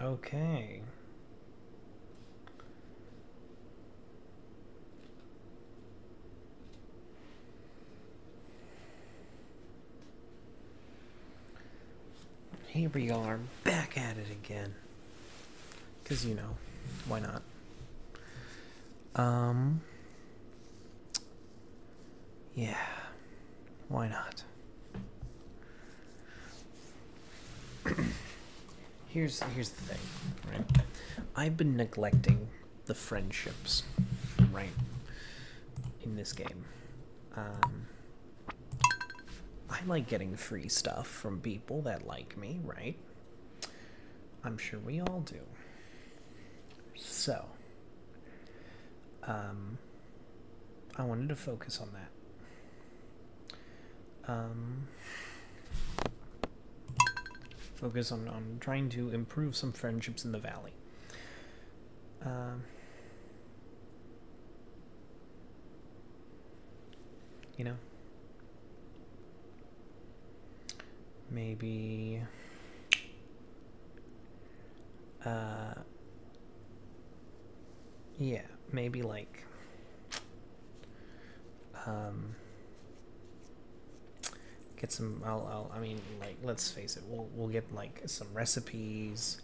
Okay. Here we are, back at it again. Because, you know, why not? Um. Yeah. Why not? Here's here's the thing, right? I've been neglecting the friendships, right? In this game. Um I like getting free stuff from people that like me, right? I'm sure we all do. So, um, I wanted to focus on that. Um, focus on, on trying to improve some friendships in the valley. Um, you know, maybe uh yeah maybe like um get some I'll, I'll I mean like let's face it we'll we'll get like some recipes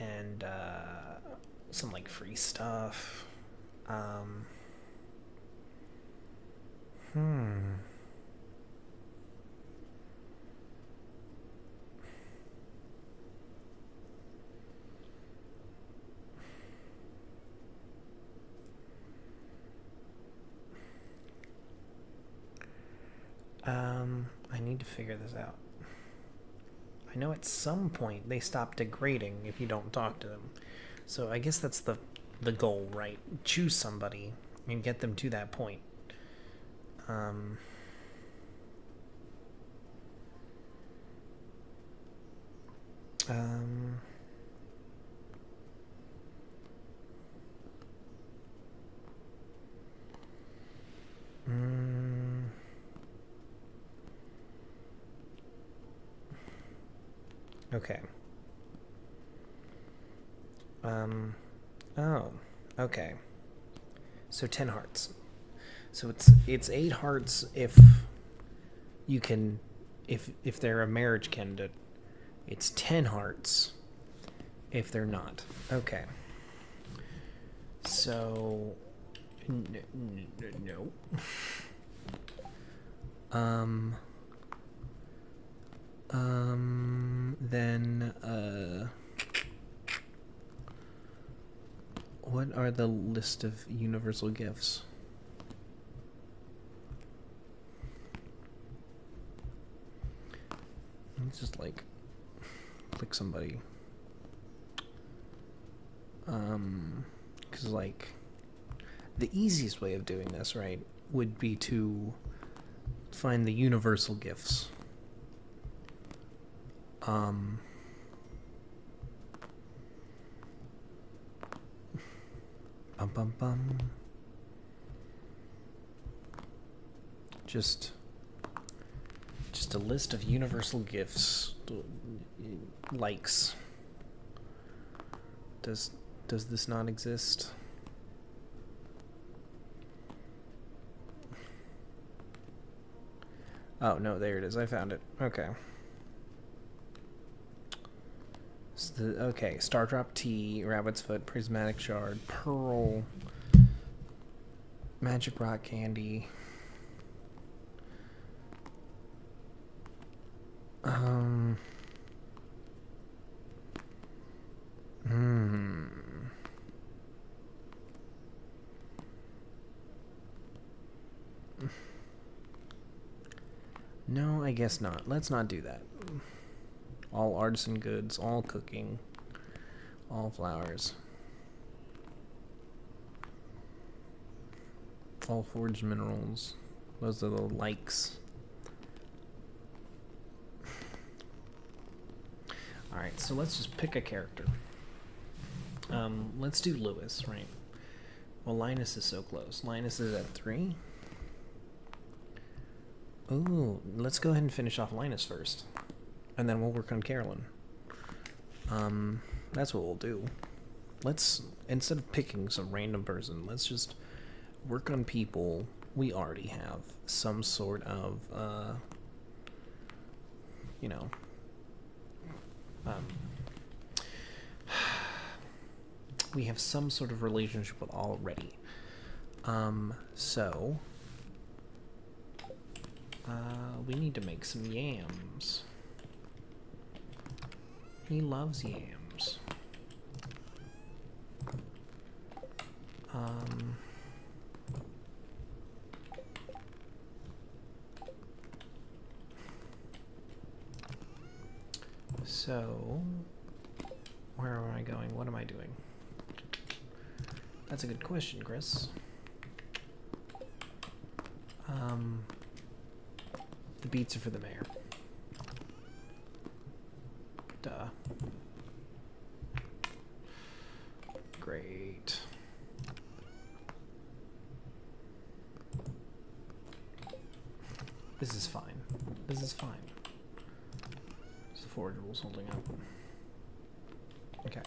and uh some like free stuff. Um hmm. Um, I need to figure this out. I know at some point they stop degrading if you don't talk to them. So I guess that's the the goal, right? Choose somebody and get them to that point. Um Um mm, Okay. Um, oh, okay. So 10 hearts. So it's it's 8 hearts if you can if if they're a marriage candidate. It's 10 hearts if they're not. Okay. So n- n- n- no. Um um, then, uh, what are the list of universal gifts? Let's just like click somebody. Um, because like the easiest way of doing this, right, would be to find the universal gifts. Um, bum bum bum. Just, just a list of universal gifts. Likes. Does does this not exist? Oh no, there it is. I found it. Okay. The, okay, Stardrop Tea, Rabbit's Foot, Prismatic Shard, Pearl, Magic Rock Candy. Um. Hmm. No, I guess not. Let's not do that all artisan goods, all cooking, all flowers, all forged minerals. Those are the likes. Alright, so let's just pick a character. Um, let's do Lewis, right? Well, Linus is so close. Linus is at three. Ooh, let's go ahead and finish off Linus first and then we'll work on Caroline. Um, that's what we'll do. Let's instead of picking some random person, let's just work on people we already have some sort of uh, you know um, we have some sort of relationship with already. Um, so uh, we need to make some yams. He loves yams. Um, so, where am I going? What am I doing? That's a good question, Chris. Um, the beets are for the mayor. Duh. Great. This is fine. This is fine. It's the forward rules holding up. Okay.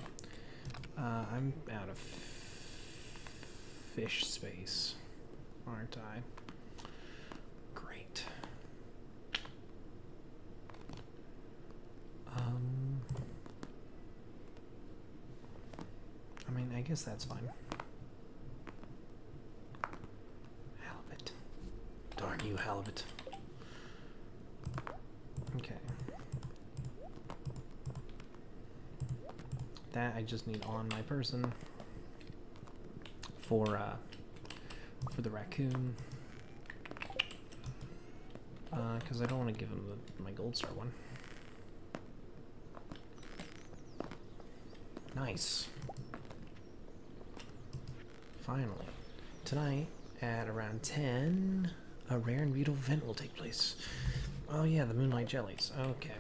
Uh, I'm out of fish space, aren't I? Great. Um, I guess that's fine. Halibut. Darn you, halibut. Okay. That I just need on my person for uh, for the raccoon because uh, I don't want to give him the, my gold star one. Nice. Finally. Tonight at around 10, a rare and beautiful event will take place. Oh yeah, the Moonlight Jellies. Okay.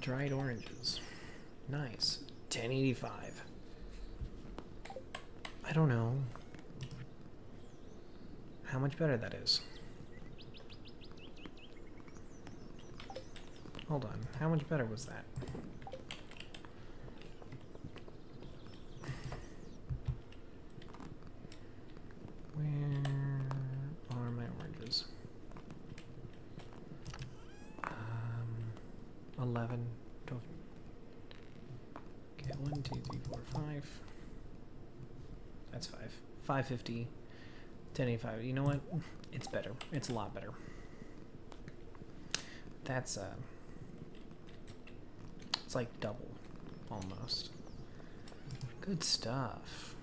Dried oranges. Nice. 1085. I don't know how much better that is. Hold on, how much better was that? Where are my oranges? Um, 11, 12. Okay, 1, 2, 3, 4, 5. That's 5. 550. 1085. You know what? It's better. It's a lot better. That's, uh... It's like double, almost. Good stuff.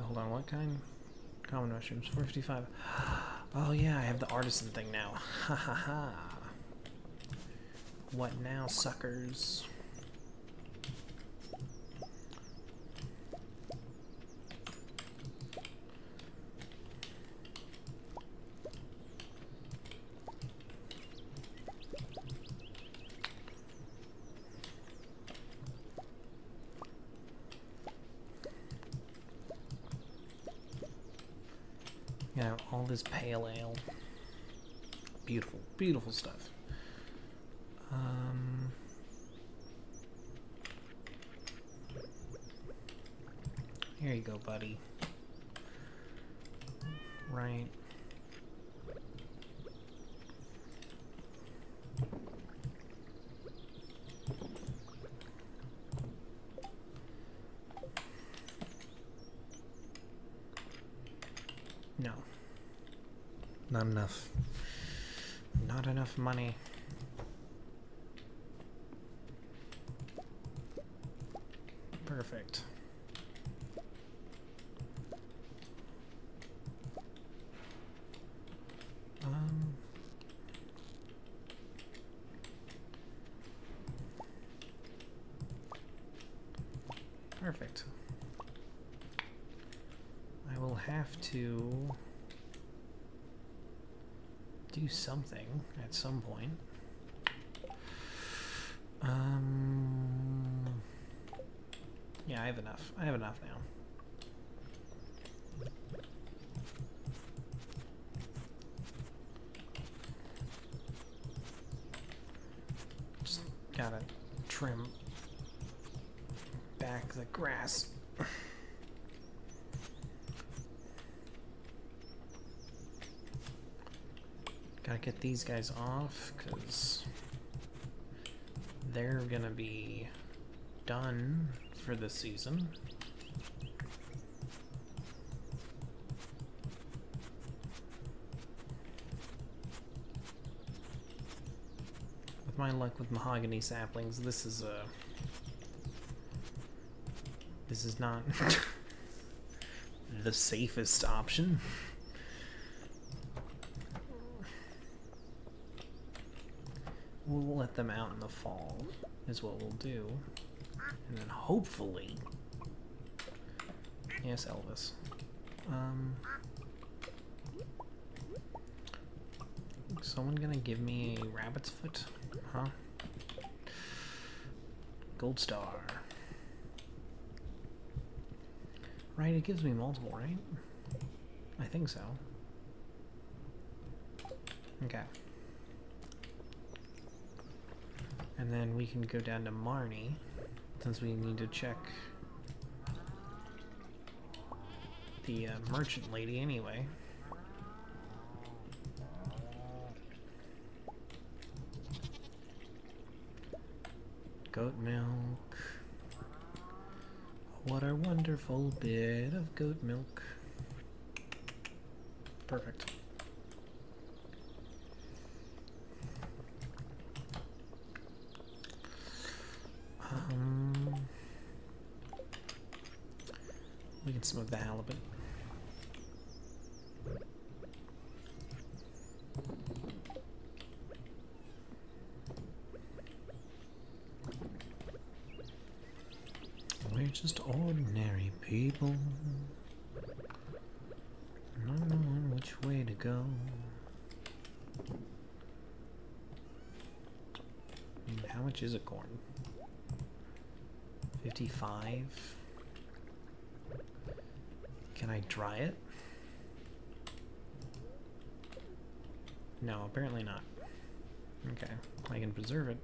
hold on, what kind? Common mushrooms, 455. Oh yeah, I have the artisan thing now. Ha ha ha. What now, suckers? Yeah, all this pale ale. Beautiful, stuff. Um, here you go, buddy. Right. No. Not enough. Not enough money. Perfect. Um, perfect. I will have to do something at some point. Um, yeah, I have enough. I have enough now. gotta trim back the grass. Gotta get these guys off because they're gonna be done for the season. With my luck with mahogany saplings, this is a. This is not the safest option. We'll let them out in the fall, is what we'll do. And then hopefully. Yes, Elvis. Um. Someone gonna give me a rabbit's foot? Huh? Gold star. Right, it gives me multiple, right? I think so. Okay. And then we can go down to Marnie, since we need to check the uh, merchant lady anyway. Goat milk. What a wonderful bit of goat milk. Perfect. Um, we can smoke the halibut. We're just ordinary people. Not knowing which way to go. I mean, how much is a corn? 55? Can I dry it? No, apparently not. Okay, I can preserve it.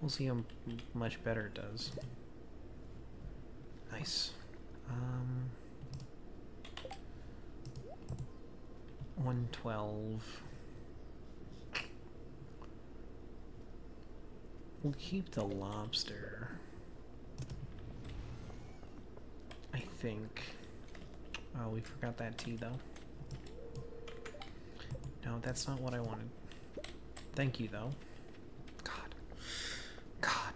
We'll see how much better it does. Nice. Um, 112. We'll keep the lobster. I think. Oh, we forgot that tea though. No, that's not what I wanted. Thank you though. God. God.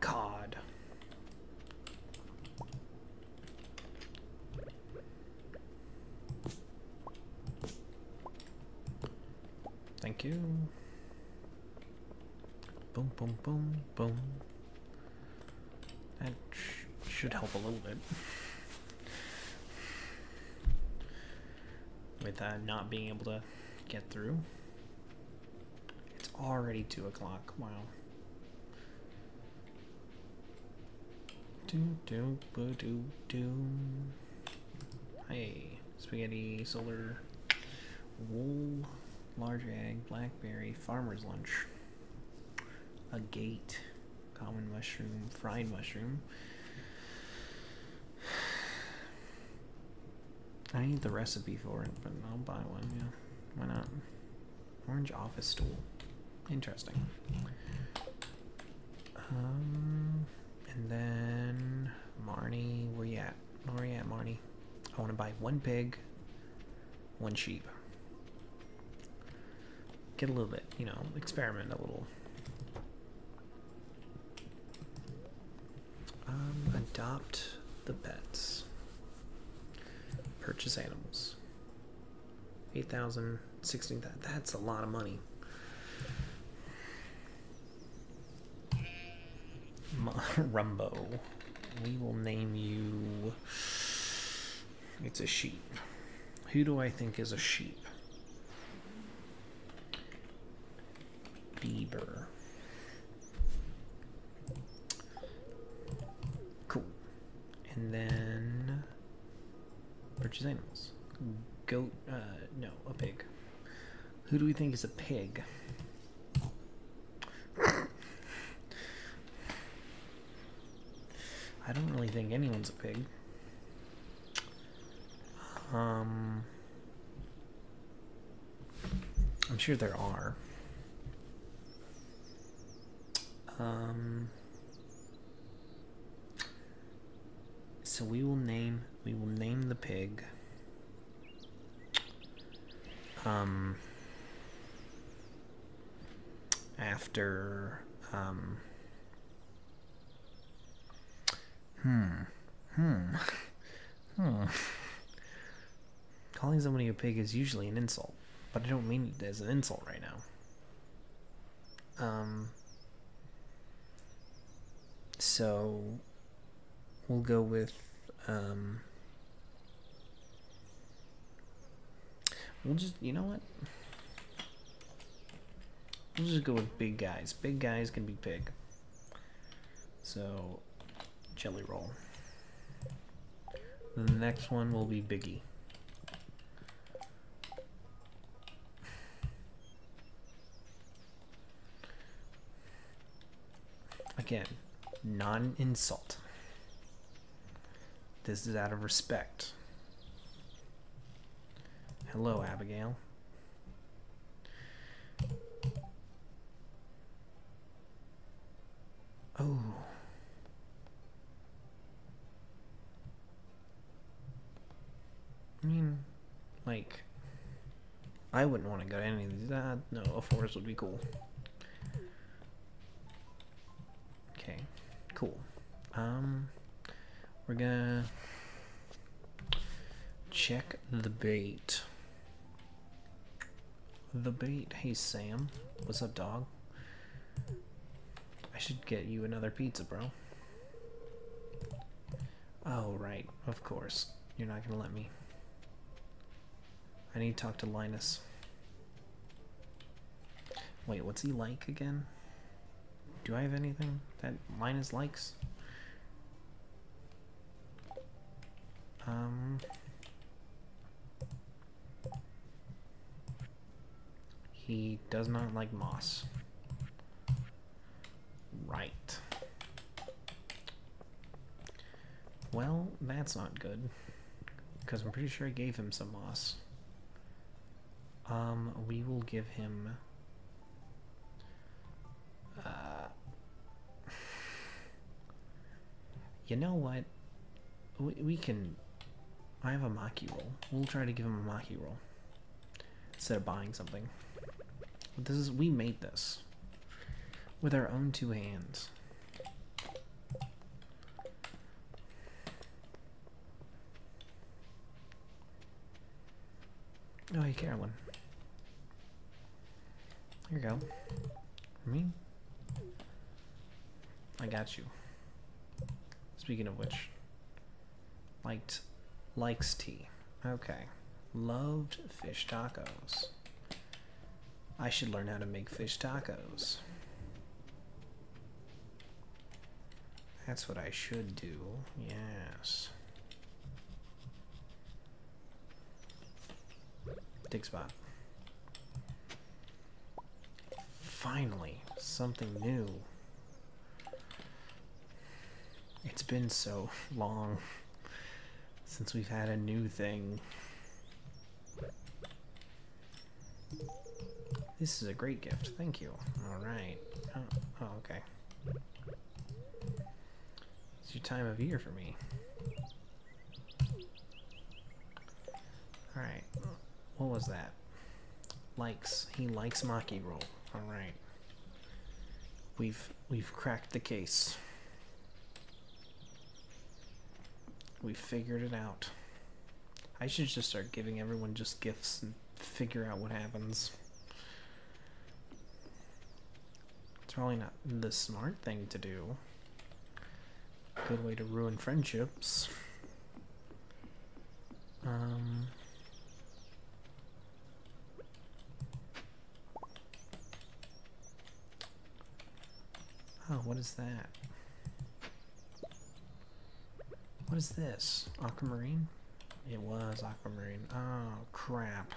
God. Thank you. Boom, boom, boom, boom. Should help a little bit. With uh, not being able to get through. It's already 2 o'clock. Wow. Do, do, boo, do, do. Hey, spaghetti, solar, wool, large egg, blackberry, farmer's lunch a gate, common mushroom, fried mushroom. I need the recipe for it, but I'll buy one, yeah. Why not? Orange office stool. Interesting. Um, and then Marnie, where you at? Where are you at, Marnie? I want to buy one pig, one sheep. Get a little bit, you know, experiment a little. Um, adopt the pets. Purchase animals. 8,000, 16,000. That's a lot of money. Rumbo. We will name you. It's a sheep. Who do I think is a sheep? Bieber. purchase animals. Goat, uh, no, a pig. Who do we think is a pig? I don't really think anyone's a pig. Um, I'm sure there are. Um. So we will name we will name the pig. Um, after um. Hmm. Hmm. Hmm. Calling somebody a pig is usually an insult, but I don't mean it as an insult right now. Um. So we'll go with um. We'll just you know what? We'll just go with big guys. Big guys can be pig. So jelly roll. The next one will be Biggie. Again, non insult. This is out of respect. Hello, Abigail. Oh. I mean, like, I wouldn't want to go to any of these. Uh, no, a forest would be cool. Okay, cool. Um, we're gonna check the bait. The bait. Hey, Sam. What's up, dog? I should get you another pizza, bro. Oh, right. Of course. You're not gonna let me. I need to talk to Linus. Wait, what's he like again? Do I have anything that Linus likes? Um... He does not like moss. Right. Well, that's not good. Because I'm pretty sure I gave him some moss. Um, we will give him... Uh, you know what? We, we can... I have a Maki roll. We'll try to give him a Maki roll. Instead of buying something. But This is... We made this. With our own two hands. Oh, hey, Caroline. Here you go. Me? I got you. Speaking of which, liked, likes tea. Okay. Loved fish tacos. I should learn how to make fish tacos. That's what I should do. Yes. Dig spot. Finally, something new. It's been so long since we've had a new thing. This is a great gift. Thank you. Alright. Oh, oh, okay. It's your time of year for me. Alright. What was that? Likes. He likes Maki roll. Alright. We've we've cracked the case. We figured it out. I should just start giving everyone just gifts and figure out what happens. It's probably not the smart thing to do. Good way to ruin friendships. Um... Oh, what is that? What is this? Aquamarine? It was aquamarine. Oh, crap.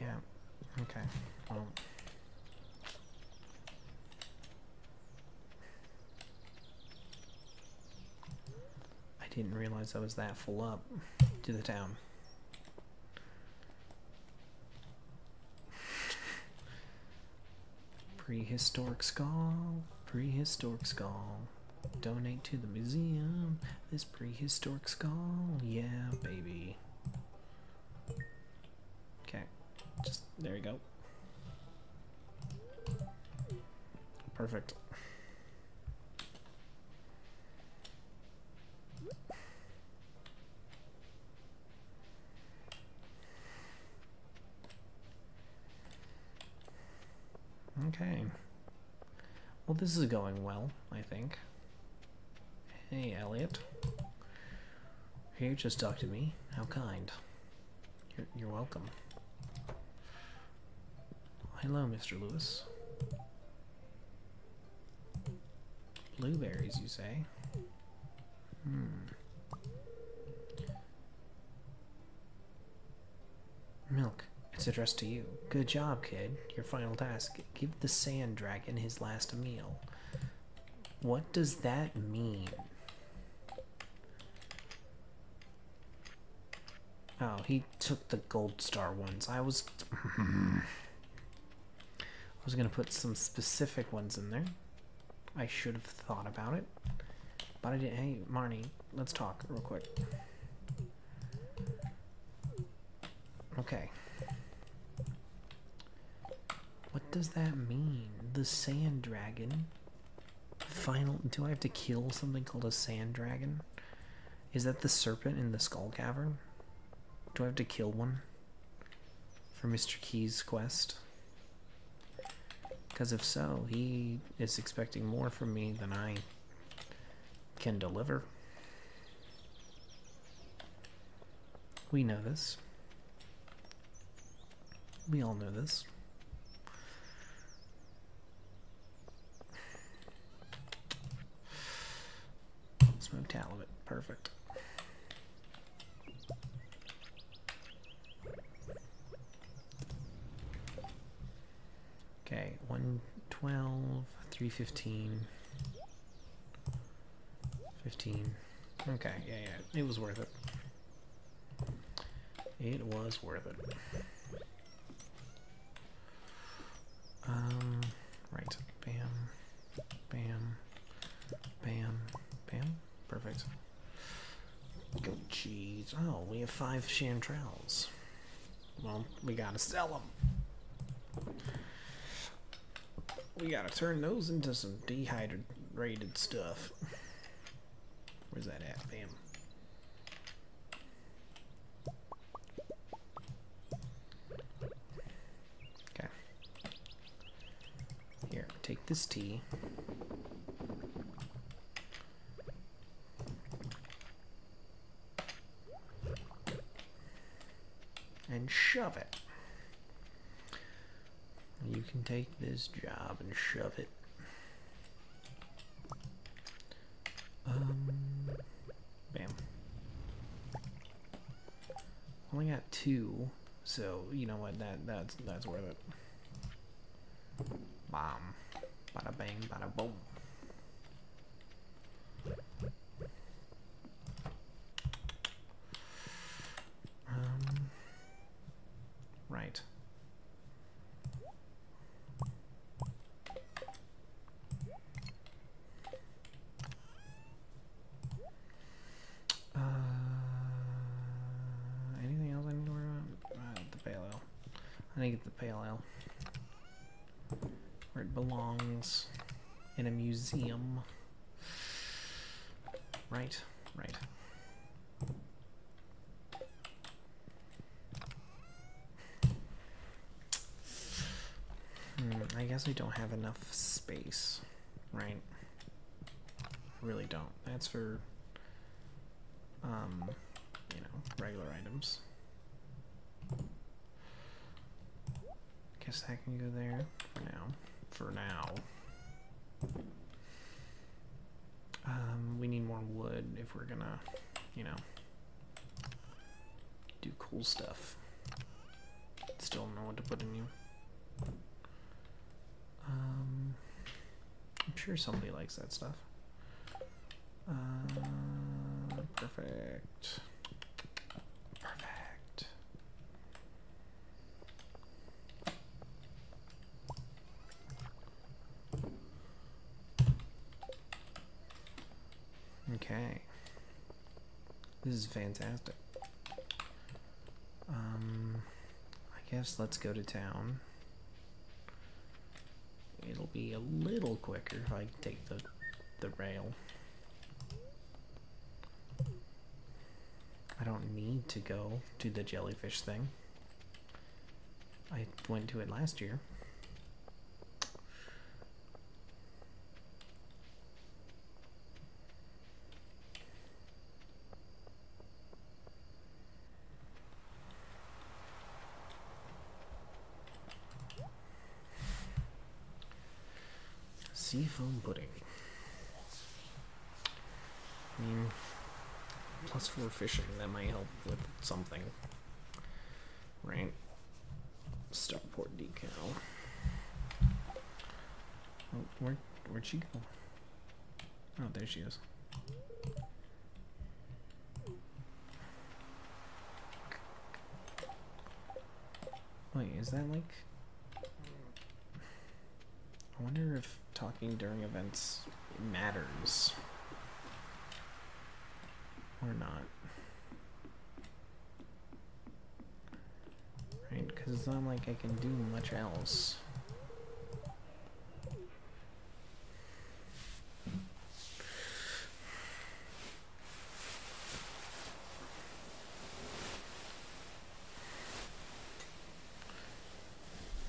Yeah. Okay. Well. I didn't realize I was that full up to the town. Prehistoric skull, prehistoric skull. Donate to the museum. This prehistoric skull, yeah, baby. Okay, just there you go. Perfect. Okay. Well, this is going well, I think. Hey, Elliott. Here, just talk to me. How kind. You're, you're welcome. Hello, Mr. Lewis. Blueberries, you say? Hmm. Addressed to you. Good job, kid. Your final task. Give the sand dragon his last meal. What does that mean? Oh, he took the gold star ones. I was... I was going to put some specific ones in there. I should have thought about it. But I didn't. Hey, Marnie, let's talk real quick. Okay. What does that mean? The sand dragon? Final. Do I have to kill something called a sand dragon? Is that the serpent in the skull cavern? Do I have to kill one? For Mr. Qi's quest? Because if so, he is expecting more from me than I can deliver. We know this. We all know this. Perfect. Okay, 112, 315, 15. Okay, yeah, yeah, it was worth it. It was worth it. Um, right, bam, bam, bam, bam, perfect. Go cheese. Oh, we have five chanterelles. Well, we gotta sell them. We gotta turn those into some dehydrated stuff. Where's that at? Bam. Okay. Here, take this tea. And shove it. You can take this job and shove it. Um, bam. Only got two, so you know what? That that's that's worth it. Bam. bada bang, bada boom. Right. Uh, anything else I need to worry about? Uh, the pale ale. I need to get the pale ale. Where it belongs. In a museum. Right, right. I don't have enough space, right? Really don't. That's for um, you know, regular items. Guess that can go there for now. For now. Um, we need more wood if we're gonna, you know, do cool stuff. Still don't know what to put in you. Um, I'm sure somebody likes that stuff. Uh, Perfect. Perfect. Okay. This is fantastic. Um, I guess let's go to town. It'll be a little quicker if I take the the rail. I don't need to go to the jellyfish thing. I went to it last year. Seafoam pudding. I mean, plus four fishing, that might help with something. Right? Starport decal. Oh, where, where'd she go? Oh, there she is. Wait, is that like... I wonder if talking during events matters. Or not. Right, because it's not like I can do much else.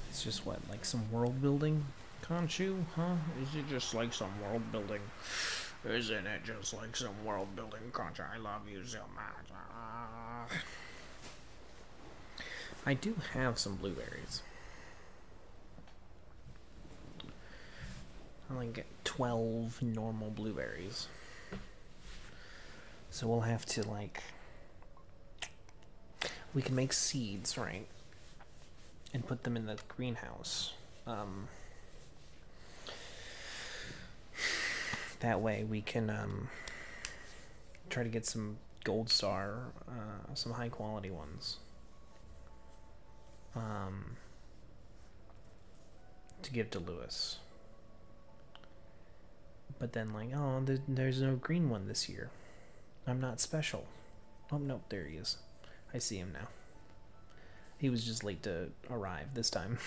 It's just what, like some world building? Conchu, huh? Is it just like some world building? Isn't it just like some world building, Conchu? I love you so much. Ah. I do have some blueberries. I like 12 normal blueberries. So we'll have to like we can make seeds, right? And put them in the greenhouse. Um that way we can um, try to get some gold star, uh, some high quality ones. Um, to give to Lewis. But then, like, oh, there, there's no green one this year. I'm not special. Oh, nope, there he is. I see him now. He was just late to arrive this time.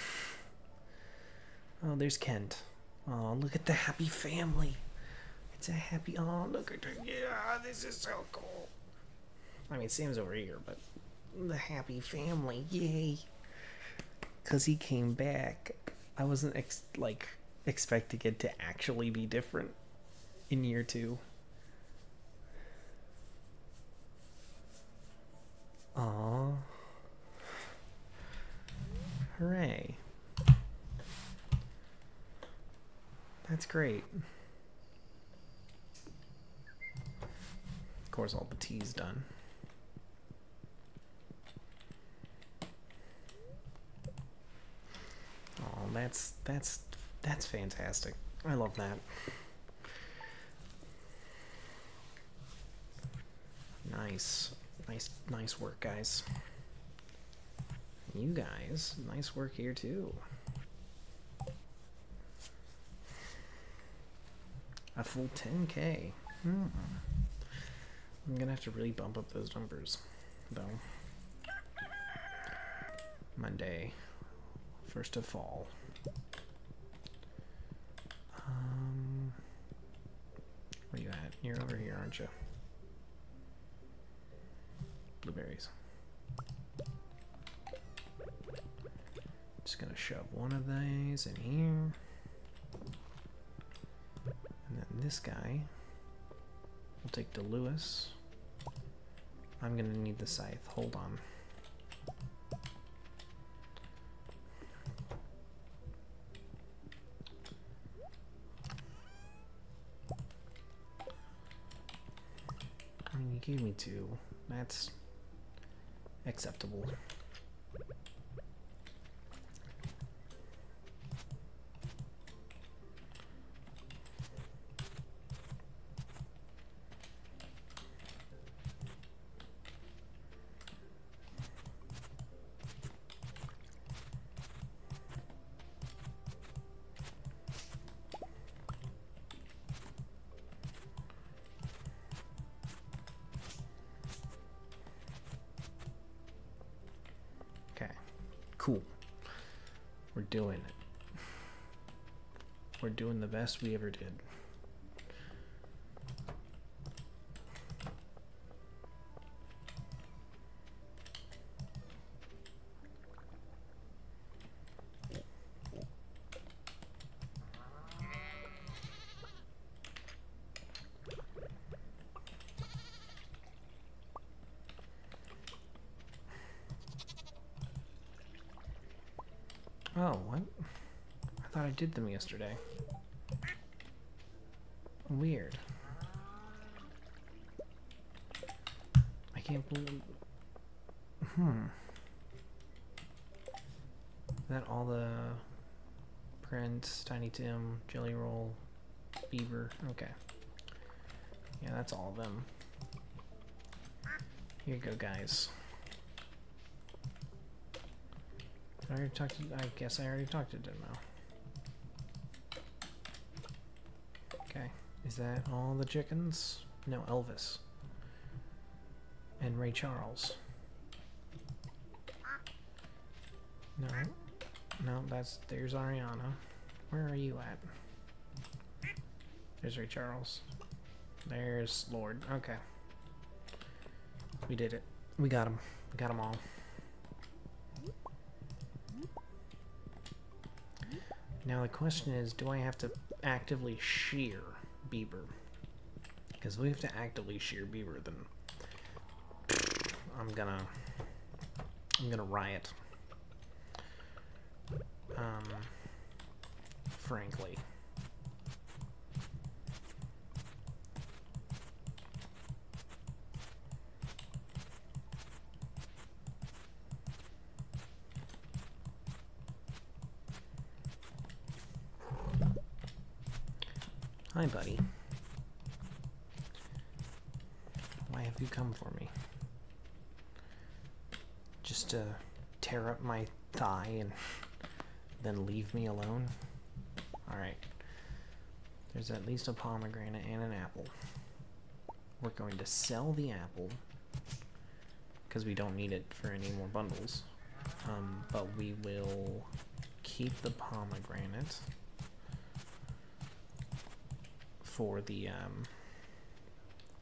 oh, there's Kent. Oh, look at the happy family. It's a happy. Oh, look at her. Yeah, this is so cool. I mean, Sam's over here, but the happy family. Yay. Because he came back. I wasn't ex- like expecting it to actually be different in year two. Aww. Hooray. That's great. Of course, all the tea's done. Oh, that's that's that's fantastic. I love that. Nice, nice, nice work, guys. You guys, nice work here too. A full 10k. Hmm. I'm gonna have to really bump up those numbers, though. Monday, first of fall. Um, where you at? You're over here, aren't you? Blueberries. Just gonna shove one of these in here. And then this guy. We'll take the Lewis. I'm gonna need the scythe. Hold on. I mean, you gave me two. That's acceptable. Best we ever did. Oh, what? I thought I did them yesterday. Weird. I can't believe. Hmm. Is that all the Prince, Tiny Tim, Jelly Roll, Bieber? Okay. Yeah, that's all of them. Here you go, guys. I already talked to, I guess I already talked to Demo. Okay, is that all the chickens? No, Elvis. And Ray Charles. No, no, that's, there's Ariana. Where are you at? There's Ray Charles. There's Lorde. Okay. We did it. We got him. We got them all. Now the question is, do I have to actively shear Bieber? Because we have to actively shear Bieber, then I'm gonna I'm gonna riot. Um, frankly. Hi, buddy. Why have you come for me? Just to tear up my thigh and then leave me alone? Alright. There's at least a pomegranate and an apple. We're going to sell the apple because we don't need it for any more bundles. Um, but we will keep the pomegranate for the um,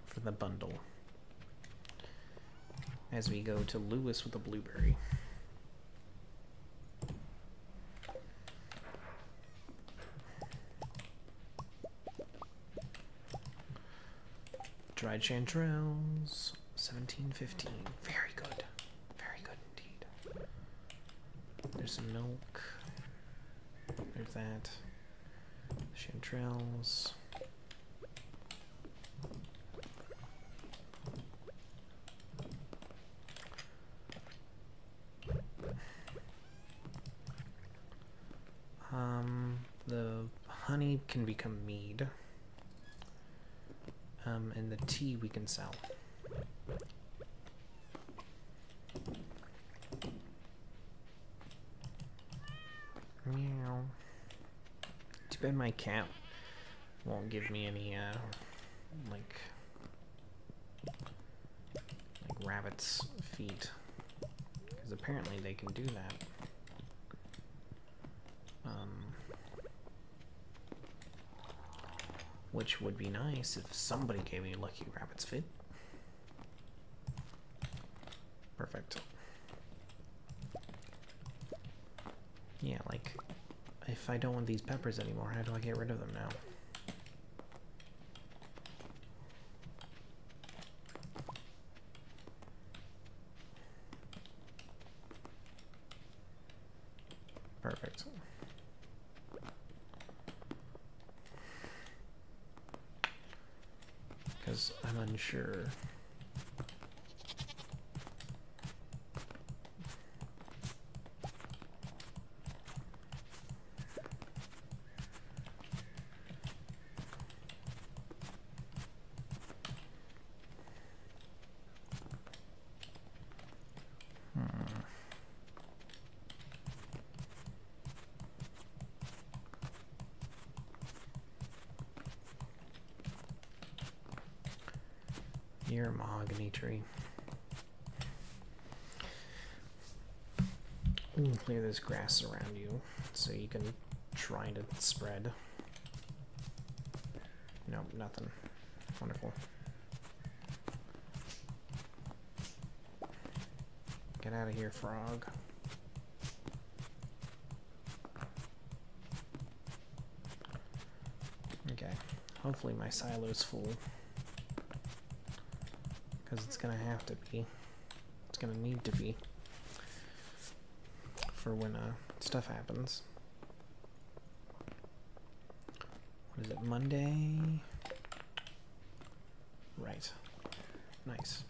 for the bundle as we go to Lewis with a blueberry. Dried chanterelles, seventeen fifteen. Very good, very good indeed. There's some milk. There's that. Chanterelles. Um, the honey can become mead. Um, and the tea we can sell. Meow. Too bad my cat won't give me any, uh, like, like rabbit's feet. Because apparently they can do that. Which would be nice if somebody gave me Lucky Rabbit's Foot. Perfect. Yeah, like, if I don't want these peppers anymore, how do I get rid of them now? Perfect. Because I'm unsure. Hmm. Mahogany tree. You can clear this grass around you so you can try to spread. No, nothing. Wonderful. Get out of here, frog. Okay, hopefully my silo's full. It's gonna have to be. It's gonna need to be. For when uh, stuff happens. What is it, Monday? Right. Nice.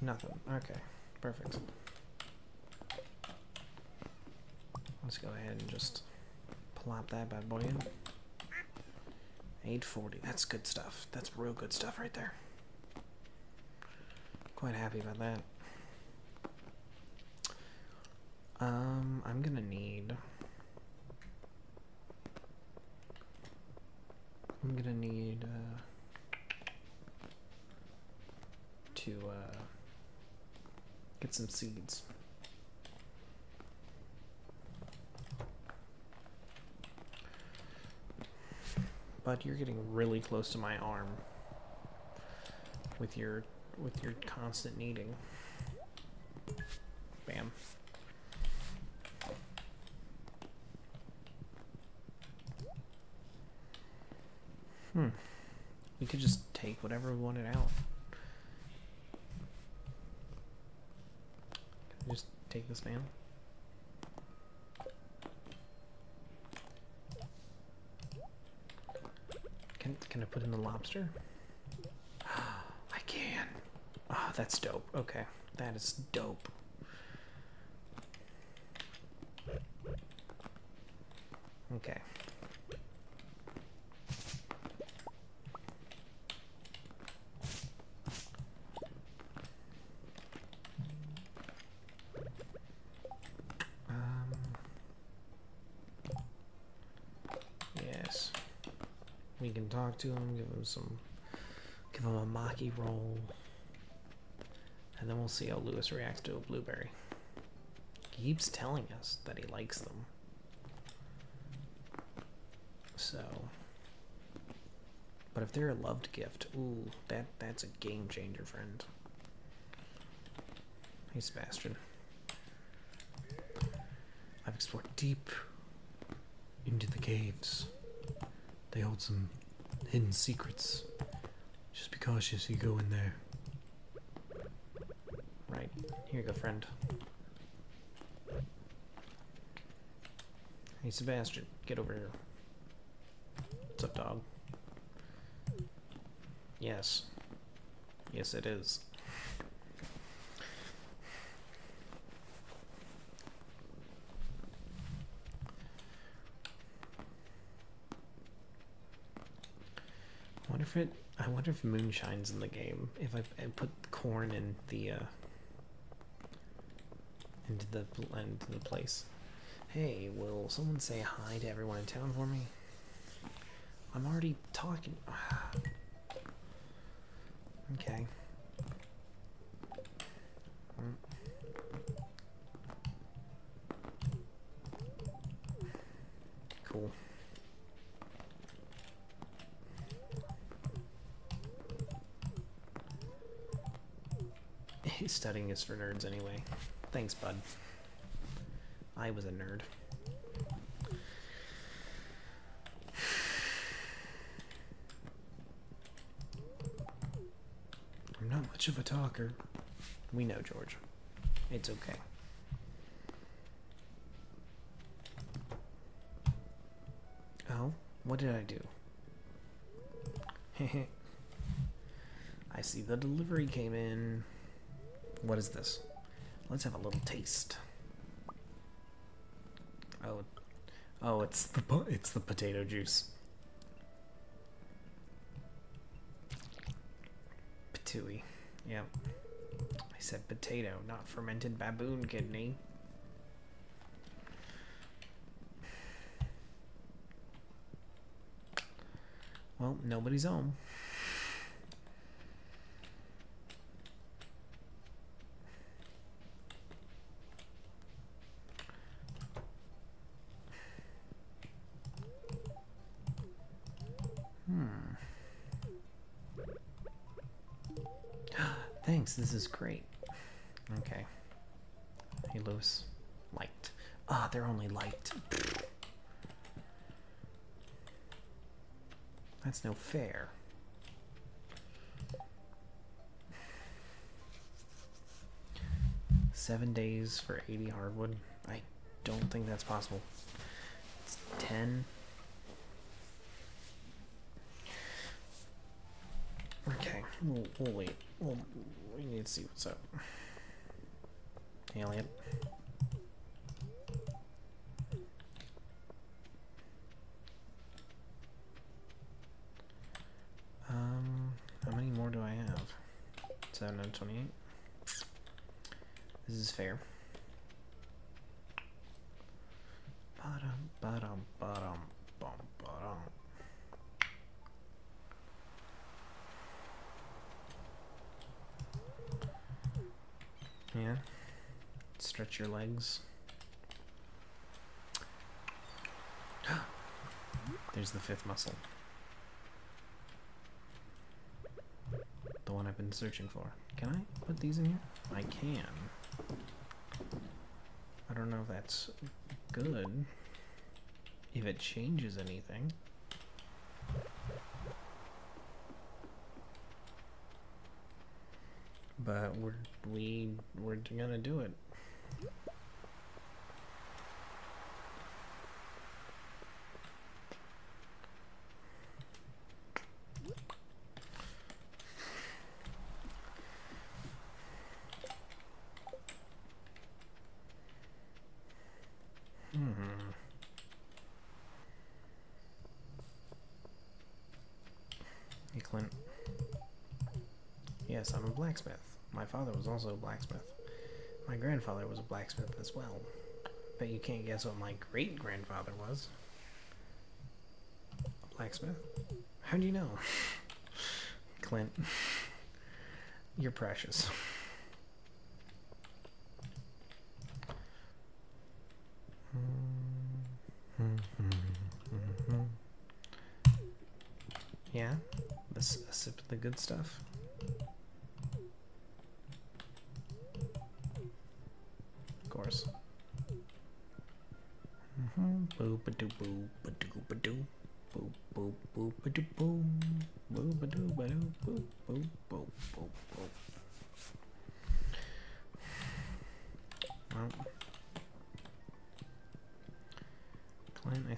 Nothing. Okay. Perfect. Let's go ahead and just plop that bad boy in. 840. That's good stuff. That's real good stuff right there. Quite happy about that. Um, I'm gonna need. I'm gonna need uh, to uh, get some seeds. But you're getting really close to my arm with your with your constant kneading. Bam. Hmm. We could just take whatever we wanted out. Just take this down? Can can I put in the lobster? I can. Oh, that's dope. Okay. That is dope. Okay. Um, yes. We can to him, give him some, give him a maki roll. And then we'll see how Lewis reacts to a blueberry. He keeps telling us that he likes them. So. But if they're a loved gift, ooh, that that's a game changer, friend. Hey, Sebastian. I've explored deep into the caves. They hold some hidden secrets. Just be cautious you go in there. Right. Here you go, friend. Hey, Sebastian, get over here. What's up, dog? Yes. Yes, it is. I wonder if. I wonder if moonshine's in the game. If I, I put corn in the uh, into the into the place. Hey, will someone say hi to everyone in town for me? I'm already talking. okay. Mm. Cool. He's studying is for nerds anyway. Thanks, bud. I was a nerd. I'm not much of a talker. We know, George. It's okay. Oh, what did I do? I see the delivery came in. What is this? Let's have a little taste. Oh, oh, it's the it's the potato juice. Patooey. Yep. I said potato, not fermented baboon kidney. Well, nobody's home. Great. Okay. Hey, Lewis. Liked. Ah, they're only liked. That's no fair. Seven days for 80 hardwood? I don't think that's possible. It's 10. Okay, we'll, we'll wait. We'll, we need to see what's up. Alien. Um, how many more do I have? Seven and twenty-eight. This is fair. Your legs. There's the fifth muscle. The one I've been searching for. Can I put these in here? I can. I don't know if that's good. If it changes anything. But we're we we're gonna do it. Hmm. Hey, Clint. Yes, I'm a blacksmith. My father was also a blacksmith. My grandfather was a blacksmith as well. But you can't guess what my great grandfather was. A blacksmith? How do you know? Clint. You're precious. Yeah, a sip of the good stuff.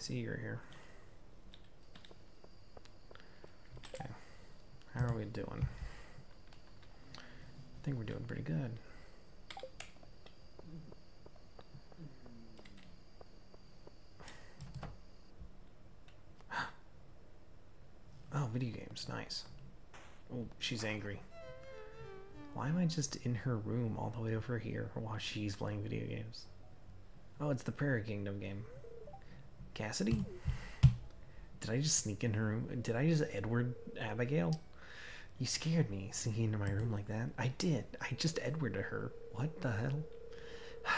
See you're here. Okay. How are we doing? I think we're doing pretty good. Oh, video games, nice. Oh, she's angry. Why am I just in her room all the way over here while she's playing video games? Oh, it's the Prairie Kingdom game. Cassidy? Did I just sneak in her room? Did I just Edward Abigail? You scared me sneaking into my room like that. I did. I just Edwarded her. What the hell?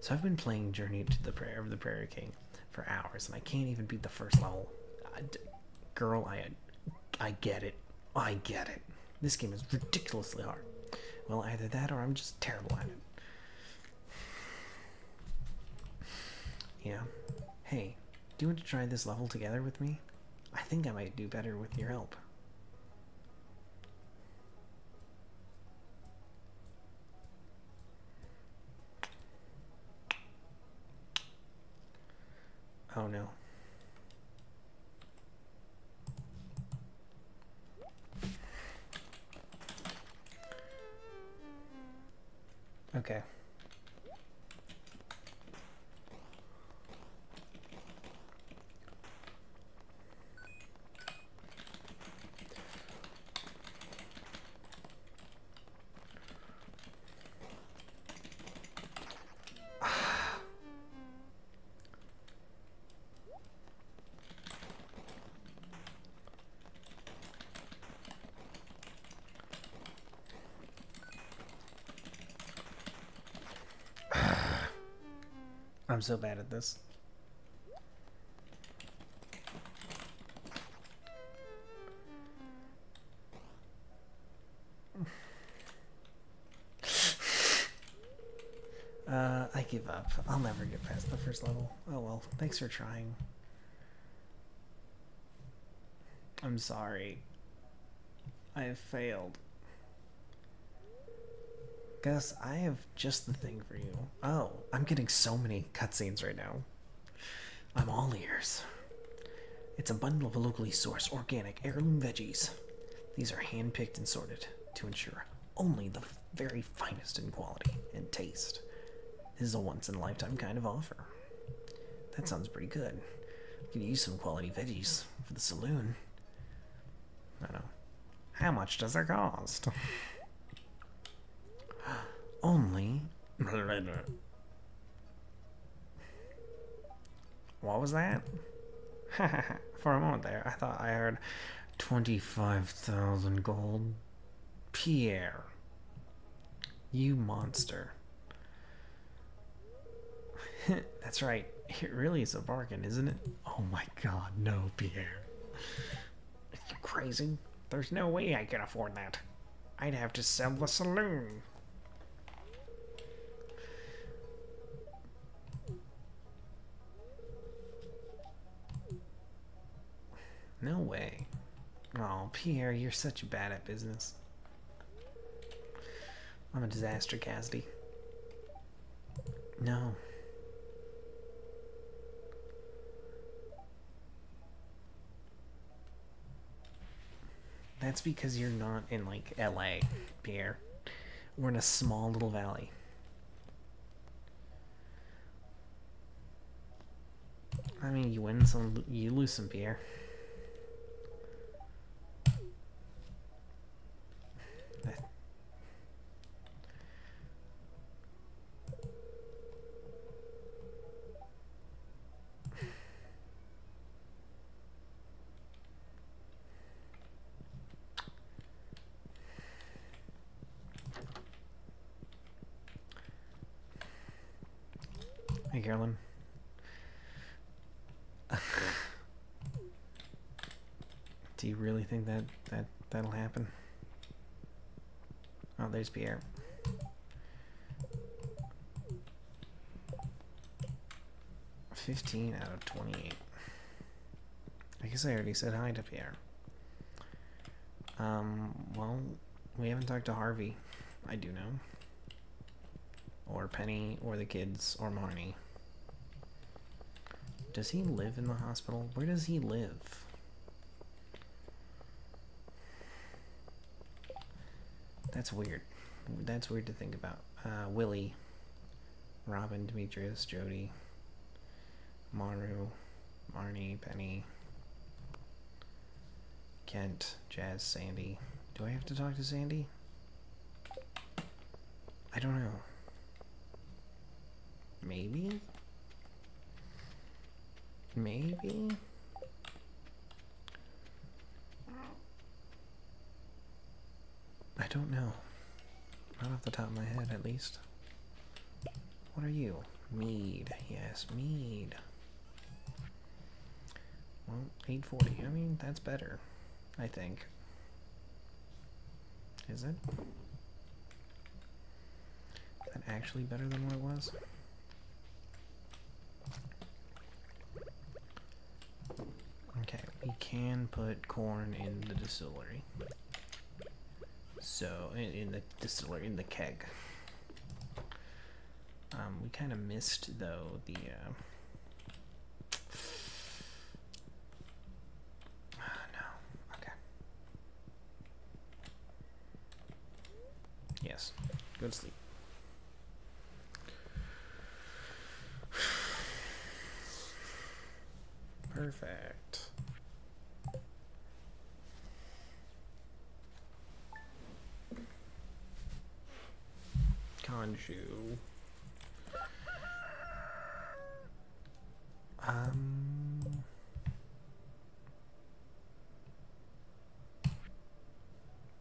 So I've been playing Journey to the Prayer of the Prairie King for hours, and I can't even beat the first level. Girl, I, I get it. I get it. This game is ridiculously hard. Well, either that or I'm just terrible at it. Yeah. Hey, do you want to try this level together with me? I think I might do better with your help. Oh no. Okay. I'm so bad at this. Uh, I give up. I'll never get past the first level. Oh well, thanks for trying. I'm sorry. I have failed. Gus, I have just the thing for you. Oh, I'm getting so many cutscenes right now. I'm all ears. It's a bundle of locally sourced organic heirloom veggies. These are hand-picked and sorted to ensure only the very finest in quality and taste. This is a once-in-a-lifetime kind of offer. That sounds pretty good. I could use some quality veggies for the saloon. I don't know. How much does it cost? Only. What was that? For a moment there, I thought I heard 25,000 gold. Pierre. You monster. That's right. It really is a bargain, isn't it? Oh my god, no, Pierre. Are you crazy? There's no way I can afford that. I'd have to sell the saloon. No way. Oh, Pierre, you're such a bad at business. I'm a disaster, Cassidy. No. That's because you're not in, like, LA, Pierre. We're in a small little valley. I mean, you win some, you lose some, Pierre. Hey, Caroline. Do you really think that that that'll happen? Oh, there's Pierre. Fifteen out of twenty-eight. I guess I already said hi to Pierre. Um, well, we haven't talked to Harvey. I do know. Or Penny, or the kids, or Marnie. Does he live in the hospital? Where does he live? That's weird. That's weird to think about. Uh, Willy, Robin, Demetrius, Jodi, Maru, Marnie, Penny, Kent, Jas, Sandy. Do I have to talk to Sandy? I don't know. Maybe? Maybe? Don't know. Not off the top of my head, at least. What are you? Mead. Yes, mead. Well, 840. I mean, that's better. I think. Is it? Is that actually better than what it was? Okay, we can put corn in the distillery. So, in, in the distillery, in the keg. Um, we kind of missed, though, the, uh... Oh, no. Okay. Yes. Go to sleep. Perfect. Kanju. Um.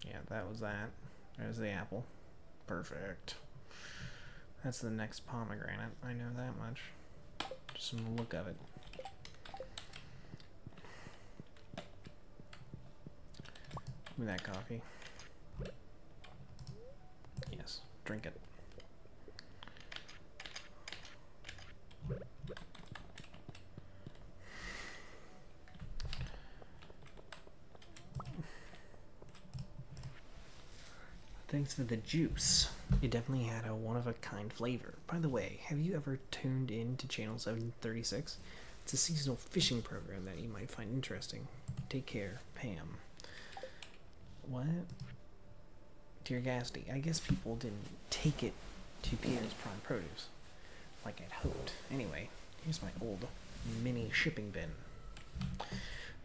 Yeah, that was that. There's the apple. Perfect. That's the next pomegranate. I know that much. Just from the look of it. Give me that coffee. Yes, drink it. For the juice. It definitely had a one of a kind flavor. By the way, have you ever tuned in to Channel 736? It's a seasonal fishing program that you might find interesting. Take care, Pam. What? Dear Gasty, I guess people didn't take it to Pierre's Prime Produce like I'd hoped. Anyway, here's my old mini shipping bin.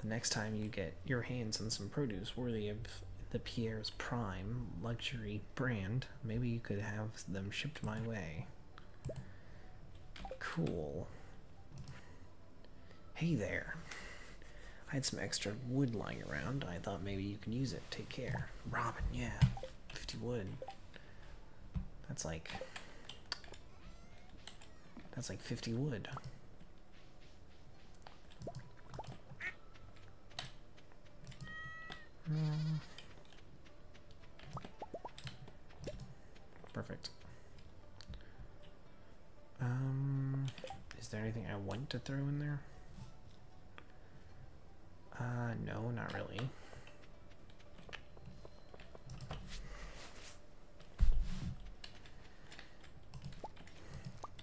The next time you get your hands on some produce worthy of the Pierre's Prime luxury brand, maybe you could have them shipped my way. Cool. Hey there. I had some extra wood lying around. I thought maybe you can use it. Take care. Robin, yeah. 50 wood. That's like. That's like 50 wood. To throw in there? Uh, no, not really.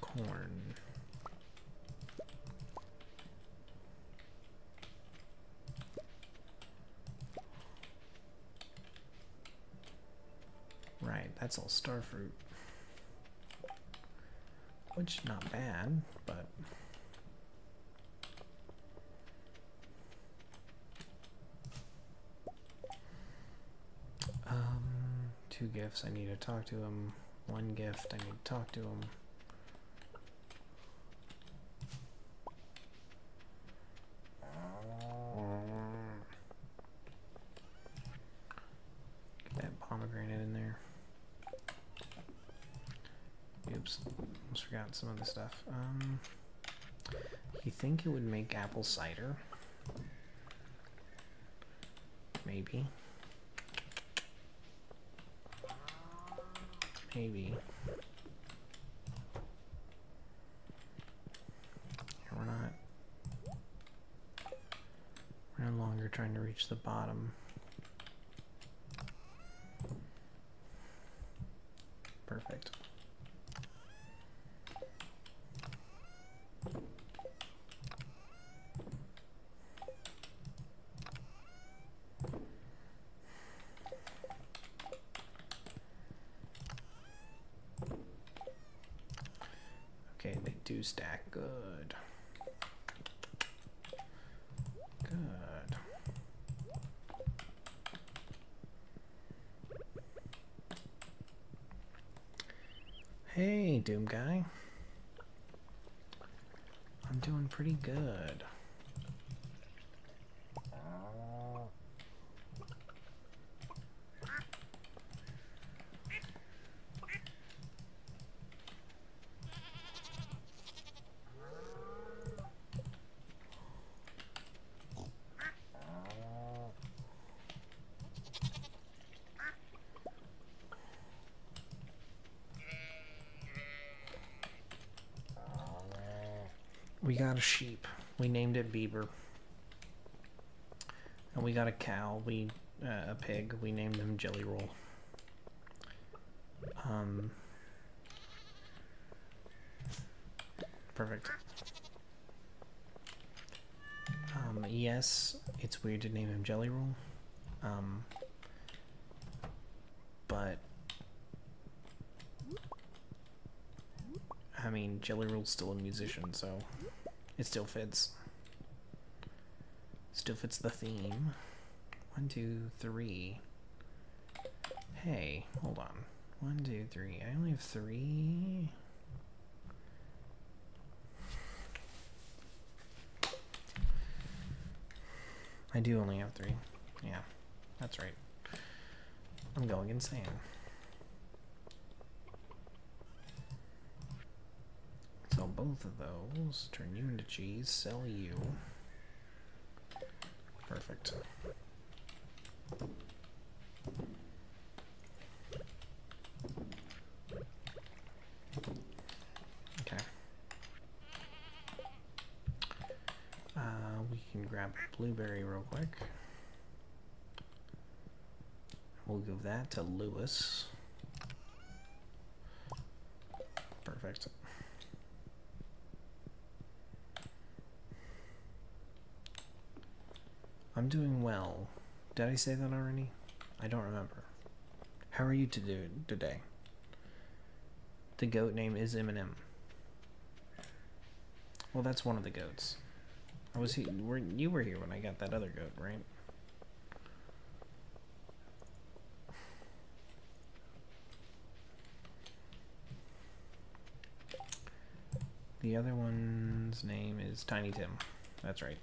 Corn. Right, that's all starfruit. Which, not bad, but... two gifts, I need to talk to him. One gift, I need to talk to him. Get that pomegranate in there. Oops, almost forgot some of the stuff. Um, you think it would make apple cider? Maybe. Maybe. We're not. We're no longer trying to reach the bottom. Perfect. Okay, they do stack good. Good. Hey, Doom Guy. I'm doing pretty good. Sheep. We named it Bieber. And we got a cow. We uh, a pig. We named him Jelly Roll. Um. Perfect. Um, yes, it's weird to name him Jelly Roll. Um, but I mean, Jelly Roll's still a musician, so it still fits. Still fits the theme. One, two, three. Hey, hold on. One, two, three. I only have three. I do only have three. Yeah, that's right. I'm going insane. Sell both of those, turn you into cheese, sell you. Perfect. Okay. Uh, we can grab blueberry real quick. We'll We'll give that to Lewis. Perfect. I'm doing well. Did I say that already? I don't remember. How are you to do today? The goat name is Eminem. Well, that's one of the goats. I was he, were you were here when I got that other goat, right? The other one's name is Tiny Tim. That's right.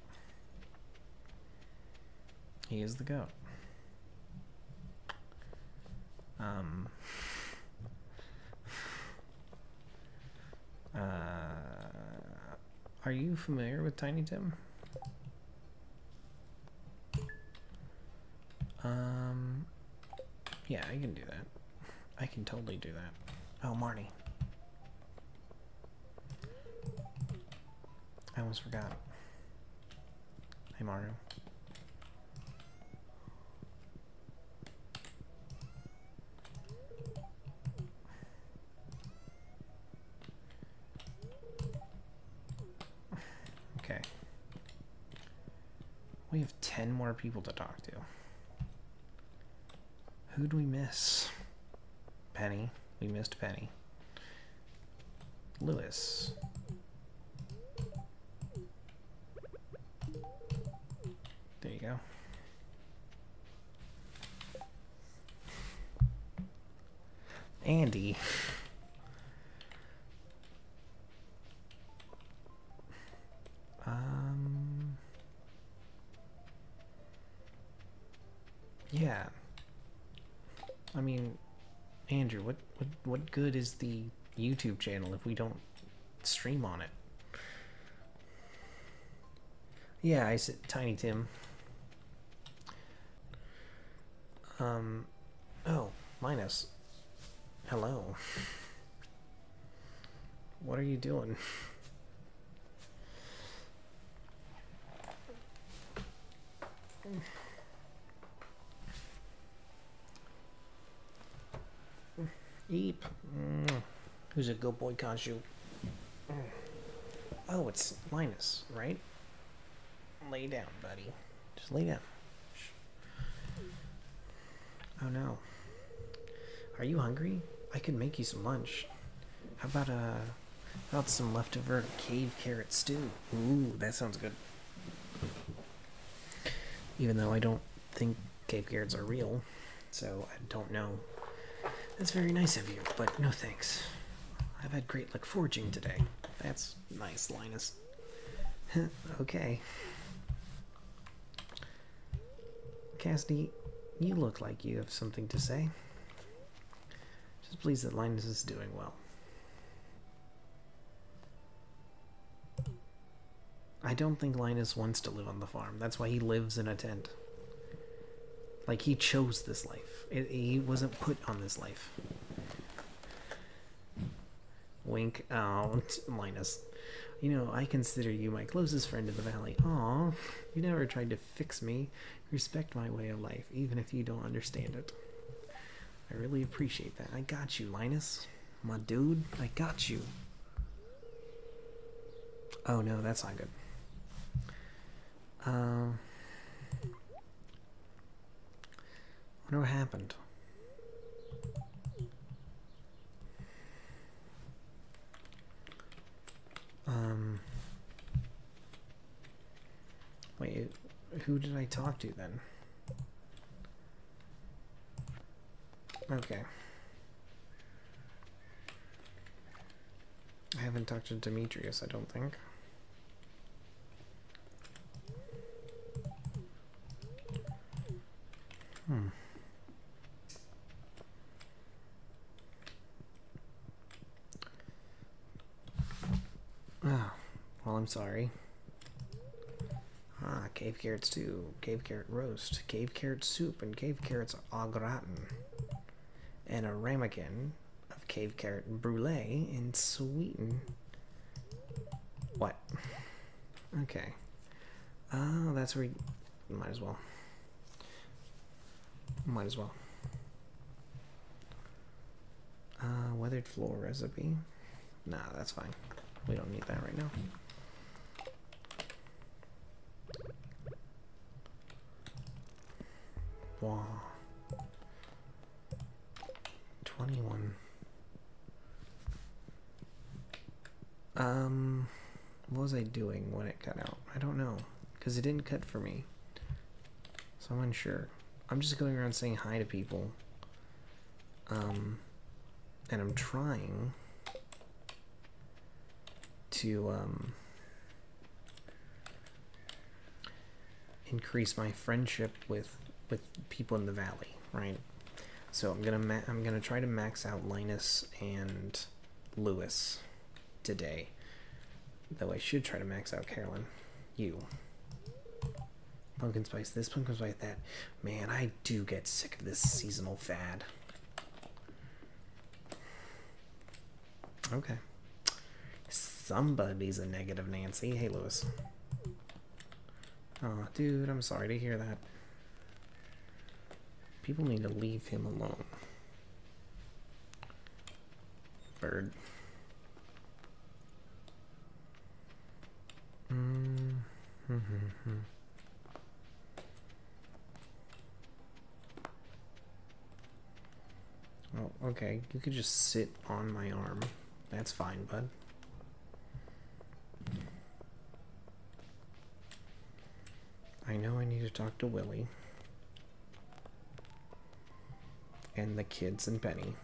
He is the goat. Um, uh, are you familiar with Tiny Tim? Um, yeah, I can do that. I can totally do that. Oh, Marnie. I almost forgot. Hey, Mario. Okay. We have 10 more people to talk to. Who do we miss? Penny. We missed Penny. Lewis. What good is the YouTube channel if we don't stream on it? Yeah, I said Tiny Tim. Um, oh, Minus. Hello. What are you doing? Eep. Mm. Who's a good boy, Kashu? Oh, it's Linus, right? Lay down, buddy. Just lay down. Oh no. Are you hungry? I could make you some lunch. How about uh how about some leftover cave carrot stew? Ooh, that sounds good. Even though I don't think cave carrots are real, so I don't know. That's very nice of you, but no thanks. I've had great luck forging today. That's nice, Linus. okay. Cassidy, you look like you have something to say. Just pleased that Linus is doing well. I don't think Linus wants to live on the farm. That's why he lives in a tent. Like, he chose this life. It, he wasn't put on this life. Wink out, Linus. You know, I consider you my closest friend in the valley. Aw, you never tried to fix me. Respect my way of life, even if you don't understand it. I really appreciate that. I got you, Linus. My dude, I got you. Oh no, that's not good. Um, what happened. Um, wait, who did I talk to then? Okay. I haven't talked to Demetrius, I don't think. Hmm. Oh, well, I'm sorry. Ah, cave carrot stew, cave carrot roast, cave carrot soup, and cave carrots au gratin. And a ramekin of cave carrot brulee and sweeten. What? Okay. Oh, that's where you might as well. Might as well. Uh, weathered floor recipe. Nah, that's fine. We don't need that right now. Wow. 21. Um, what was I doing when it cut out? I don't know. Because it didn't cut for me. So I'm unsure. I'm just going around saying hi to people. Um, and I'm trying to, um, increase my friendship with with people in the valley, right? So I'm gonna I'm gonna try to max out Linus and Lewis today. Though I should try to max out Caroline. You. Pumpkin spice this, pumpkin spice that. Man, I do get sick of this seasonal fad. Okay. Somebody's a negative Nancy. Hey, Lewis. Oh, dude, I'm sorry to hear that. People need to leave him alone. Bird. Mm -hmm. Oh, okay. You could just sit on my arm. That's fine, bud. I know I need to talk to Willy. And the kids and Penny.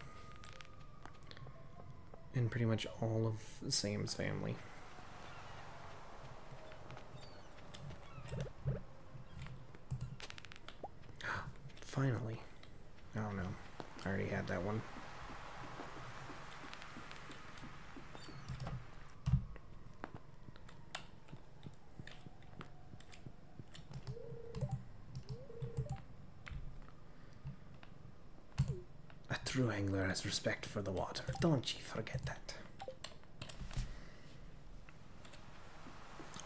And pretty much all of Sam's family. Finally. I don't know. I already had that one. A true angler has respect for the water. Don't you forget that.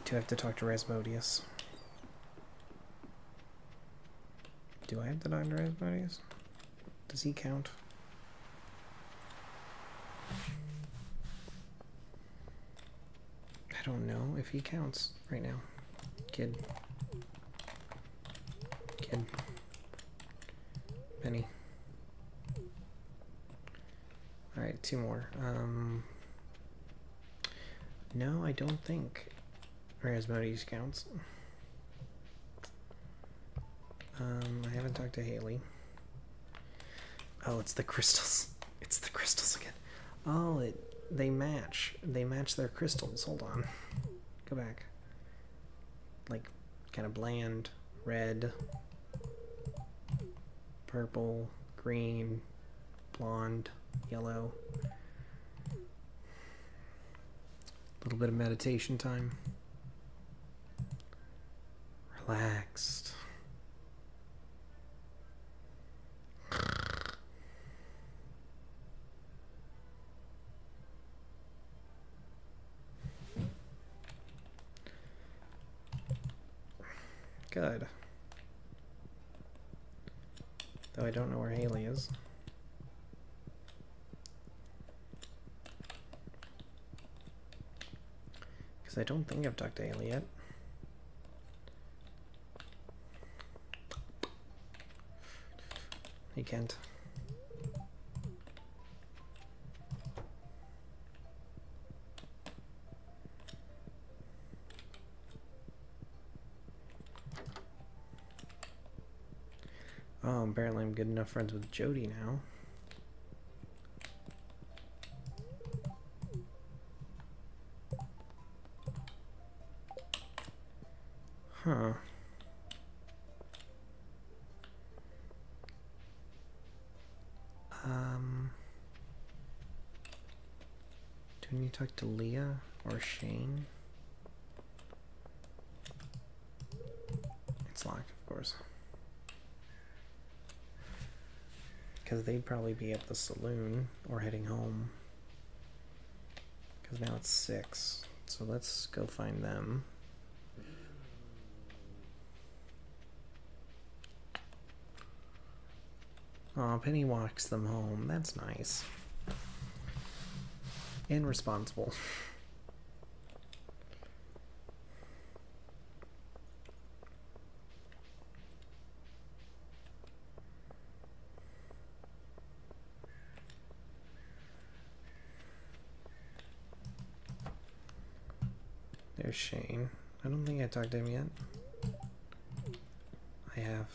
Do I have to talk to Rasmodius? Do I have to talk to Rasmodius? Does he count? I don't know if he counts right now. Kid. Kid. Penny. Alright, two more. Um, no, I don't think Rasmodius counts. Um, I haven't talked to Haley. Oh, it's the crystals. It's the crystals again. Oh, it they match. They match their crystals. Hold on. Go back. Like kind of bland, red, purple, green, blonde, yellow. A little bit of meditation time. Relaxed. Good. Though I don't know where Haley is. Because I don't think I've talked to Haley yet. He can't. Oh, apparently I'm good enough friends with Jodi now. Huh. Um, do we need to talk to Leah or Shane? It's locked, of course. Because they'd probably be at the saloon or heading home. Because now it's 6. So let's go find them. Aw, Penny walks them home. That's nice. and responsible. There's Shane. I don't think I talked to him yet. I have.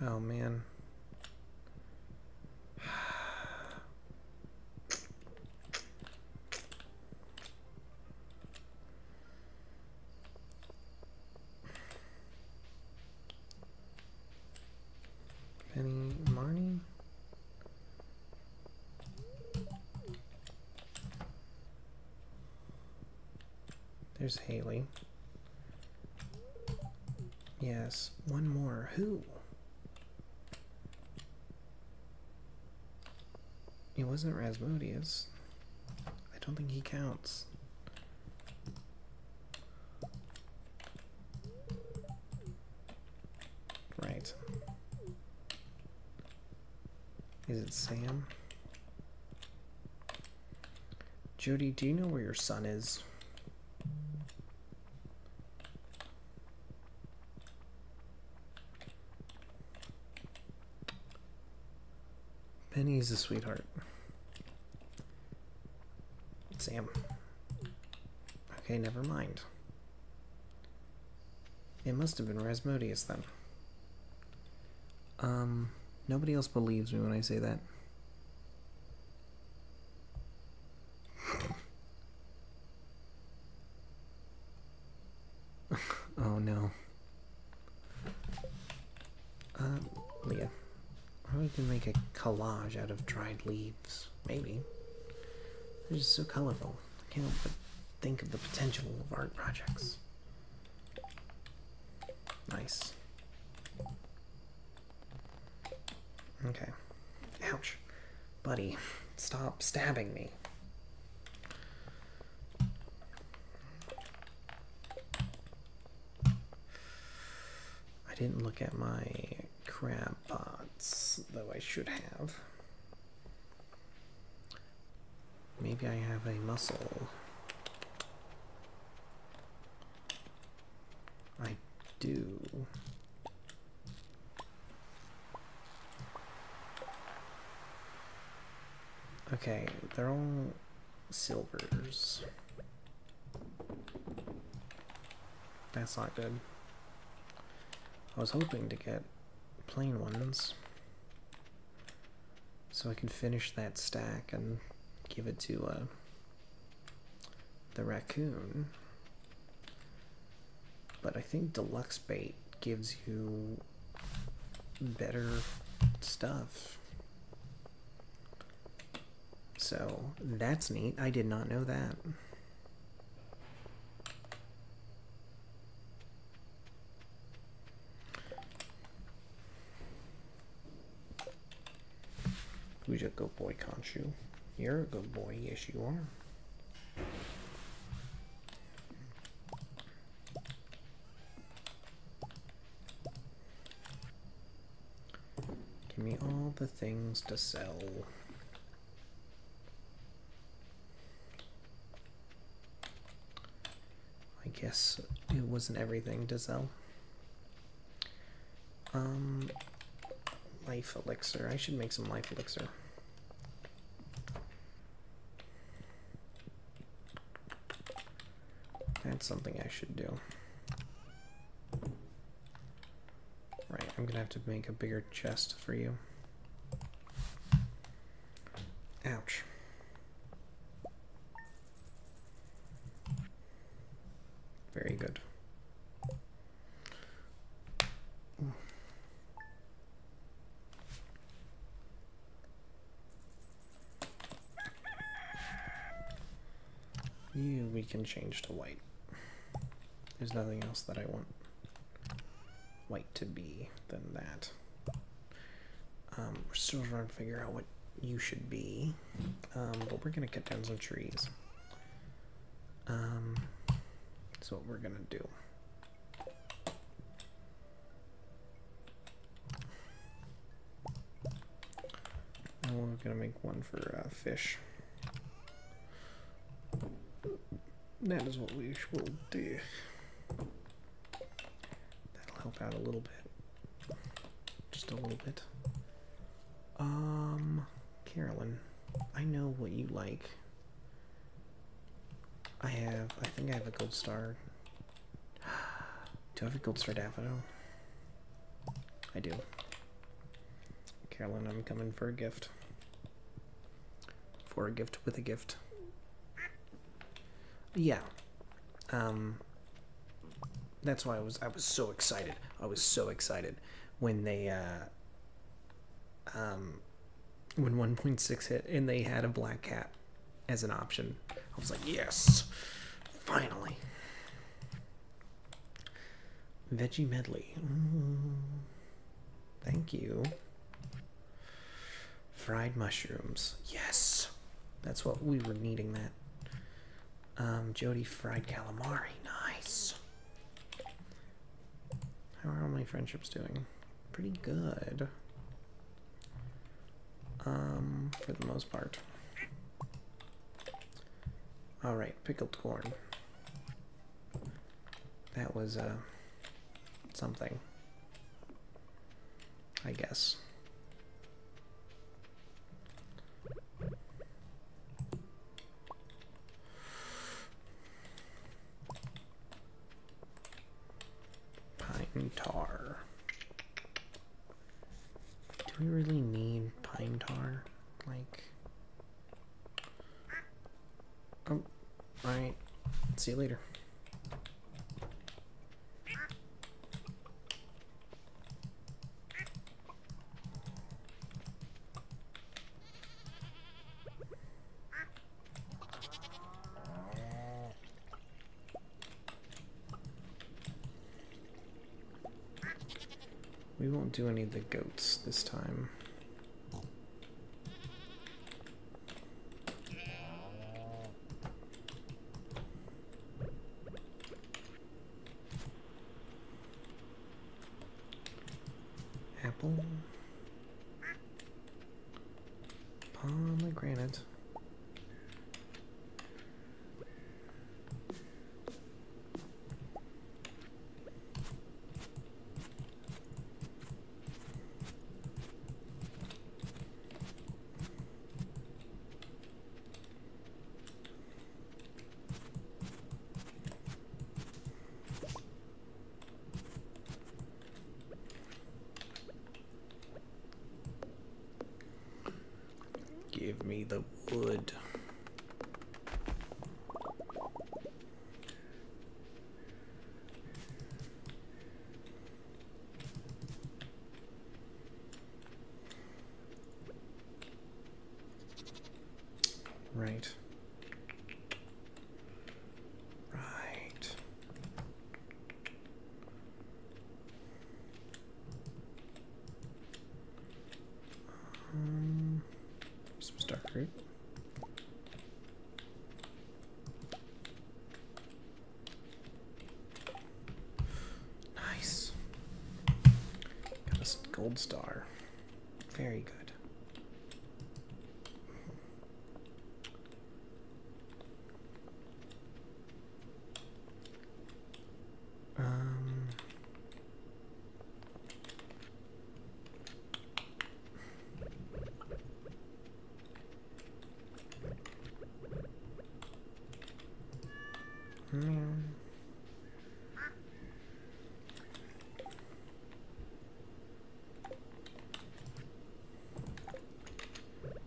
Oh man. Penny Marnie? There's Haley. Yes, one more. Who? It wasn't Rasmodius. I don't think he counts. Right. Is it Sam? Jodi, do you know where your son is? Penny's a sweetheart. Okay, never mind. It must have been Rasmodius then. Um, nobody else believes me when I say that. oh no. Um, Leah. We can make a collage out of dried leaves. Maybe. They're just so colorful. I can't help but think of the potential of art projects. Nice. Okay. Ouch. Buddy, stop stabbing me. I didn't look at my crab pots, though I should have. Maybe I have a mussel. I do. Okay, they're all silvers. That's not good. I was hoping to get plain ones so I can finish that stack and give it to uh, the raccoon. But I think deluxe bait gives you better stuff. So that's neat. I did not know that. Who's a good boy, Khonshu? You're a good boy. Yes, you are. Give me all the things to sell. I guess it wasn't everything to sell. Um, life elixir. I should make some life elixir. That's something I should do. Right, I'm gonna have to make a bigger chest for you. Ouch. Very good. You, we can change to white. There's nothing else that I want white to be than that. Um, we're still trying to figure out what you should be, um, but we're gonna cut down some trees. Um, that's what we're gonna do. And we're gonna make one for uh, fish. That is what we will do. Help out a little bit. Just a little bit. Um, Caroline, I know what you like. I have, I think I have a gold star. Do I have a gold star daffodil? I do. Caroline, I'm coming for a gift. For a gift with a gift. Yeah. Um that's why I was I was so excited. I was so excited when they uh um when 1.6 hit and they had a black cat as an option. I was like, "Yes. Finally." Veggie medley. Mm, thank you. Fried mushrooms. Yes. That's what we were needing that. Um, Jodi fried calamari. Nice. How are all my friendships doing? Pretty good. Um, for the most part. Alright, pickled corn. That was, uh, something. I guess. Tar. Do we really need pine tar? Like. Oh, alright. See you later. Do any of the goats this time. Apple. Pomegranate. Give me the wood. Right. Right. Um, some star fruit. Nice. Got a s- gold star. Very good. Um, mm.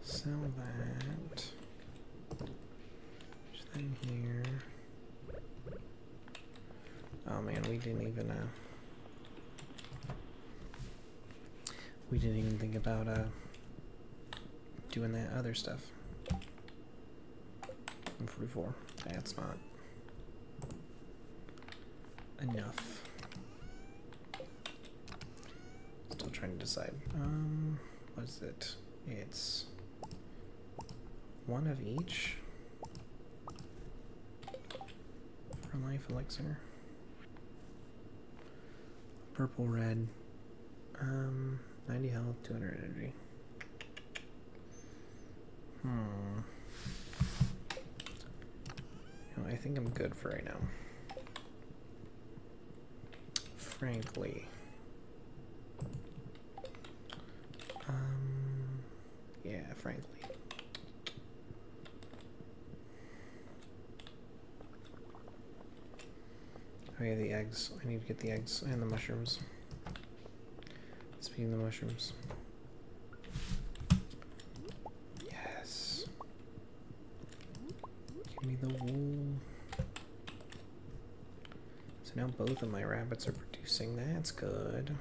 Sell that. There's them here. Oh man, we didn't even uh we didn't even think about uh doing that other stuff. I'm 44. That's not enough. Still trying to decide. Um what is it? It's one of each for life elixir. Purple, red. Um, 90 health, 200 energy. Hmm. know, I think I'm good for right now. Frankly. Um, yeah, frankly. Oh yeah, the eggs. I need to get the eggs and the mushrooms. Speaking of the mushrooms. Both of my rabbits are producing. That's good.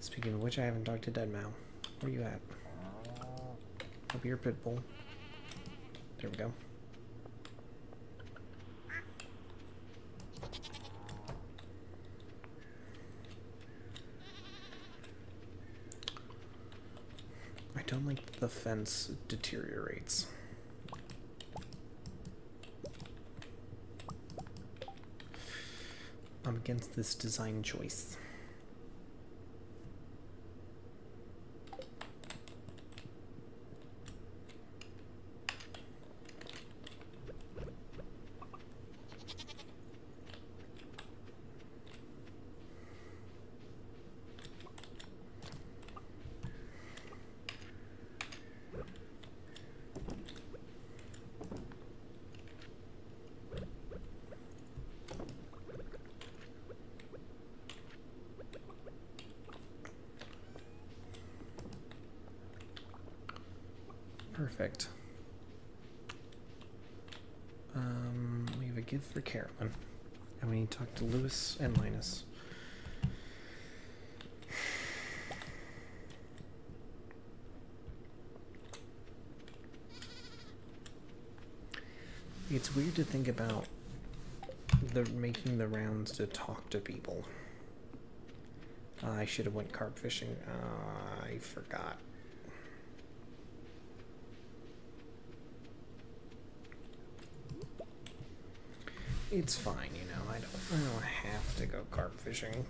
Speaking of which, I haven't talked to Deadmau. Where are you at? Up your pit bull. There we go. I don't like the fence deteriorates. Against this design choice. Perfect. Um, we have a gift for Caroline. And we need to talk to Lewis and Linus. It's weird to think about the making the rounds to talk to people. I should have went carp fishing. Uh, I forgot. It's fine, you know. I don't. I don't have to go carp fishing.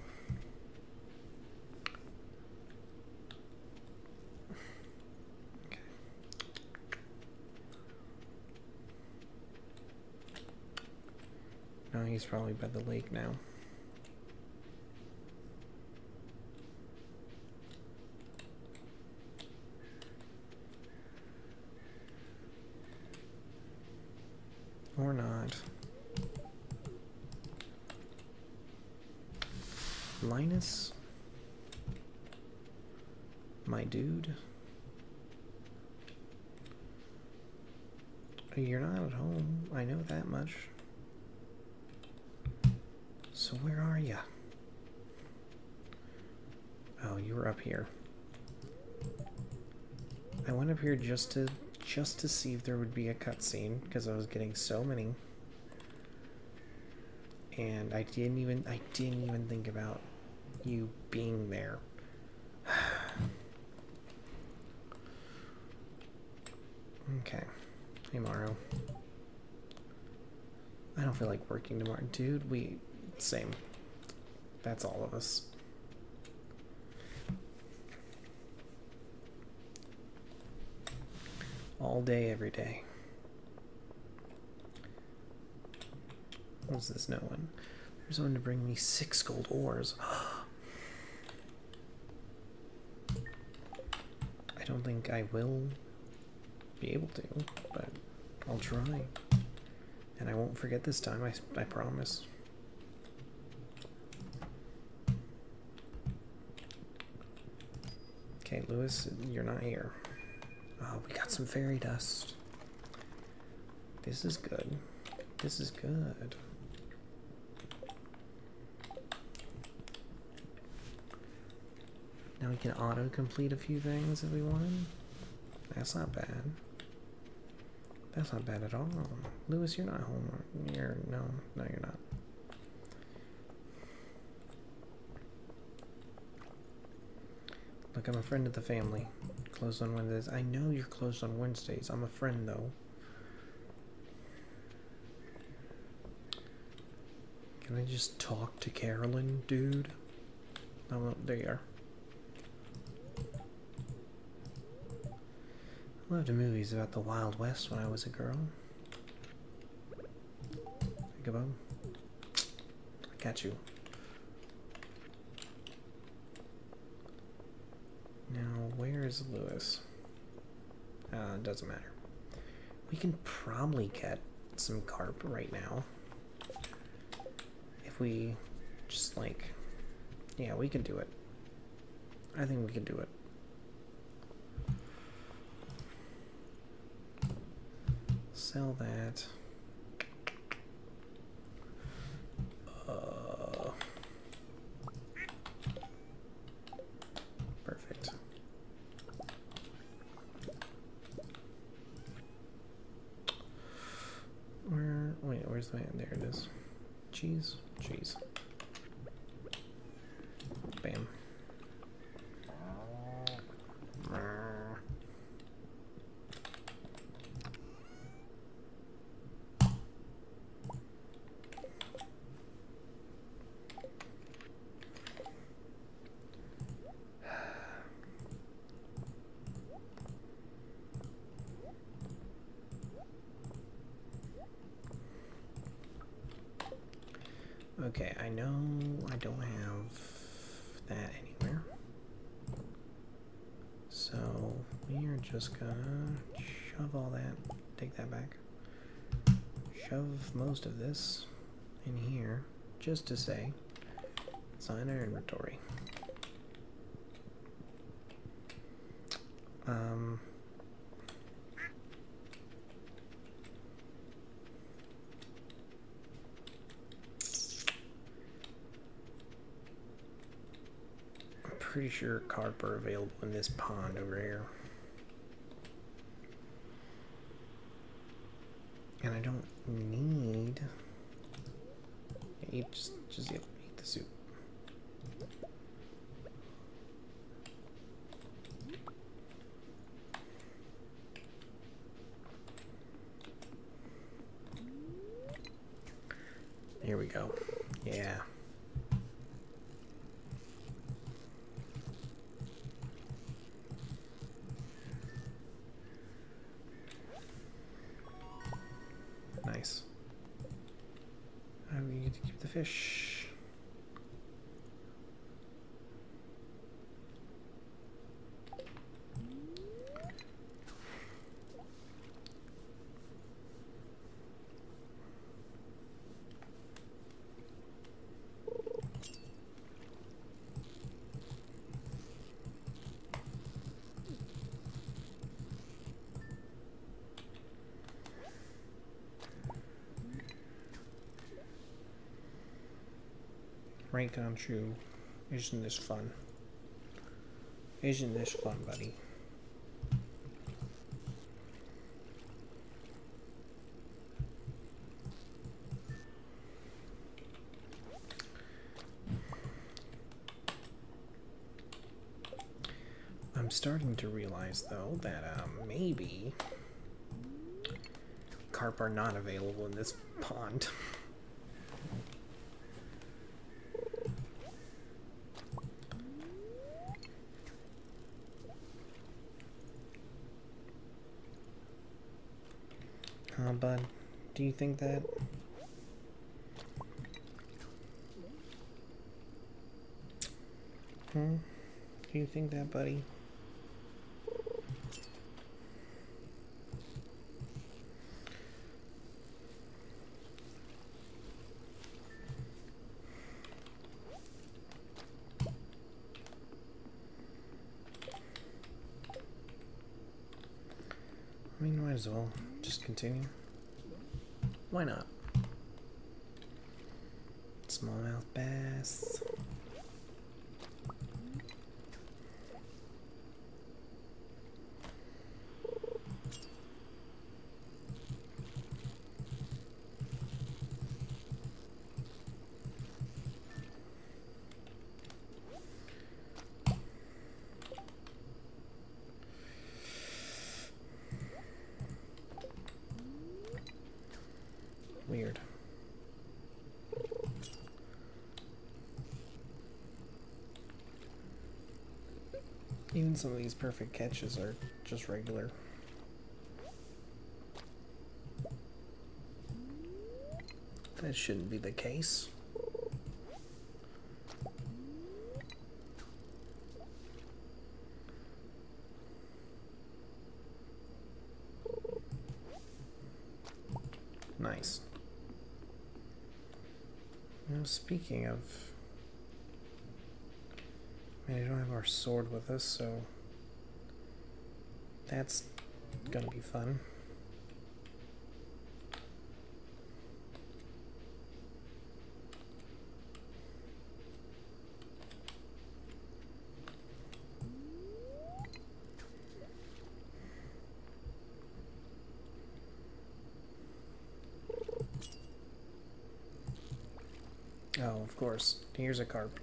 He's probably by the lake now. Or not. Linus? My dude? You're not at home. I know that much. So where are you? Oh, you were up here. I went up here just to just to see if there would be a cutscene because I was getting so many. And I didn't even I didn't even think about you being there. okay. Hey Morrow. I don't feel like working tomorrow. Dude, we same. That's all of us. All day, every day. What's this no one? There's one to bring me six gold ores. I don't think I will be able to, but I'll try. And I won't forget this time, I, I promise. Okay, Lewis, you're not here. Oh, we got some fairy dust. This is good. This is good. Now we can auto-complete a few things if we want. That's not bad. That's not bad at all. Lewis, you're not home. You're no, no, you're not. Look, I'm a friend of the family. Closed on Wednesdays. I know you're closed on Wednesdays. I'm a friend, though. Can I just talk to Caroline, dude? Oh, there you are. I loved movies about the Wild West when I was a girl. Gabo. I got you. Now, where is Lewis? Uh, doesn't matter. We can probably get some carp right now. If we just like, yeah, we can do it. I think we can do it. Sell that. Uh, perfect. Where? Wait, where's the? There it is. Cheese, cheese. Bam. Okay, I know I don't have that anywhere. So we are just gonna shove all that, take that back, shove most of this in here just to say in our inventory. Um, I'm pretty sure carp are available in this pond over here. And I don't need. Yeah, eat, just, just eat, eat the soup. Here we go. Yeah. Nice. And we get to keep the fish. Right on true. Isn't this fun? Isn't this fun, buddy? I'm starting to realize, though, that um, maybe carp are not available in this pond. Huh, bud? Do you think that? Hmm? Do you think that, buddy? I mean, might as well just continue. Why not? Smallmouth bass. Weird. Even some of these perfect catches are just regular. That shouldn't be the case. Nice. Speaking of... I mean, I don't have our sword with us, so... That's gonna be fun. Oh, of course. Here's a carp.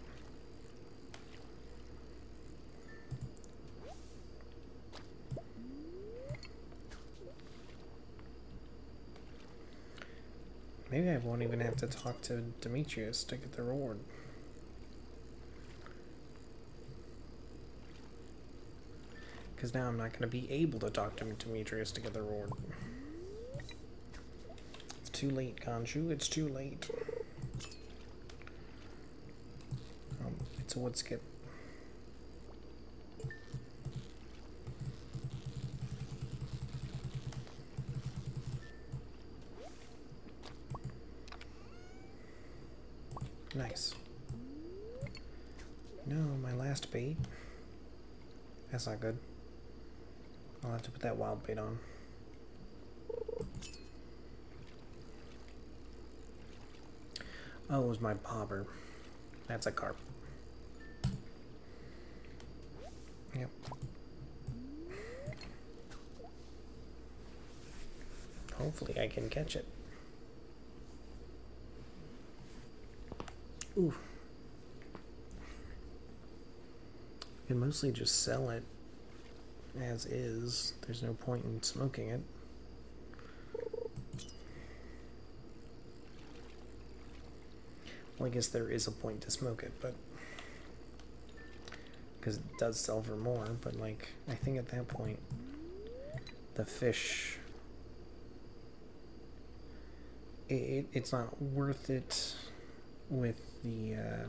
Maybe I won't even to talk to Demetrius to get the reward. Because now I'm not going to be able to talk to Demetrius to get the reward. It's too late, Khonshu. It's too late. Um, it's a woodskip. Not good. I'll have to put that wild bait on. Oh, it was my bobber. That's a carp. Yep. Hopefully I can catch it. Ooh. You can mostly just sell it as is. There's no point in smoking it. Well, I guess there is a point to smoke it, but because it does sell for more. But like, I think at that point, the fish, it, it it's not worth it with the uh,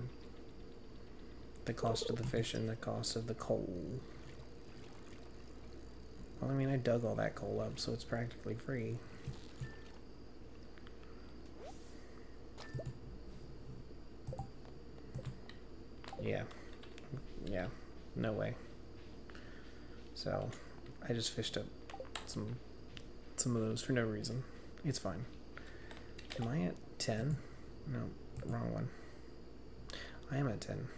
the cost of the fish and the cost of the coal. Well, I mean, I dug all that coal up, so it's practically free. Yeah. Yeah. No way. So, I just fished up some some of those for no reason. It's fine. Am I at 10? No, wrong one. I am at 10.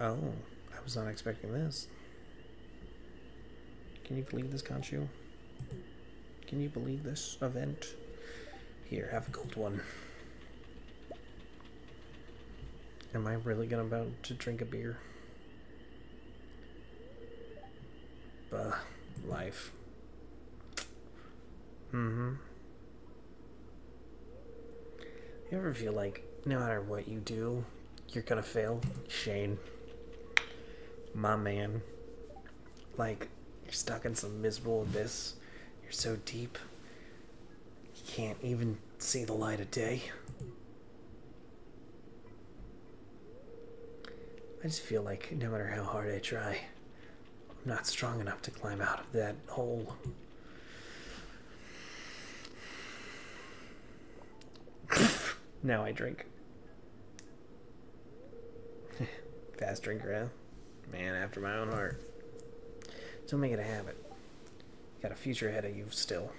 Oh, I was not expecting this. Can you believe this, Khonshu? Can you believe this event? Here, have a cold one. Am I really gonna about to drink a beer? Bah, life. Mm-hmm. You ever feel like no matter what you do, you're gonna fail? Shane. My man. Like, you're stuck in some miserable abyss. You're so deep. You can't even see the light of day. I just feel like no matter how hard I try, I'm not strong enough to climb out of that hole. now I drink. Fast drinker, huh? Man after my own heart. Don't make it a habit. You got a future ahead of you still.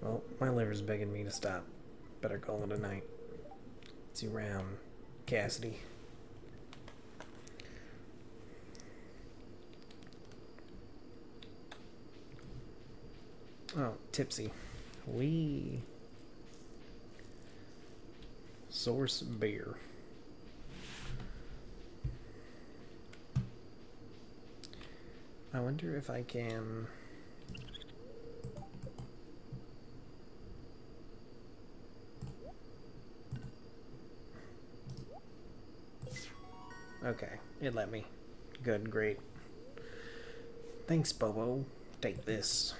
Well, my liver's begging me to stop. Better call it a night. See around, Cassidy. Oh, tipsy. We source beer. I wonder if I can. Okay, it let me. Good, great. Thanks, Bobo. Take this.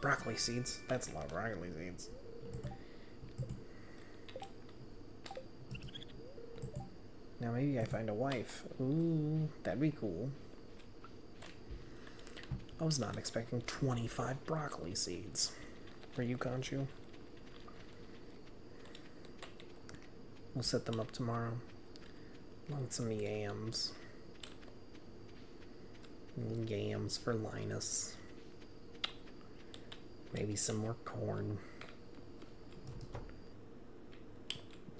Broccoli seeds. That's a lot of broccoli seeds. Now maybe I find a wife. Ooh, that'd be cool. I was not expecting 25 broccoli seeds. Were you, Khonshu? We'll set them up tomorrow. Want some yams. Yams for Linus. Maybe some more corn.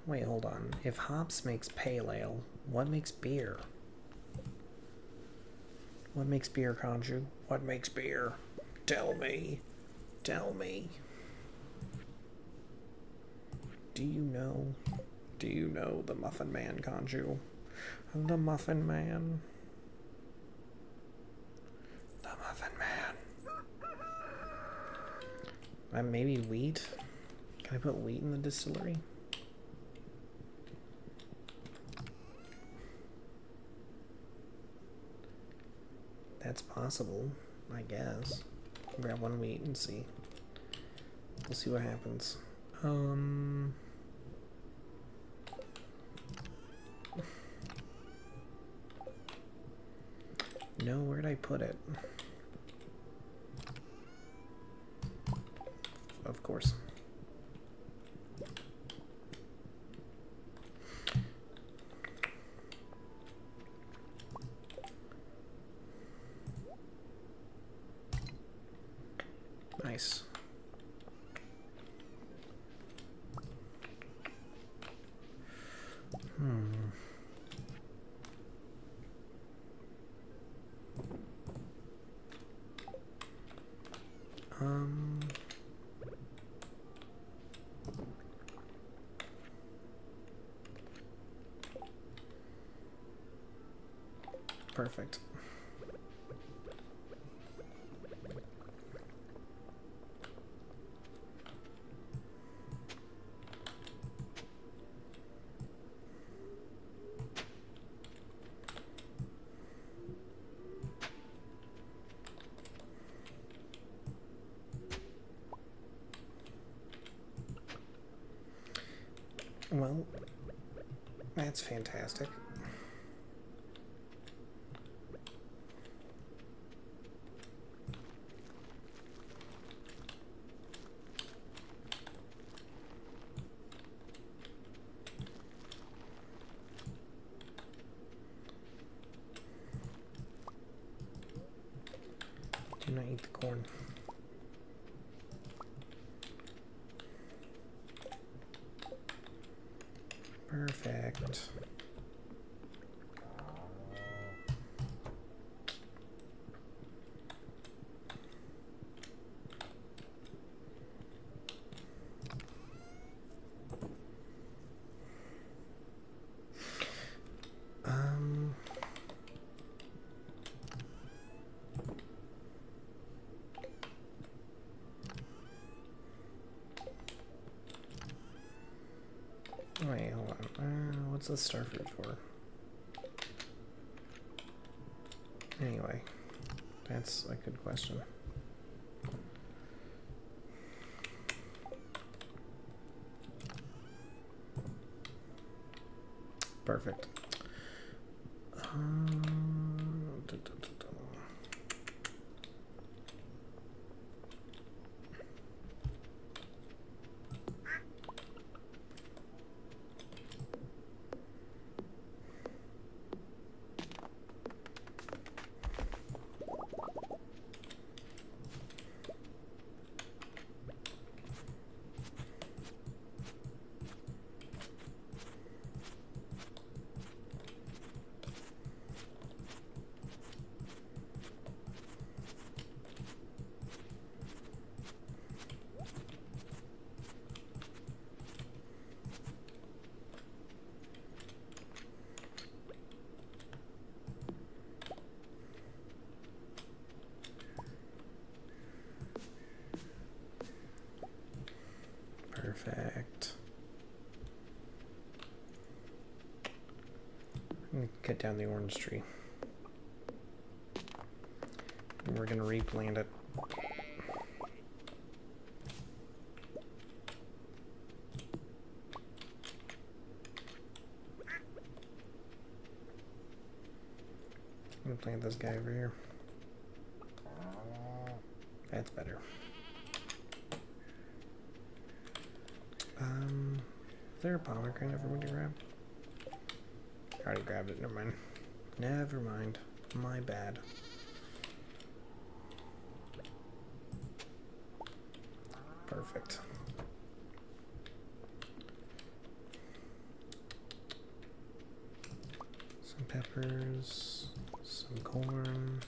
Wait, hold on. If hops makes pale ale, what makes beer? What makes beer, Khonshu? What makes beer? Tell me. Tell me. Do you know? Do you know the Muffin Man, Khonshu? The Muffin Man. The Muffin Man. Uh, maybe wheat? Can I put wheat in the distillery? That's possible, I guess. Grab one wheat and see. We'll see what happens. Um. No, where'd I put it? Of course. What's the starfruit for? Anyway, that's a good question. Perfect. Um, duh, duh, duh, duh. Perfect. I'm gonna cut down the orange tree. And we're gonna replant it. I'm gonna plant this guy over here. That's better. Um, is there a pomegranate for me to grab? I already grabbed it, never mind. Never mind. My bad. Perfect. Some peppers, some corn.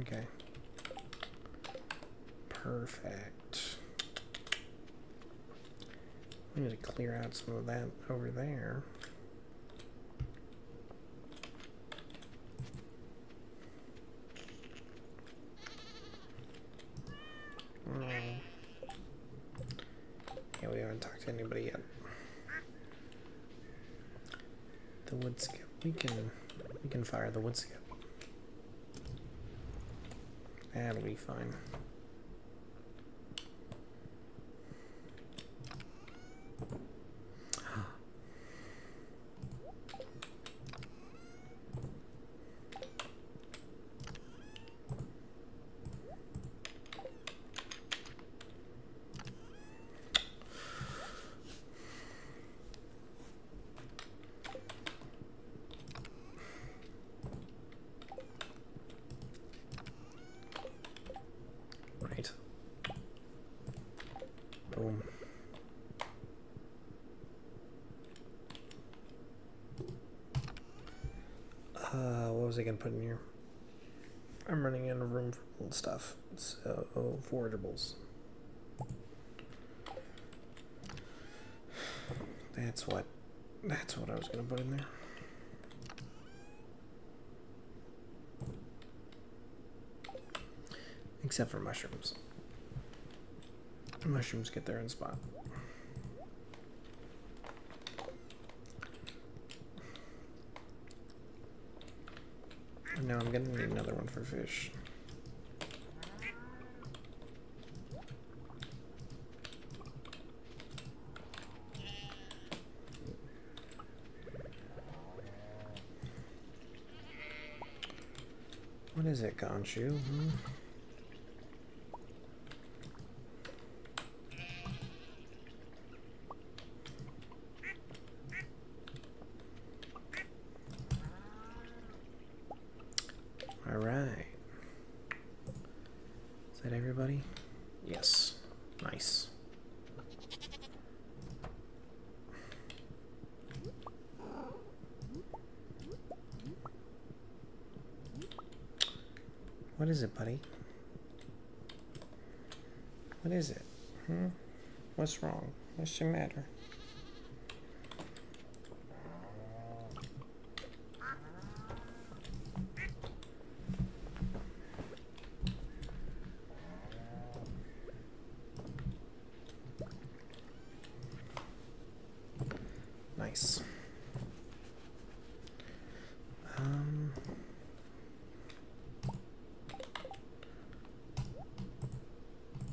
Okay. Perfect. We need to clear out some of that over there. No. Yeah, we haven't talked to anybody yet. The woodskip. We can we can fire the woodskip. That'll be fine. Right. Boom. Gonna put in here? I'm running out of room for old stuff. So, forageables. That's what. That's what I was gonna put in there. Except for mushrooms. Mushrooms get their own spot. No, I'm gonna need another one for fish. What is it, Khonshu? Hmm? All right. Is that everybody? Yes. Nice. What is it, buddy? What is it? Hmm? What's wrong? What's the matter? Nice. Um,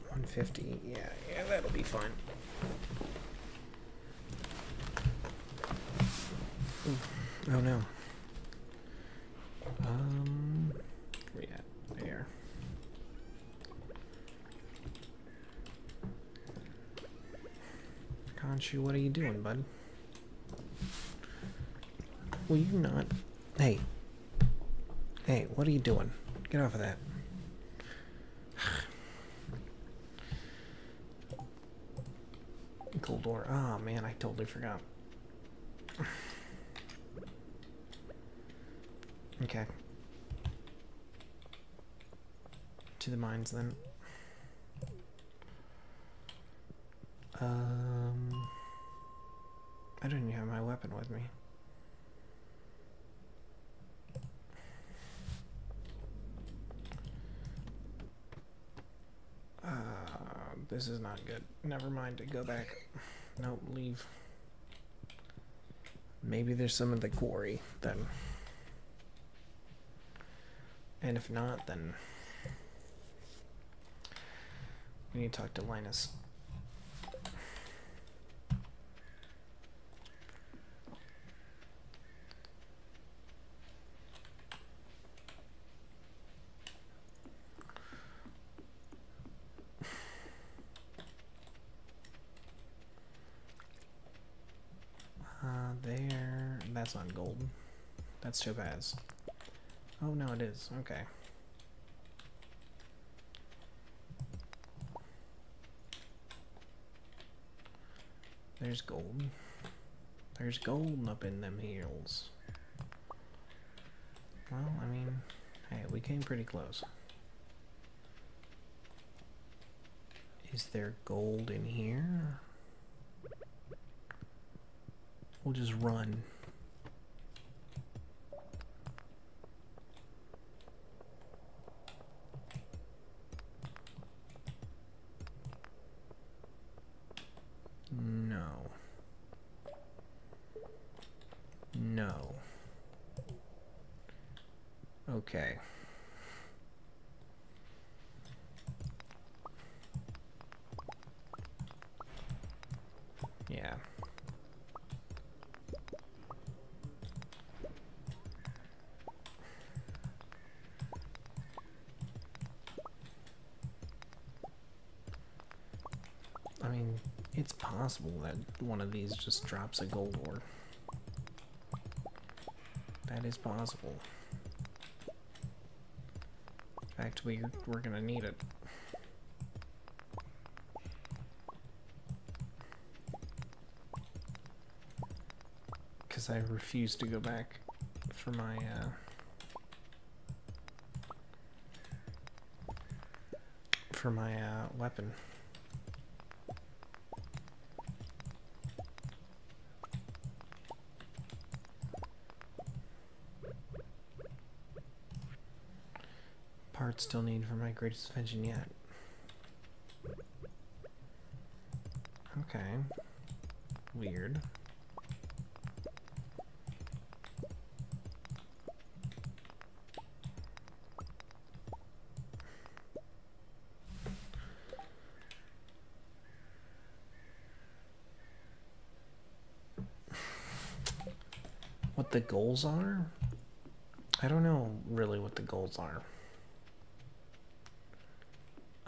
one fifty. Yeah, yeah, that'll be fine. Ooh, Oh no. Um, where we at? There. Khonshu, what are you doing, bud? Will you not? Hey. Hey, what are you doing? Get off of that. Cold door. Oh man, I totally forgot. Okay. To the mines then. Um, I don't even have my weapon with me. Uh, this is not good. Never mind. To go back. Nope, leave. Maybe there's some in the quarry then. And if not, then we need to talk to Linus. Uh, there. That's not gold. That's topaz. Oh no, it is. Okay. There's gold. There's gold up in them hills. Well, I mean, hey, we came pretty close. Is there gold in here? We'll just run. No. No. Okay. Yeah. I mean, it's possible that one of these just drops a gold ore. That is possible. In fact, we, we're gonna need it. Because I refuse to go back for my, uh, for my, uh, weapon. Still need for my greatest invention yet. Okay. Weird. What the goals are? I don't know really what the goals are.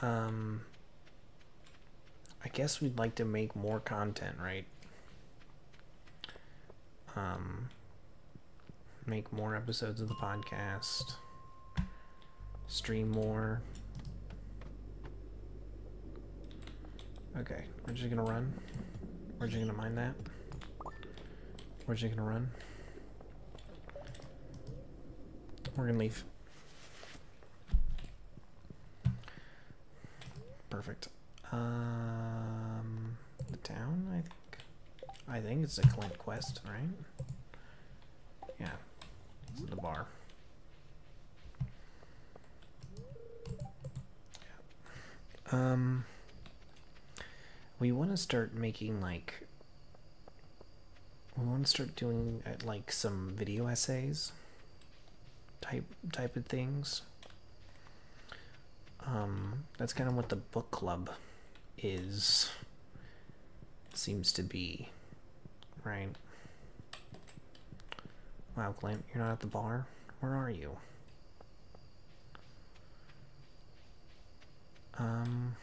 Um, I guess we'd like to make more content, right? Um, make more episodes of the podcast, stream more. Okay, we're just gonna run. We're just gonna mine that. We're just gonna run. We're gonna leave. Perfect. Um, the town, I think. I think it's a Clint quest, right? Yeah, it's the bar. Yeah. Um, we want to start making like. We want to start doing uh, like some video essays type type of things. Um, that's kind of what the book club is seems to be, right? Wow, Clint, you're not at the bar. Where are you? Um.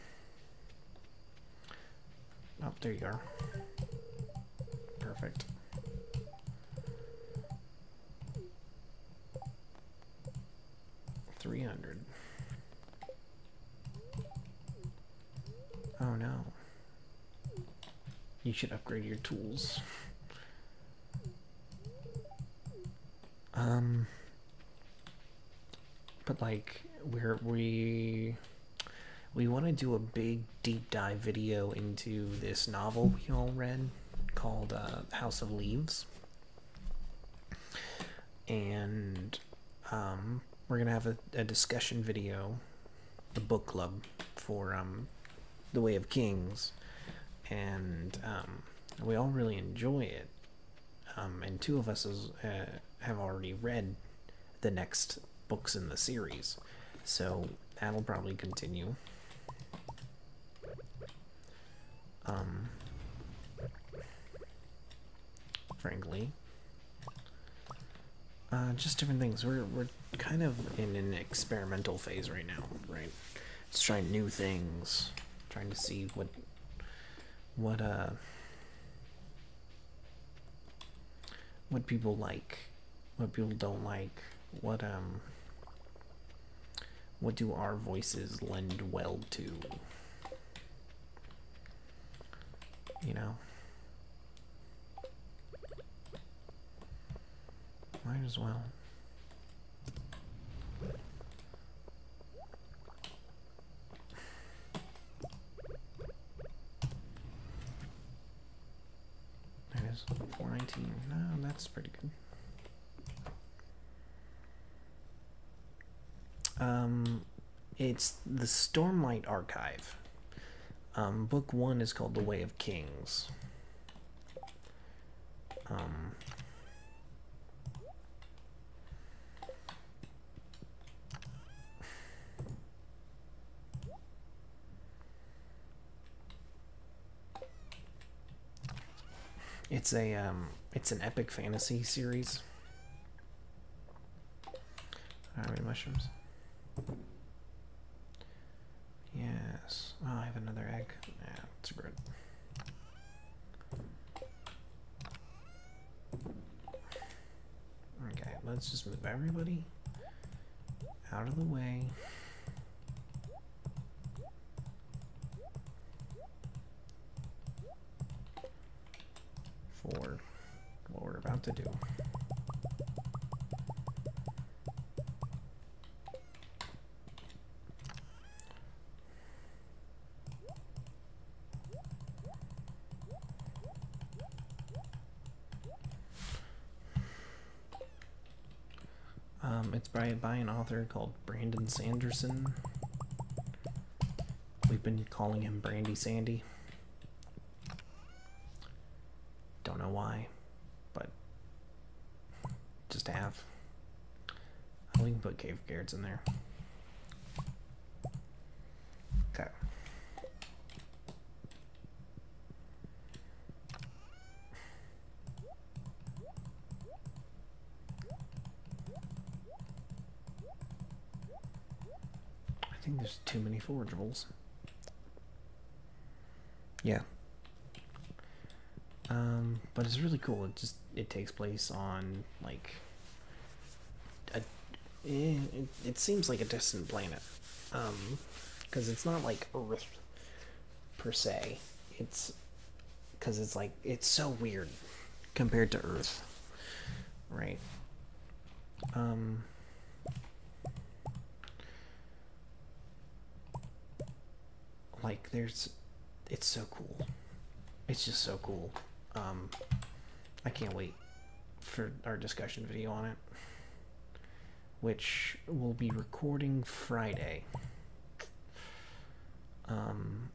Oh, there you are. Perfect. Three hundred. Oh no. You should upgrade your tools. Um but like we we want to do a big deep dive video into this novel we all read called uh, House of Leaves. And um, we're gonna have a, a discussion video, the book club for um, the Way of Kings, and um, we all really enjoy it. um, and two of us is, uh, have already read the next books in the series, so that'll probably continue. Um, frankly, uh, just different things. We're we're kind of in an experimental phase right now, right? Just trying new things, trying to see what what uh what people like, what people don't like, what um what do our voices lend well to? You know? Might as well. There it is, 419. No, that's pretty good. Um, it's the Stormlight Archive. Um, book one is called The Way of Kings. Um, it's a um, it's an epic fantasy series. How many mushrooms? Yes. Oh, I have another egg. Yeah, it's good. Okay, let's just move everybody out of the way. For what we're about to do. Um, it's by, by an author called Brandon Sanderson. We've been calling him Brandy Sandy. Don't know why, but just have. We can put cave guards in there. Okay. I think there's too many forageables. Yeah. Um, but it's really cool. It just it takes place on like eh, it, it seems like a distant planet. Um, because it's not like Earth per se. It's because it's like it's so weird compared to Earth, right? Um. Like there's, it's so cool. It's just so cool. Um, I can't wait for our discussion video on it, which we'll be recording Friday. Um,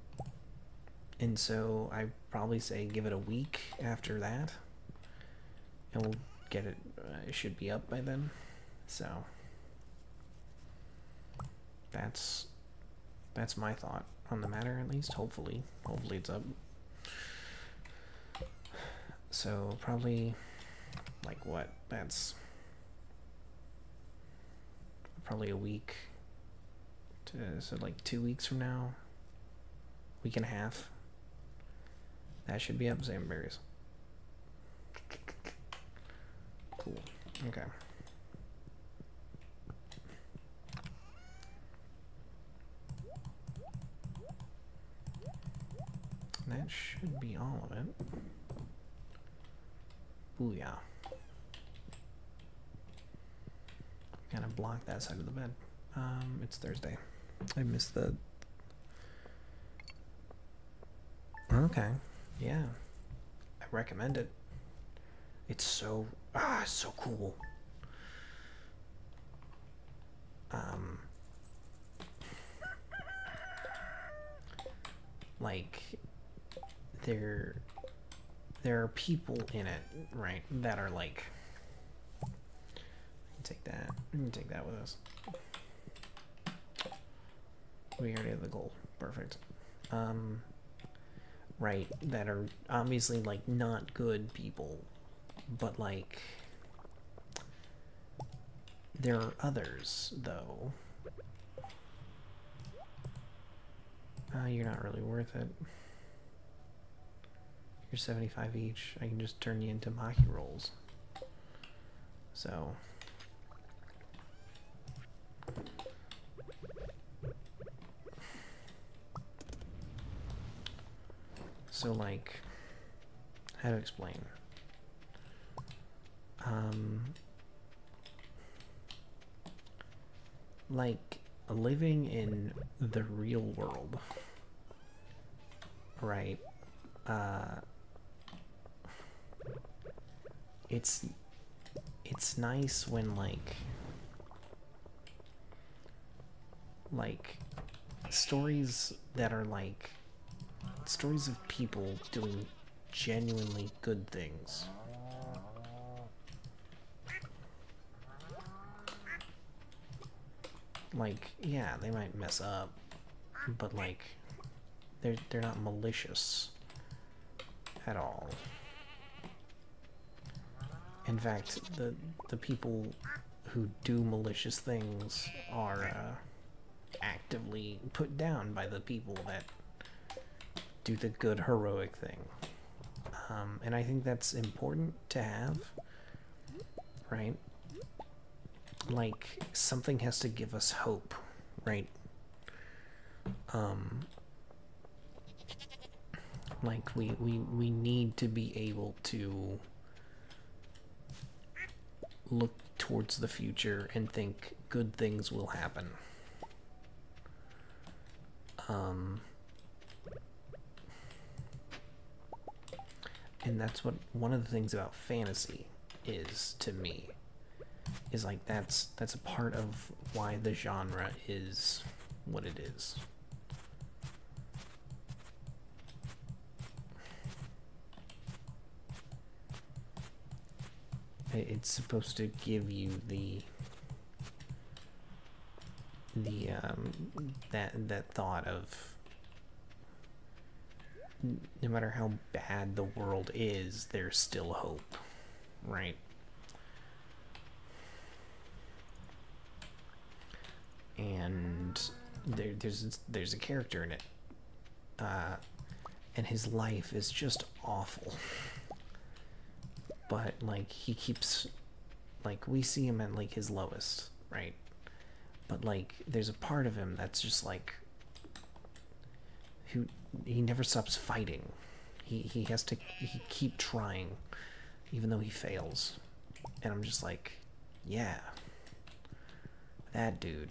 and so I probably say give it a week after that, and we'll get it. Uh, it should be up by then. So that's that's my thought on the matter, at least. Hopefully, hopefully it's up. So probably like what? That's probably a week. To, so like two weeks from now, week and a half. That should be up. Same berries. Cool. Okay. That should be all of it. Booyah. Kind of block that side of the bed. Um, it's Thursday. I missed the. Okay. Yeah. I recommend it. It's so ah so cool. Um like they're there are people in it, right, that are like. Take that. We can take that with us. We already have the gold. Perfect. Um, right, that are obviously like not good people, but like there are others though. Uh, you're not really worth it. You're 75 each. I can just turn you into Maki rolls. So. So, like, how to explain? Um, like, living in the real world, right? Uh, it's it's nice when like like stories that are like stories of people doing genuinely good things. Like, yeah, they might mess up, but like they're they're not malicious at all. In fact, the the people who do malicious things are uh, actively put down by the people that do the good heroic thing. Um, and I think that's important to have, right? Like something has to give us hope, right? Um, like we we we need to be able to look towards the future and think good things will happen. Um, and that's what one of the things about fantasy is to me is like that's that's a part of why the genre is what it is. It's supposed to give you the the um that that thought of no matter how bad the world is, there's still hope, right? And there, there's there's a character in it, uh, and his life is just awful. But like he keeps, like we see him at like his lowest, right? But like there's a part of him that's just like he never stops fighting. He he has to he keep trying, even though he fails. And I'm just like, yeah, that dude.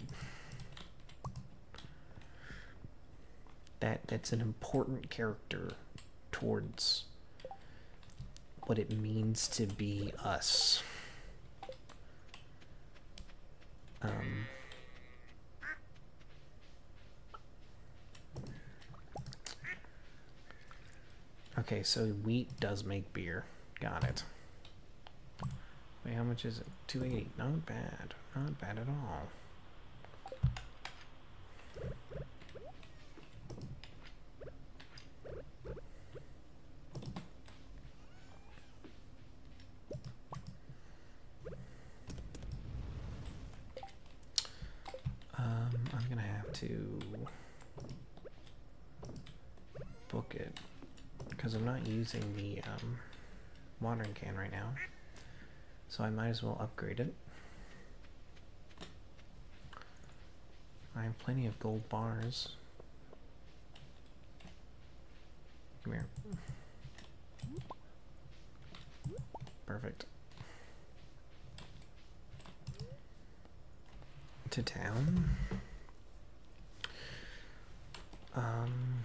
That that's an important character towards what it means to be us. Um, Okay, so wheat does make beer. Got it. Wait, how much is it? 280. Not bad. Not bad at all. Um, I'm gonna have to book it because I'm not using the um, watering can right now. So I might as well upgrade it. I have plenty of gold bars. Come here. Perfect. To town. Um...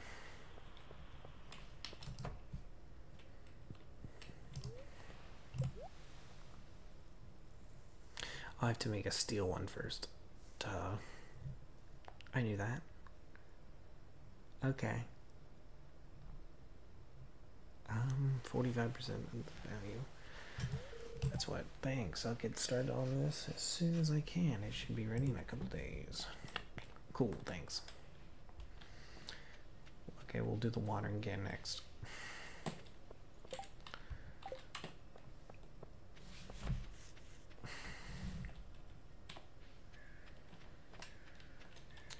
i have to make a steel one first. Duh. I knew that. Okay. Um, 45% of the value. That's what. Thanks. I'll get started on this as soon as I can. It should be ready in a couple days. Cool, thanks. Okay, we'll do the watering again next.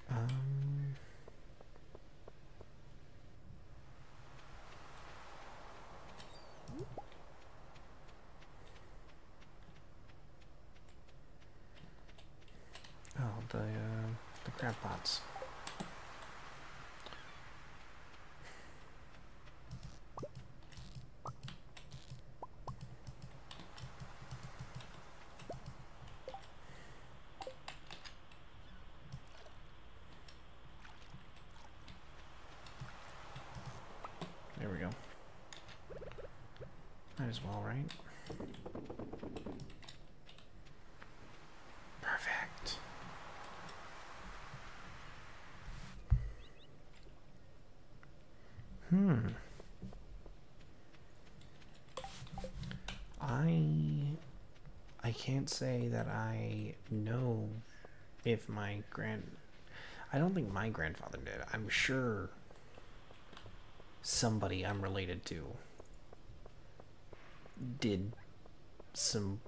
Um, oh, the uh, the crab pots. There we go. Might as well, right? Perfect. Hmm. I I can't say that I know if my grand I don't think my grandfather did. I'm sure somebody I'm related to did some,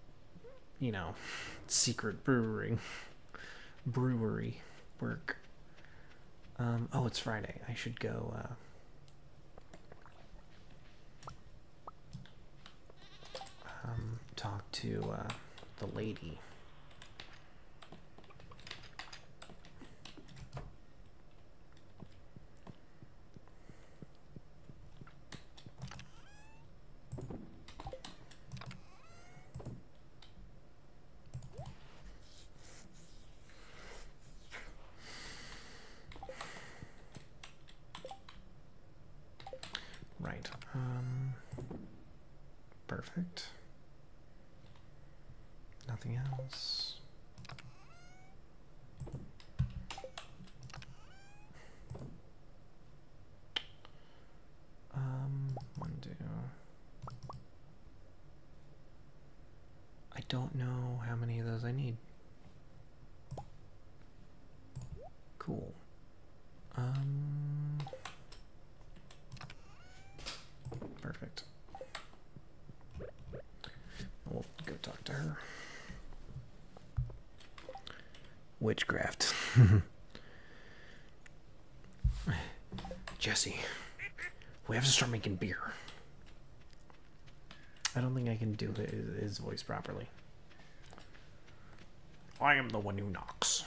you know, secret brewing, brewery work. Um, oh, it's Friday. I should go. Uh, um, talk to uh, the lady. Right. Um, perfect. Nothing else. Um, one, two. I don't know how many of those I need. Cool. Um, perfect. We'll go talk to her. Witchcraft. Jesse, we have to start making beer. I don't think I can do his, his voice properly. I am the one who knocks.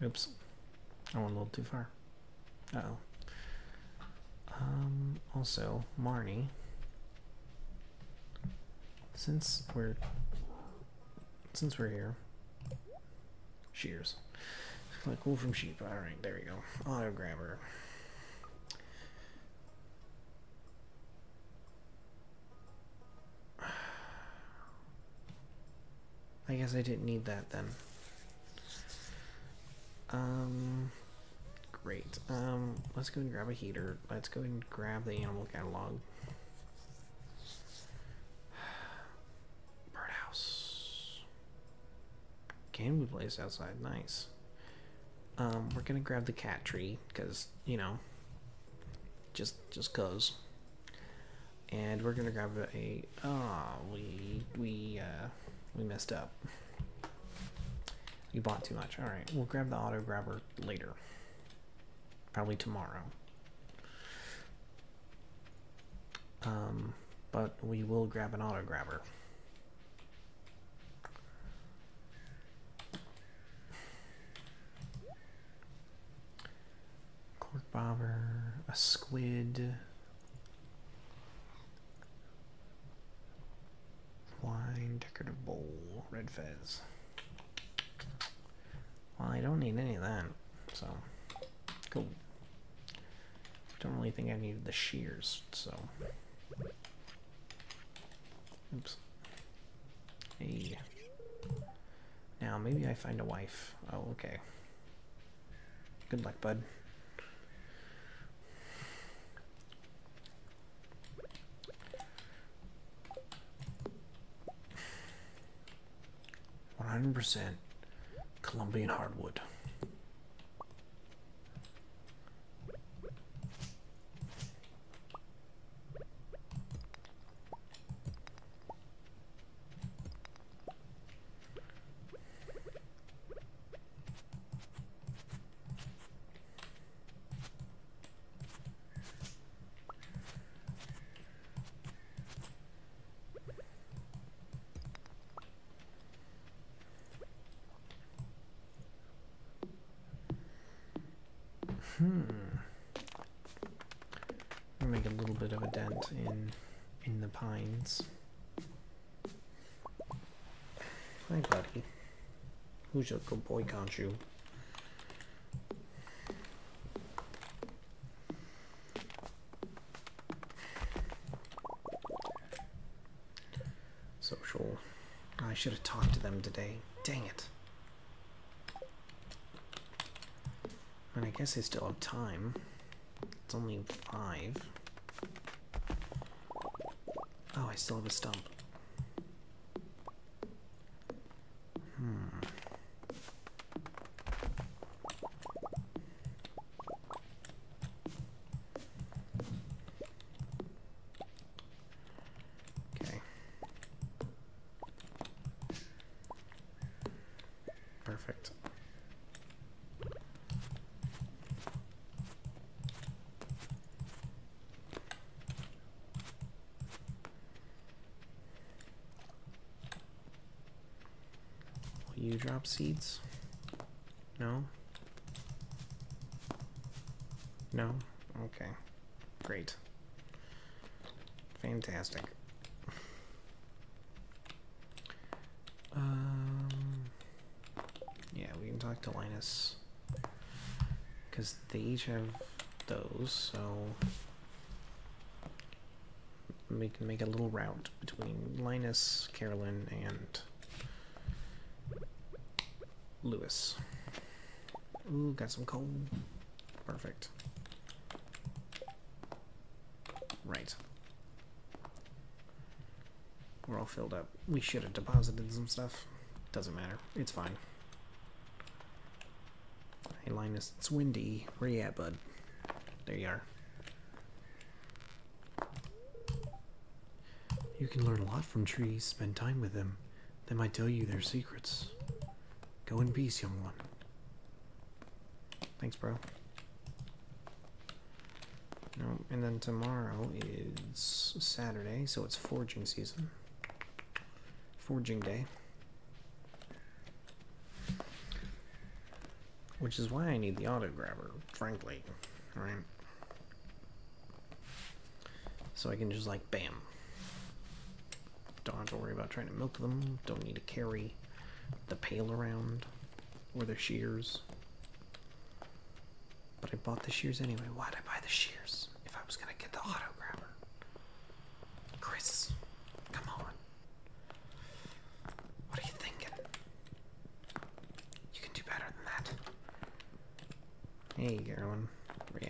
Oops. I went a little too far. Uh oh. Um, also, Marnie, since we're since we're here, shears. Like wool from sheep. All right, there we go. Auto grabber. I guess I didn't need that then. Um, great. Um, let's go and grab a heater. Let's go and grab the animal catalog. Can we place outside? Nice. Um, we're gonna grab the cat tree because you know, just just cause. And we're gonna grab a. a oh, we we uh, we messed up. You bought too much. Alright, we'll grab the auto grabber later. Probably tomorrow. Um, but we will grab an auto grabber. Cork bobber, a squid. Wine, decorative bowl, red fez. Well, I don't need any of that, so cool. Don't really think I needed the shears, so. Oops. Hey. Now, maybe I find a wife. Oh, okay. Good luck, bud. 100% Colombian hardwood. Who's a good boy, can't you? Social. I should have talked to them today. Dang it. And I guess I still have time. It's only five. Oh, I still have a stump. Hmm. Okay. Perfect. Seeds? No? No? Okay. Great. Fantastic. Um, yeah, we can talk to Linus. Because they each have those, so we can make a little route between Linus, Caroline, and Lewis. Ooh, got some coal. Perfect. Right. We're all filled up. We should have deposited some stuff. Doesn't matter. It's fine. Hey Linus, it's windy. Where you at, bud? There you are. You can learn a lot from trees. Spend time with them. They might tell you their secrets. Go in peace, young one. Thanks, bro. No, and then tomorrow is Saturday, so it's forging season. Forging day. Which is why I need the auto grabber, frankly. Right? So I can just like bam. Don't have to worry about trying to milk them. Don't need to carry the pail around or the shears. But I bought the shears anyway. Why'd I buy the shears if I was gonna get the auto grabber? Chris, come on. What are you thinking? You can do better than that. Hey, you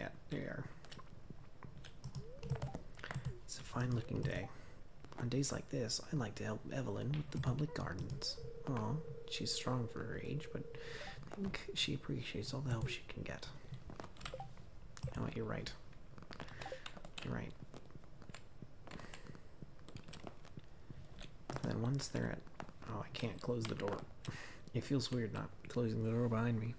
at? There you are. It's a fine looking day. On days like this, I like to help Evelyn with the public gardens. Aw, she's strong for her age, but I think she appreciates all the help she can get. You know what, you're right. You're right. And then once they're at... Oh, I can't close the door. It feels weird not closing the door behind me.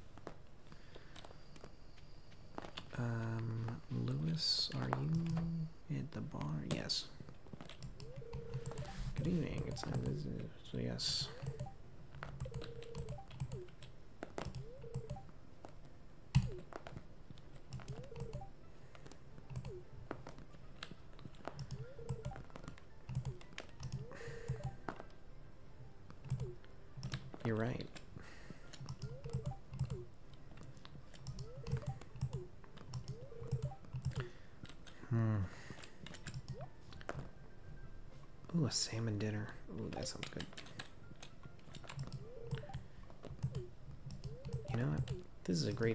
Um, Lewis, are you at the bar? Yes. Good evening. It's uh, this is- yes.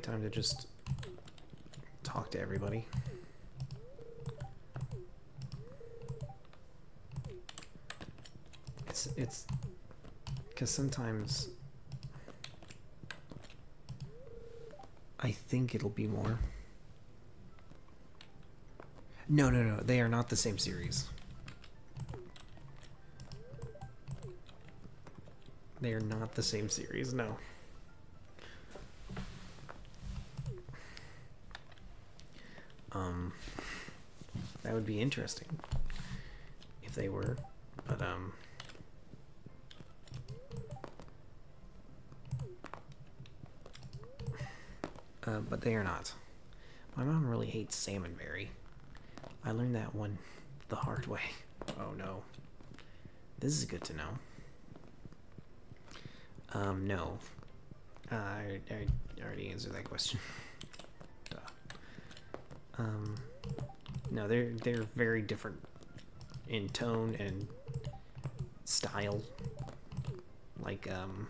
time to just talk to everybody. It's it's because sometimes I think it'll be more. No, no, no, they are not the same series. They are not the same series, no. Would be interesting if they were, but um, uh, but they are not. My mom really hates salmonberry. I learned that one the hard way. Oh no. This is good to know. Um, no. Uh, I, I already answered that question. Duh. Um, no, they're they're very different in tone and style. Like um,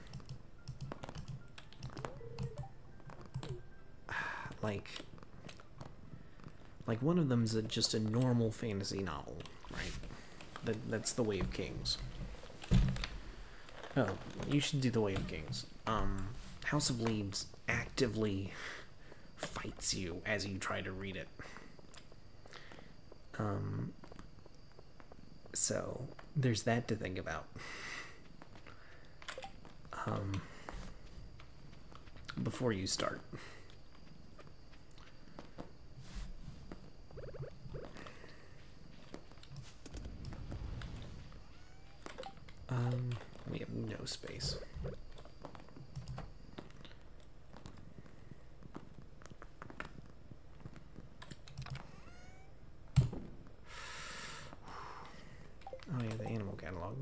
like like one of them's a, just a normal fantasy novel, right? That that's the Way of Kings. Oh, you should do the Way of Kings. Um, House of Leaves actively fights you as you try to read it. Um, so there's that to think about. Um, before you start. Um, we have no space. Oh yeah, the animal catalog.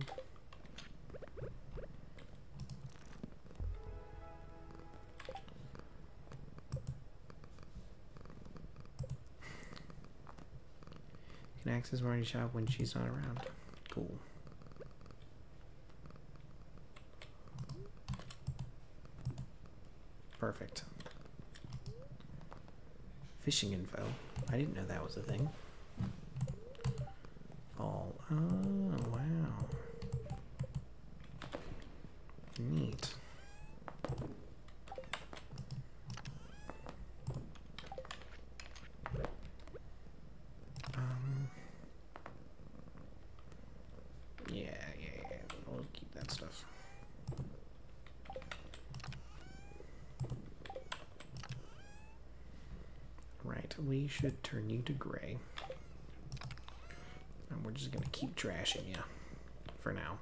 Can access Marnie's shop when she's not around. Cool. Perfect. Fishing info. I didn't know that was a thing. All Oh, wow. Neat. Um. Yeah, yeah, yeah. We'll keep that stuff. Right, we should turn you to gray. And we're just gonna keep trashing you for now.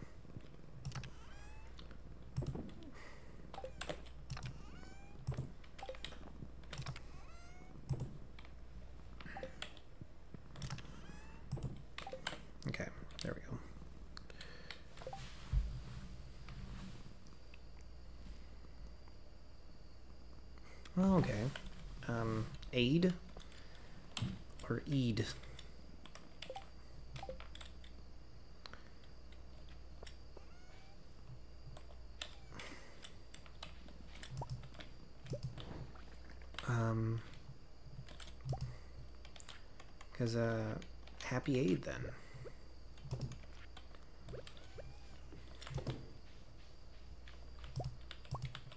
Okay, there we go. Oh, okay. Um, aid or eid? Um, because uh, happy aid then.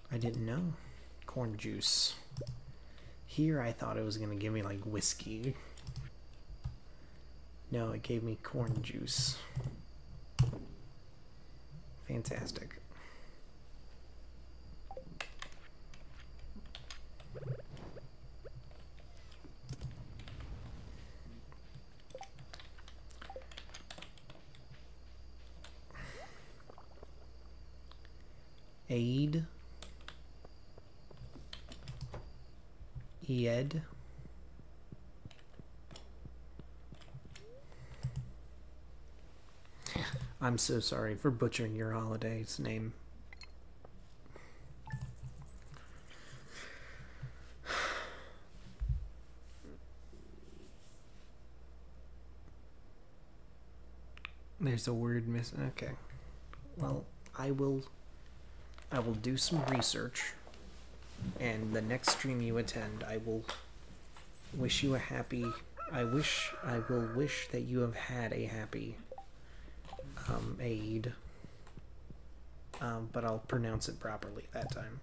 I didn't know. Corn juice. Here I thought it was gonna give me like whiskey. No, it gave me corn juice. Fantastic. Aid. Ed. I'm so sorry for butchering your holiday's name. There's a word missing. Okay. Well, I will I will do some research and the next stream you attend, I will wish you a happy. I wish I will wish that you have had a happy um, aid, um, but I'll pronounce it properly that time.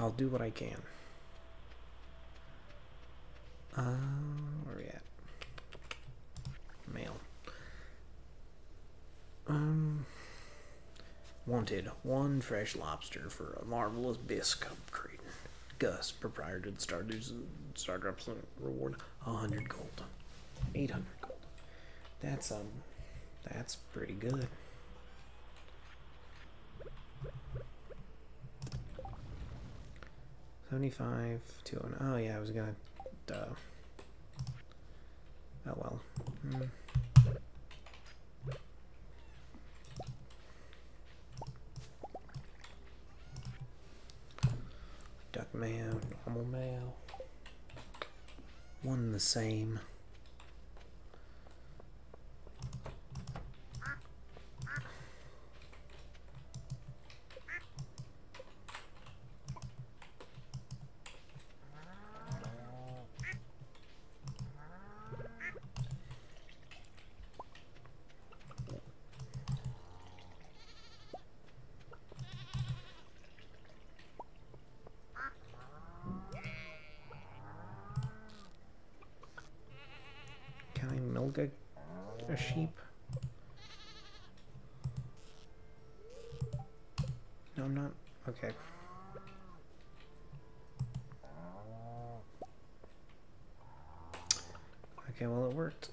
I'll do what I can. One fresh lobster for a marvelous bisque upgrade. Gus, proprietor of the Stardust Stardrops reward, a hundred gold, eight hundred gold. That's um, that's pretty good. Seventy-five to an. Oh yeah, I was gonna. Duh. Oh well. Hmm. Duck mayo, normal mayo. One the same. Can I milk a, a sheep? No, I'm not. Okay. Okay, well, it worked.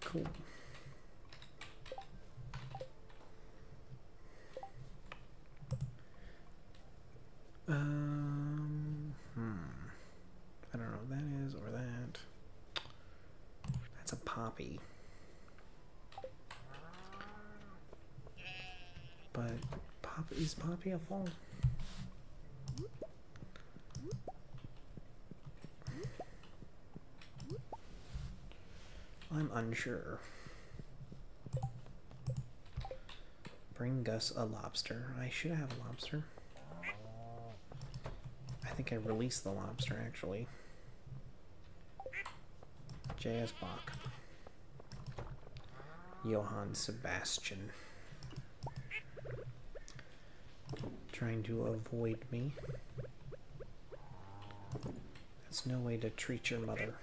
Cool. Um, hmm. I don't know what that is or that. Poppy. But pop is poppy a fall? I'm unsure. Bring Gus a lobster. I should have a lobster. I think I released the lobster actually. J.S. Bach. Johann Sebastian. Trying to avoid me. That's no way to treat your mother.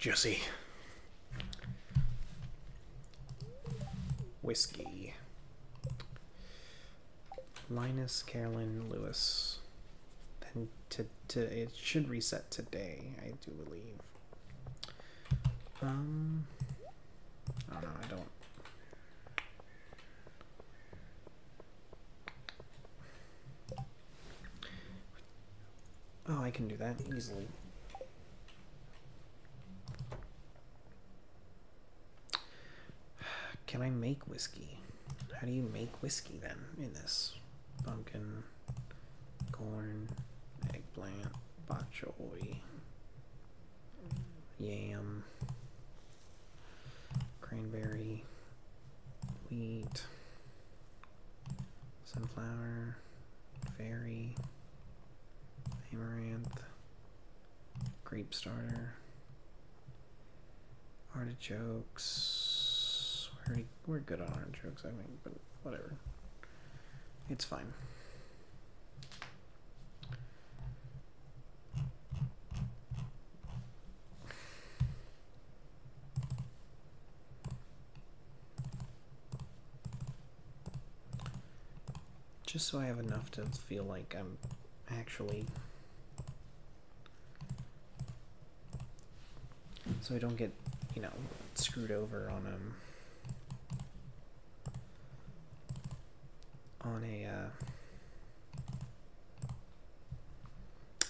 Jesse. Whiskey. Linus, Caroline, Lewis. Then to, to it should reset today, I do believe. Um I I don't Oh, I can do that easily. Can I make whiskey? How do you make whiskey then in this? Pumpkin, corn, eggplant, bok choy, yam, cranberry, wheat, sunflower, fairy, amaranth, grape starter, artichokes. We're, we're good on artichokes, I think, but whatever. It's fine. Just so I have enough to feel like I'm actually so I don't get, you know, screwed over on um on a uh,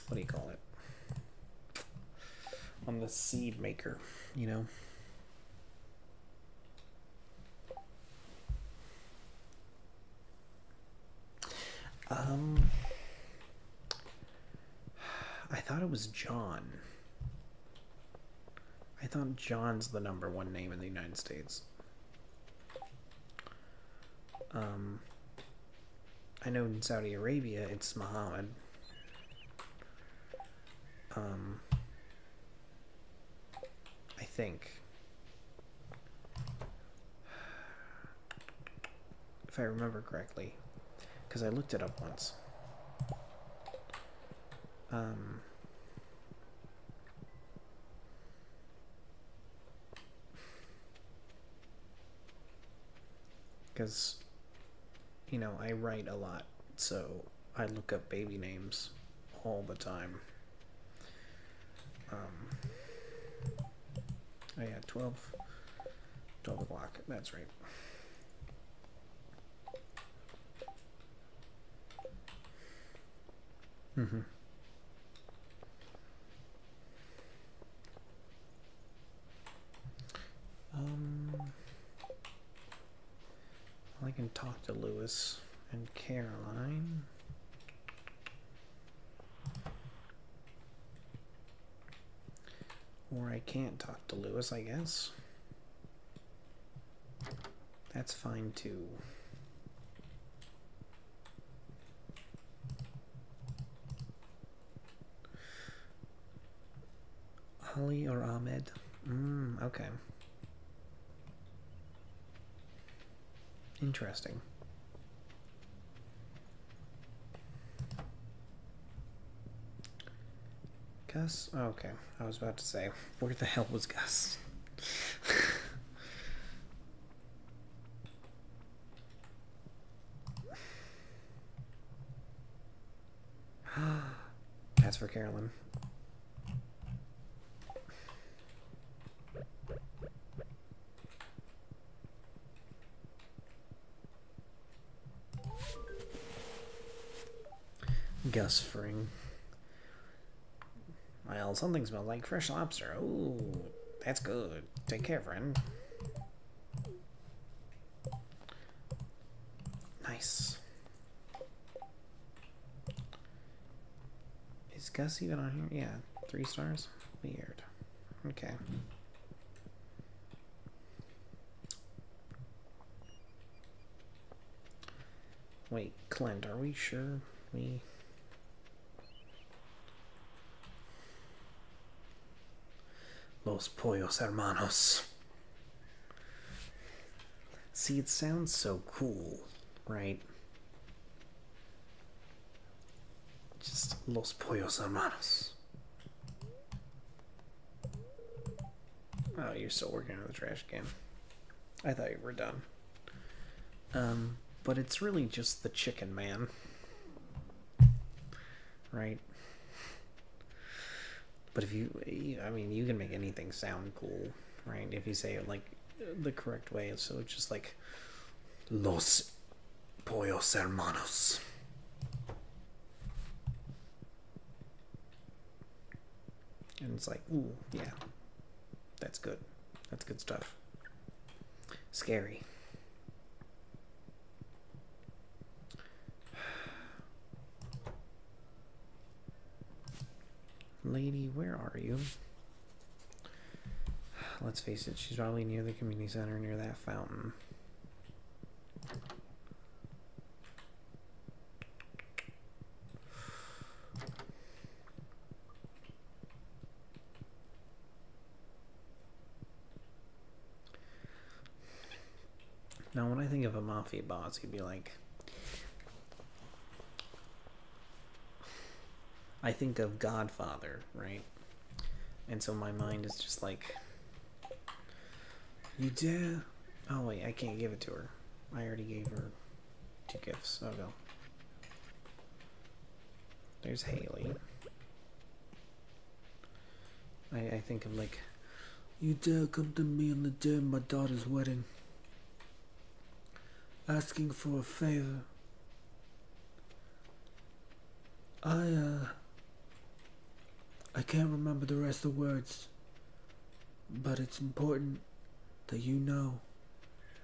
what do you call it? I'm the seed maker, you know. Um, I thought it was John. I thought John's the number one name in the United States. Um, I know in Saudi Arabia it's Muhammad. Um, I think. If I remember correctly. Because I looked it up once. Um, because you know I write a lot, so I look up baby names all the time. Um, oh yeah, 12, 12 o'clock. That's right. Mm-hmm. I can talk to Lewis and Caroline. Or I can't talk to Lewis, I guess. That's fine too. Ali or Ahmed? Mm, okay. Interesting. Gus? Okay. I was about to say, where the hell was Gus? That's for Caroline. Gus Fring. Something smells like fresh lobster. Ooh, that's good. Take care, friend. Nice. Is Gus even on here? Yeah, three stars. Weird. Okay. Wait, Clint, are we sure we Los Pollos Hermanos. See, it sounds so cool, right? Just Los Pollos Hermanos. Oh, you're still working on the trash can. I thought you were done. Um, but it's really just the chicken man. Right? But if you, I mean, you can make anything sound cool, right? If you say it like the correct way. So it's just like Los Pollos Hermanos. And it's like, ooh, yeah, that's good. That's good stuff. Scary. Lady, where are you? Let's face it, she's probably near the community center, near that fountain. Now, when I think of a mafia boss, he'd be like, I think of Godfather, right? And so my mind is just like, you do. Oh wait, I can't give it to her. I already gave her two gifts. Oh no. There's Haley. I, I think of like, you dare come to me on the day of my daughter's wedding, asking for a favor. I, uh, I can't remember the rest of the words, but it's important that you know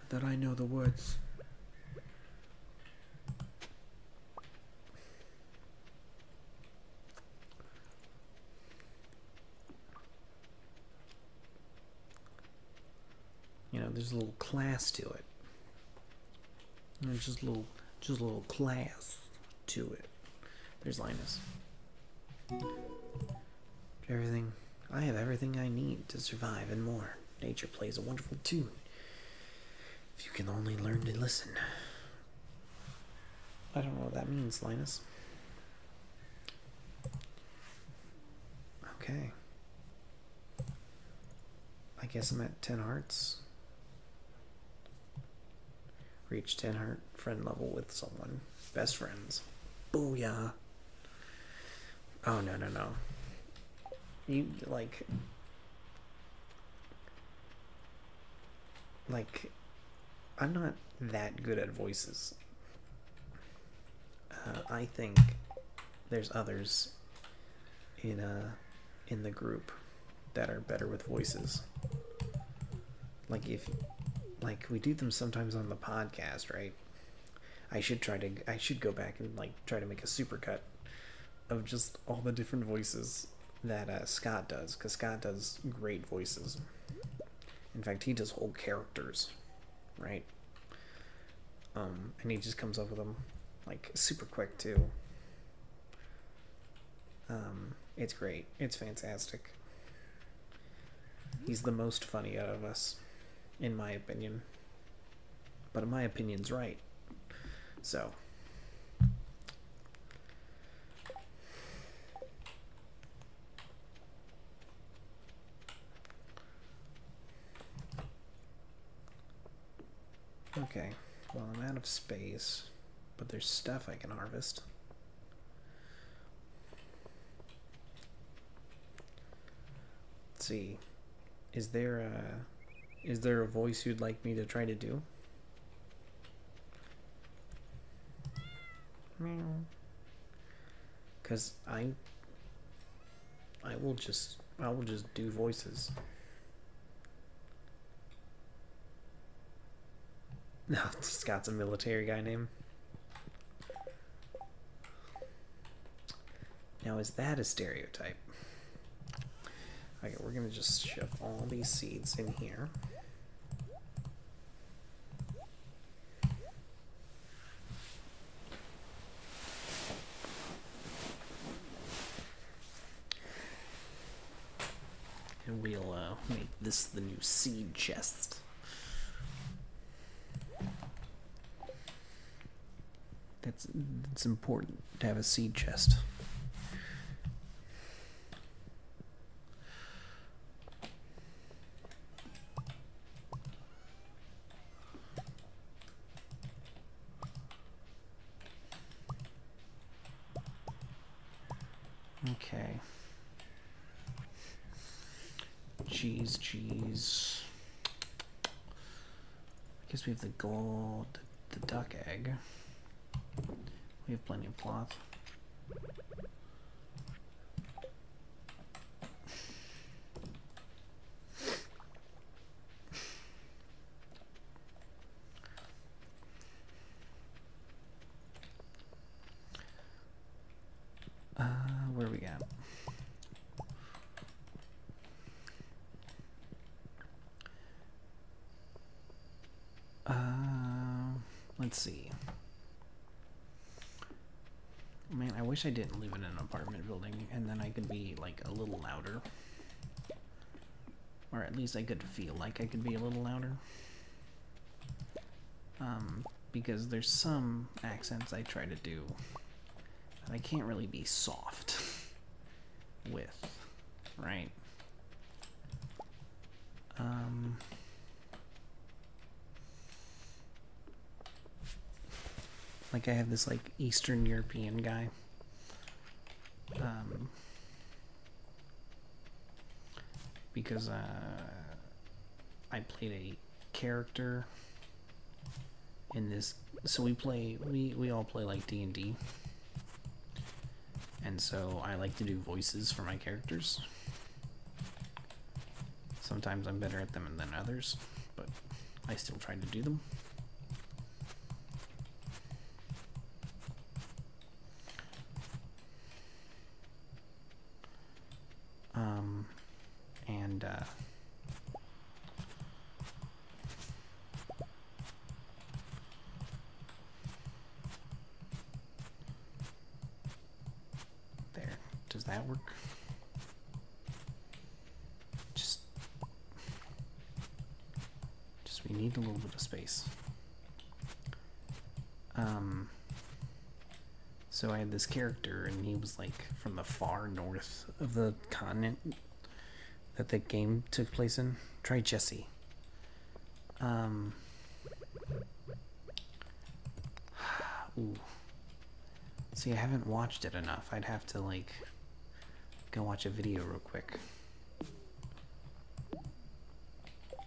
that I know the words. You know, there's a little class to it. There's just a little, just a little class to it. There's Linus. Everything, I have everything I need to survive and more. Nature plays a wonderful tune. If you can only learn to listen. I don't know what that means, Linus. Okay. I guess I'm at 10 hearts. Reach 10 heart friend level with someone. Best friends. Booyah. Oh, no, no, no. You, like. Like, I'm not that good at voices. Uh, I think there's others in uh in the group that are better with voices. Like if like we do them sometimes on the podcast, right? I should try to I should go back and like try to make a supercut of just all the different voices that uh, Scott does cuz Scott does great voices. In fact, he does whole characters, right? Um and he just comes up with them like super quick too. Um it's great. It's fantastic. He's the most funny out of us, in my opinion. But my opinion's right. So. Okay, well, I'm out of space, but there's stuff I can harvest. Let's see. Is there a is there a voice you'd like me to try to do? Cuz I I will just I will just do voices. No, Scott's a military guy name. Now is that a stereotype? Okay, we're gonna just shove all these seeds in here. And we'll uh, make this the new seed chest. That's, it's important to have a seed chest. Okay. Cheese, cheese. I guess we have the gold, the duck egg. We have plenty of cloth. Uh, where we at? Uh, let's see. Man, I wish I didn't live in an apartment building and then I could be like a little louder. Or at least I could feel like I could be a little louder. Um, because there's some accents I try to do that I can't really be soft with, right? Um, like I have this like Eastern European guy. Um, because uh, I played a character in this. So we play. We we all play like D and D. and so I like to do voices for my characters. Sometimes I'm better at them than others, but I still try to do them. Um, and uh, there. Does that work? Just, just we need a little bit of Um. So I had this character, and he was like from the far north of the continent that the game took place in. Try Jesse. Um. Ooh. See, I haven't watched it enough. I'd have to like go watch a video real quick.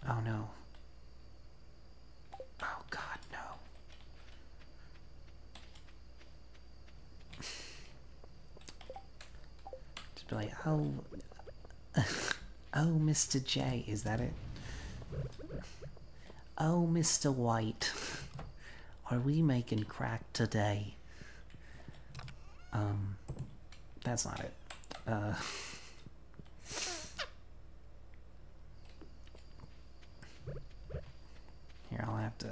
Oh no. Oh god, no. Just be like, oh, oh, Mr. J, is that it? Oh, Mr. White, are we making crack today? Um, that's not it. Uh, here, I'll have to.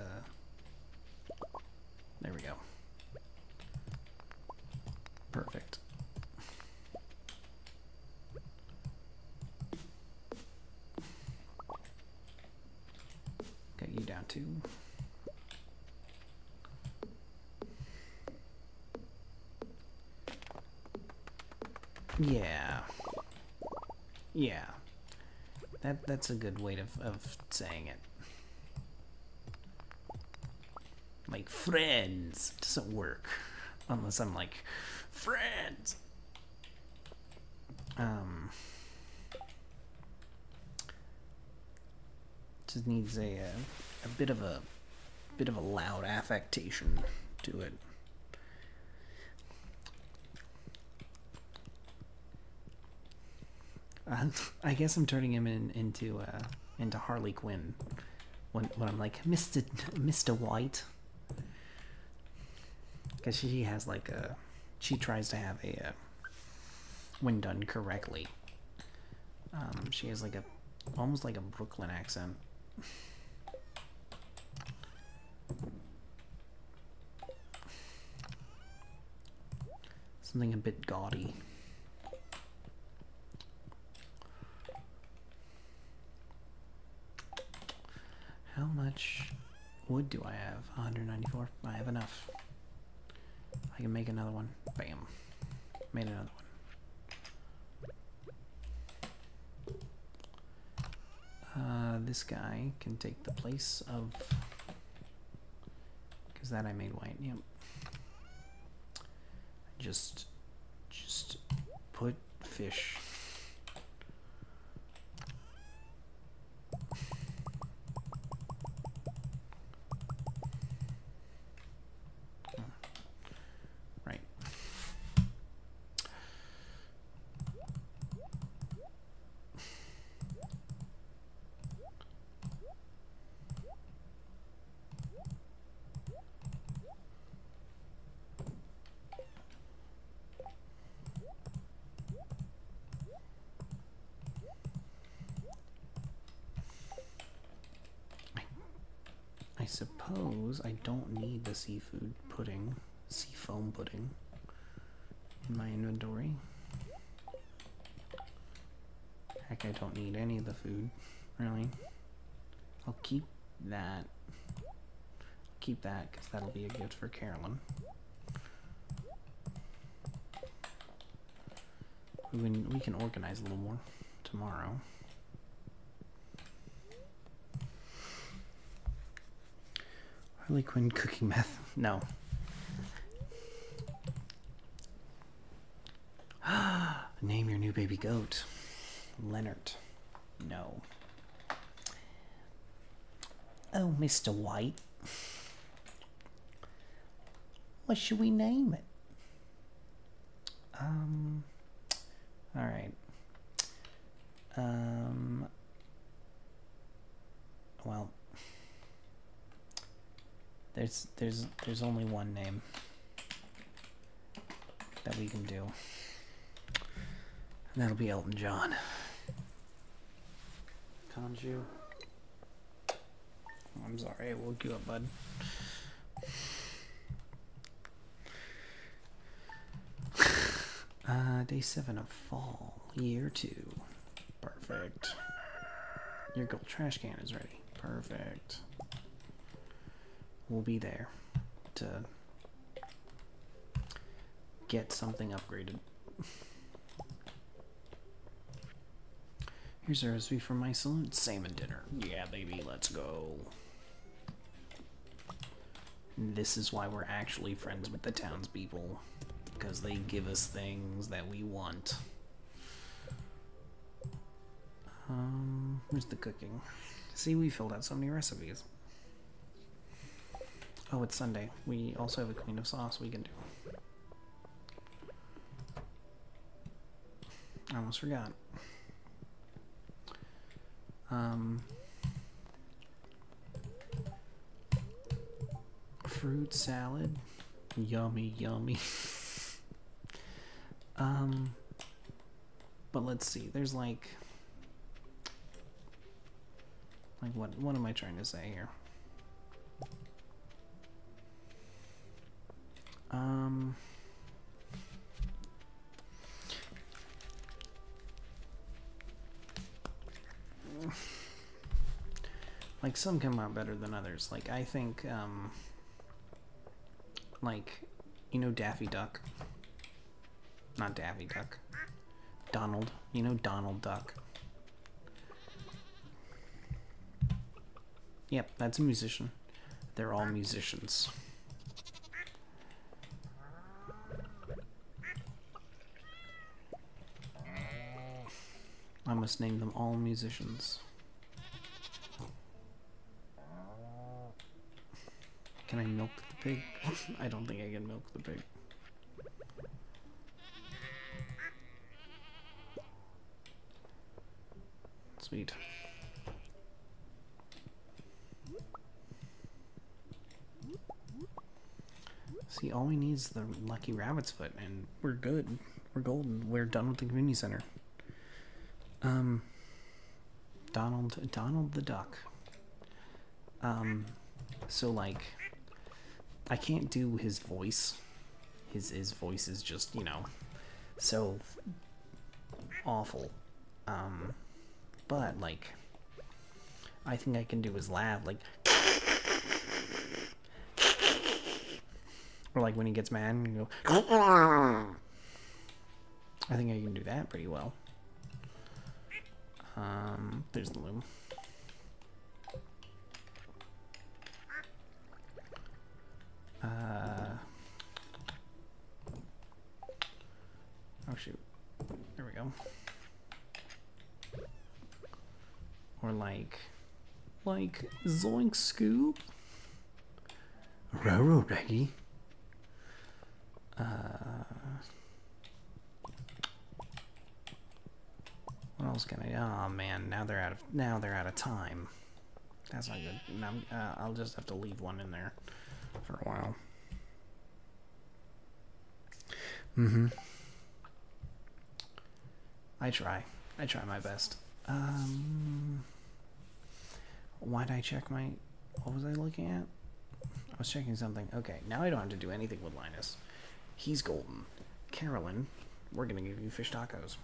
There we go. Perfect. Got you down too. Yeah. Yeah. That that's a good way of of saying it. Like friends doesn't work unless I'm like friends. Um just needs a a, a bit of a bit of a loud affectation to it. I guess I'm turning him in, into uh, into Harley Quinn when when I'm like Mister Mister White, because she has like a she tries to have a uh, when done correctly. Um, she has like a almost like a Brooklyn accent. Something a bit gaudy. How much wood do I have? 194. I have enough. I can make another one. Bam. Made another one. Uh, this guy can take the place of. Because that I made white. Yep. Just. Just put fish Right. I, I suppose I don't need the seafood pudding, sea foam pudding, in my inventory. Heck, I don't need any of the food, really. I'll keep that. keep that because that'll be a gift for Caroline. We can, we can organize a little more tomorrow. Harley Quinn cooking meth? No. Name your new baby goat. Leonard. No. Oh, Mr. White. What should we name it? Um. All right. Um. Well. There's there's there's only one name that we can do. And that'll be Elton John. Kanju. I'm sorry, I woke you up, bud. Uh, day seven of fall, year two. Perfect. Your gold trash can is ready. Perfect. We'll be there to get something upgraded. Here's a recipe for my saloon salmon dinner. Yeah, baby, let's go. This is why we're actually friends with the townspeople. Because they give us things that we want. Um, where's the cooking? See, we filled out so many recipes. Oh, it's Sunday. We also have a queen of sauce we can do. I almost forgot. Um, fruit salad. Yummy, yummy. um, but let's see. There's like, like what? What am I trying to say here? Um. Like some come out better than others. Like I think, um, like, you know, Daffy Duck. Not Daffy Duck. Donald. You know Donald Duck. Yep, that's a musician. They're all musicians. I must name them all musicians. Can I milk the pig? I don't think I can milk the pig. Sweet. See, all we need is the lucky rabbit's foot, and we're good. We're golden. We're done with the community center. Um, Donald, Donald the Duck. Um, so like, I can't do his voice. His his voice is just you know, so awful. Um, but like, I think I can do his laugh, like, or like when he gets mad and go. I think I can do that pretty well. Um, there's the loom. Uh, oh shoot. There we go. Or like, like Zoink Scoob. Roro Reggie. Uh, what else can I? Oh man, now they're out of now they're out of time. That's not good. Uh, I'll just have to leave one in there for a while. Mm-hmm. I try. I try my best. Um, why'd I check my... What was I looking at? I was checking something. Okay, now I don't have to do anything with Linus. He's golden. Caroline, we're gonna give you fish tacos.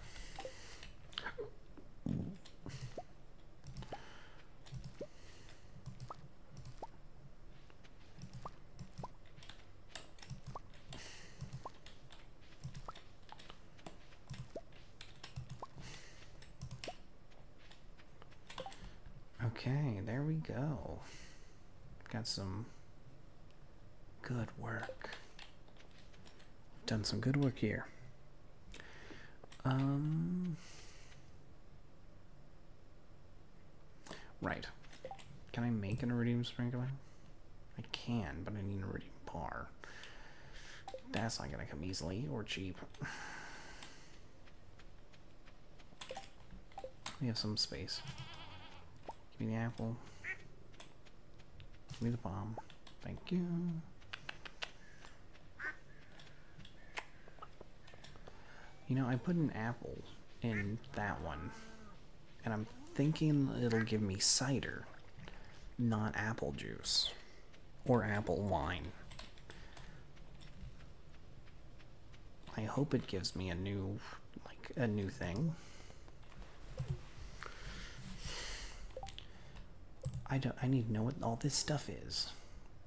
Okay, there we go. Got some good work. Done some good work here. Um, Right. Can I make an iridium sprinkler? I can, but I need an iridium bar. That's not gonna come easily or cheap. We have some space. Give me the apple. Give me the bomb. Thank you. You know, I put an apple in that one, and I'm thinking it'll give me cider, not apple juice or apple wine. I hope it gives me a new, like, a new thing. I don't. I need to know what all this stuff is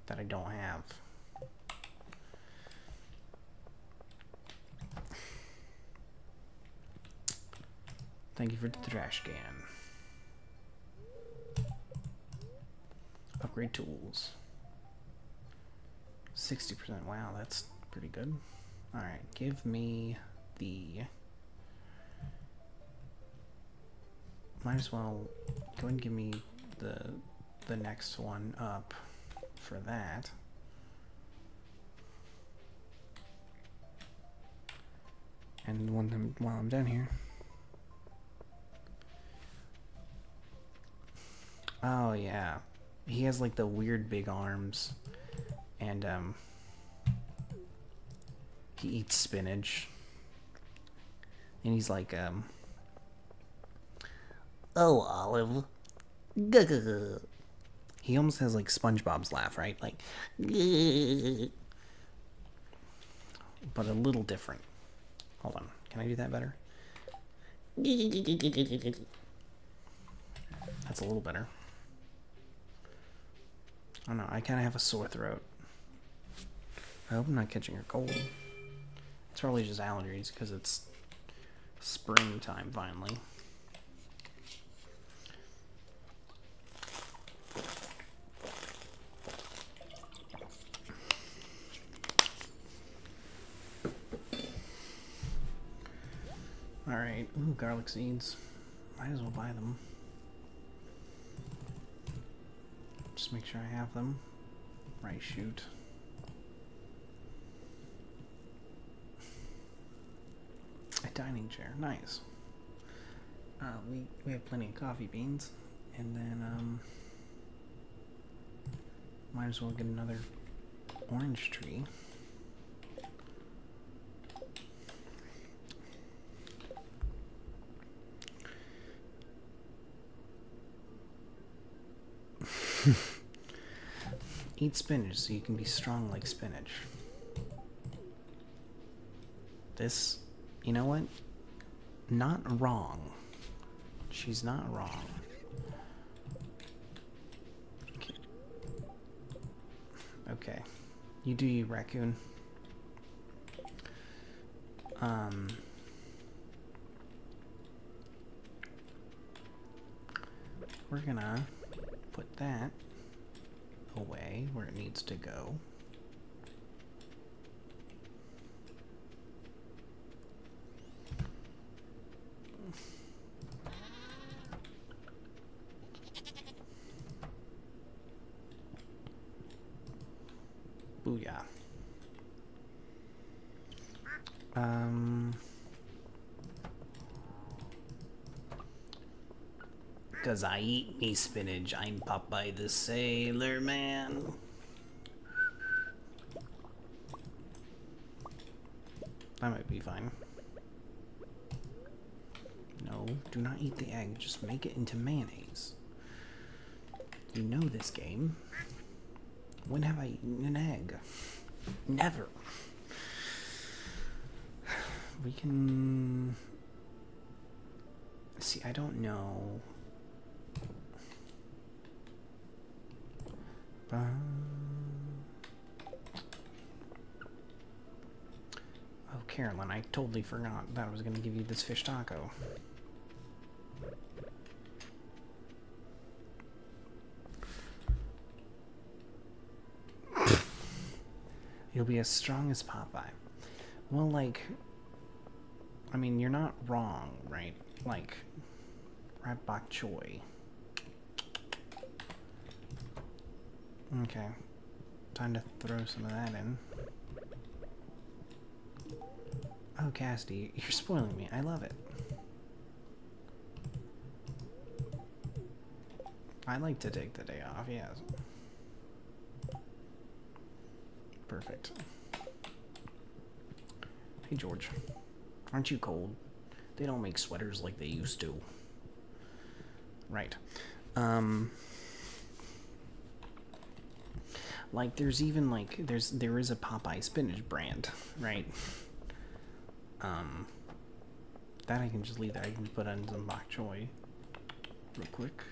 that I don't have. Thank you for the trash can. Upgrade tools. 60%. Wow, that's pretty good. Alright, give me the... Might as well go and give me the the next one up for that. And one them while I'm down here. Oh yeah. He has like the weird big arms and um he eats spinach. And he's like um Oh, Olive. Gah-gah-gah. He almost has like SpongeBob's laugh, right? Like, but a little different. Hold on. Can I do that better? That's a little better. I don't know. I kind of have a sore throat. I hope I'm not catching a cold. It's probably just allergies because it's springtime finally. Alright, ooh, garlic seeds. Might as well buy them. Just make sure I have them. Right shoot. A dining chair, nice. Uh, we, we have plenty of coffee beans. And then, um, might as well get another orange tree. Eat spinach so you can be strong like spinach. This, you know what? Not wrong. She's not wrong. Okay. Okay. You do you, raccoon. Um. We're gonna put that away where it needs to go. Booyah. Um... Cause I eat me spinach. I'm Popeye the Sailor Man. That might be fine. No, do not eat the egg. Just make it into mayonnaise. You know this game. When have I eaten an egg? Never. We can... See, I don't know Oh, Caroline, I totally forgot that I was going to give you this fish taco. You'll be as strong as Popeye. Well, like, I mean, you're not wrong, right? Like, Rat Bok Choy. Okay. Time to throw some of that in. Oh, Cassidy, you're spoiling me. I love it. I like to take the day off, yes. Perfect. Hey, George. Aren't you cold? They don't make sweaters like they used to. Right. Um like there's even like there's there is a Popeye spinach brand, right? Um that I can just leave that I can put on some bok choy real quick.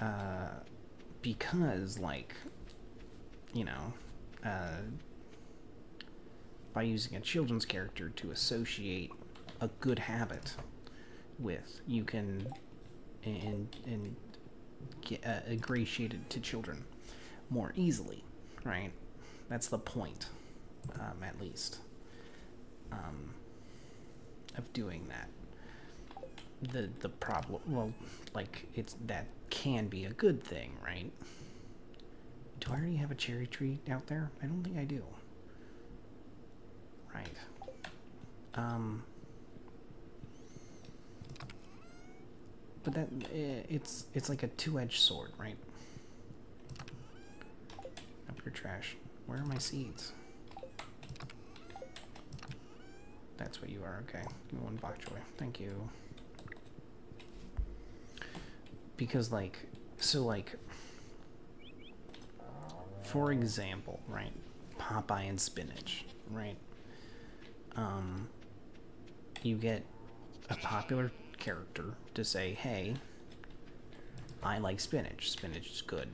Uh because like you know uh by using a children's character to associate a good habit with, you can and and get, uh, ingratiate it to children more easily, right? That's the point, um, at least, um, of doing that. The the problem, well, like it's that can be a good thing, right? Do I already have a cherry tree out there? I don't think I do. Right. Um. But that eh, it's it's like a two-edged sword, right? Up your trash. Where are my seeds? That's what you are. Okay, give me one bok choy. Thank you. Because like, so like, for example, right? Popeye and spinach, right? um, you get a popular character to say, hey, I like spinach. Spinach is good.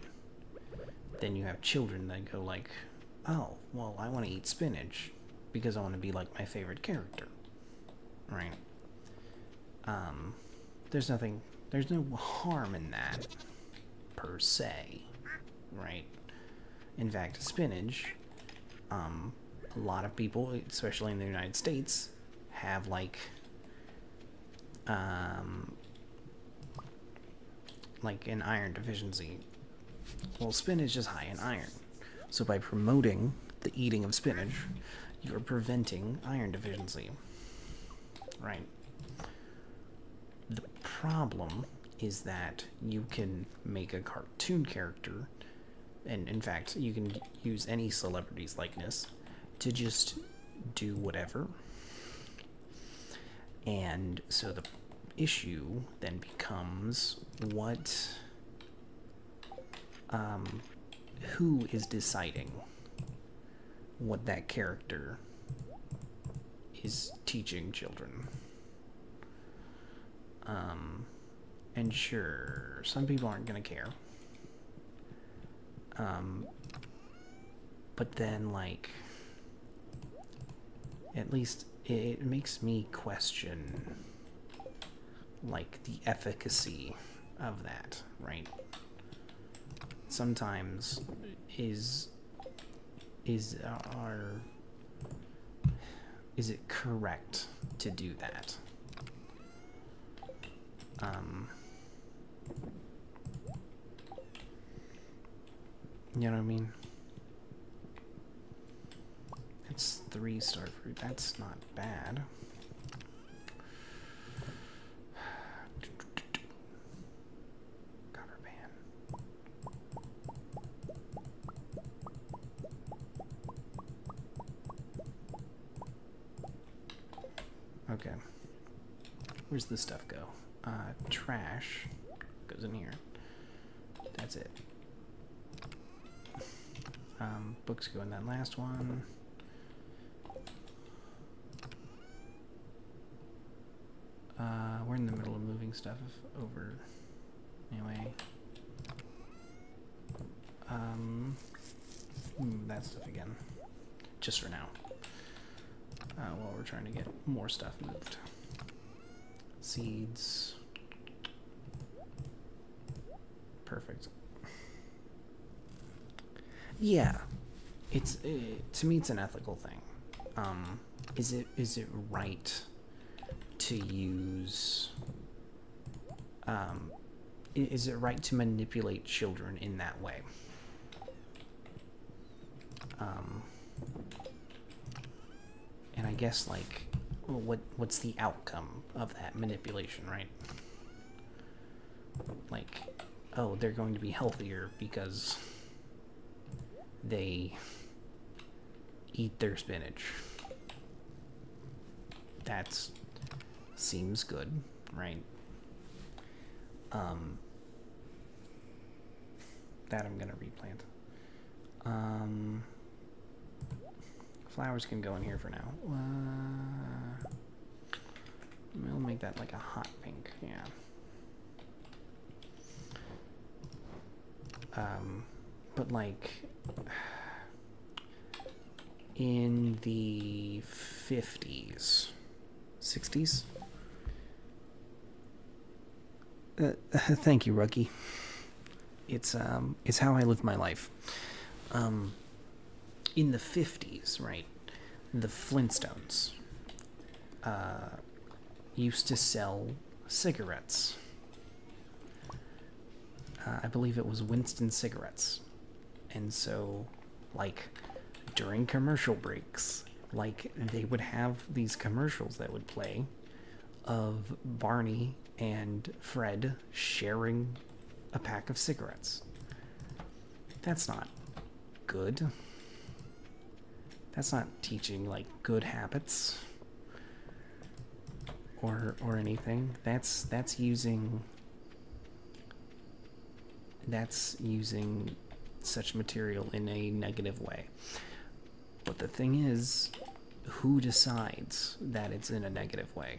Then you have children that go like, oh, well, I want to eat spinach because I want to be like my favorite character. Right? Um, there's nothing, there's no harm in that per se. Right? In fact, spinach, um, a lot of people, especially in the United States, have like um, like an iron deficiency. Well, spinach is high in iron, so by promoting the eating of spinach, you are preventing iron deficiency. Right. The problem is that you can make a cartoon character, and in fact, you can use any celebrity's likeness to just do whatever. And so the issue then becomes what um, who is deciding what that character is teaching children. Um, and sure, some people aren't going to care. Um, but then, like, at least it makes me question like the efficacy of that, right? Sometimes is is our is it correct to do that? Um you know what I mean? It's three star fruit. That's not bad. Okay. Where's this stuff go? Uh, trash goes in here. That's it. Um, books go in that last one. Uh, we're in the middle of moving stuff over. Anyway. Um, hmm, that stuff again. Just for now. Uh, while we're trying to get more stuff moved. Seeds. Perfect. Yeah, it's uh, to me it's an ethical thing. Um, is it is it right to use? Um, is it right to manipulate children in that way? Um, and I guess like what what's the outcome of that manipulation, right? Like, oh, they're going to be healthier because they eat their spinach. That's seems good, right? Um, that I'm gonna replant. Um, flowers can go in here for now. Uh, we'll make that like a hot pink, yeah. Um, but like in the 50s, 60s. Uh, thank you, Rookie. It's um, it's how I live my life. Um, in the 50s, right? The Flintstones uh, used to sell cigarettes. Uh, I believe it was Winston cigarettes. And so, like, during commercial breaks, like, they would have these commercials that would play of Barney and Fred sharing a pack of cigarettes. That's not good. That's not teaching like good habits or or anything. That's that's using that's using such material in a negative way. But the thing is, who decides that it's in a negative way?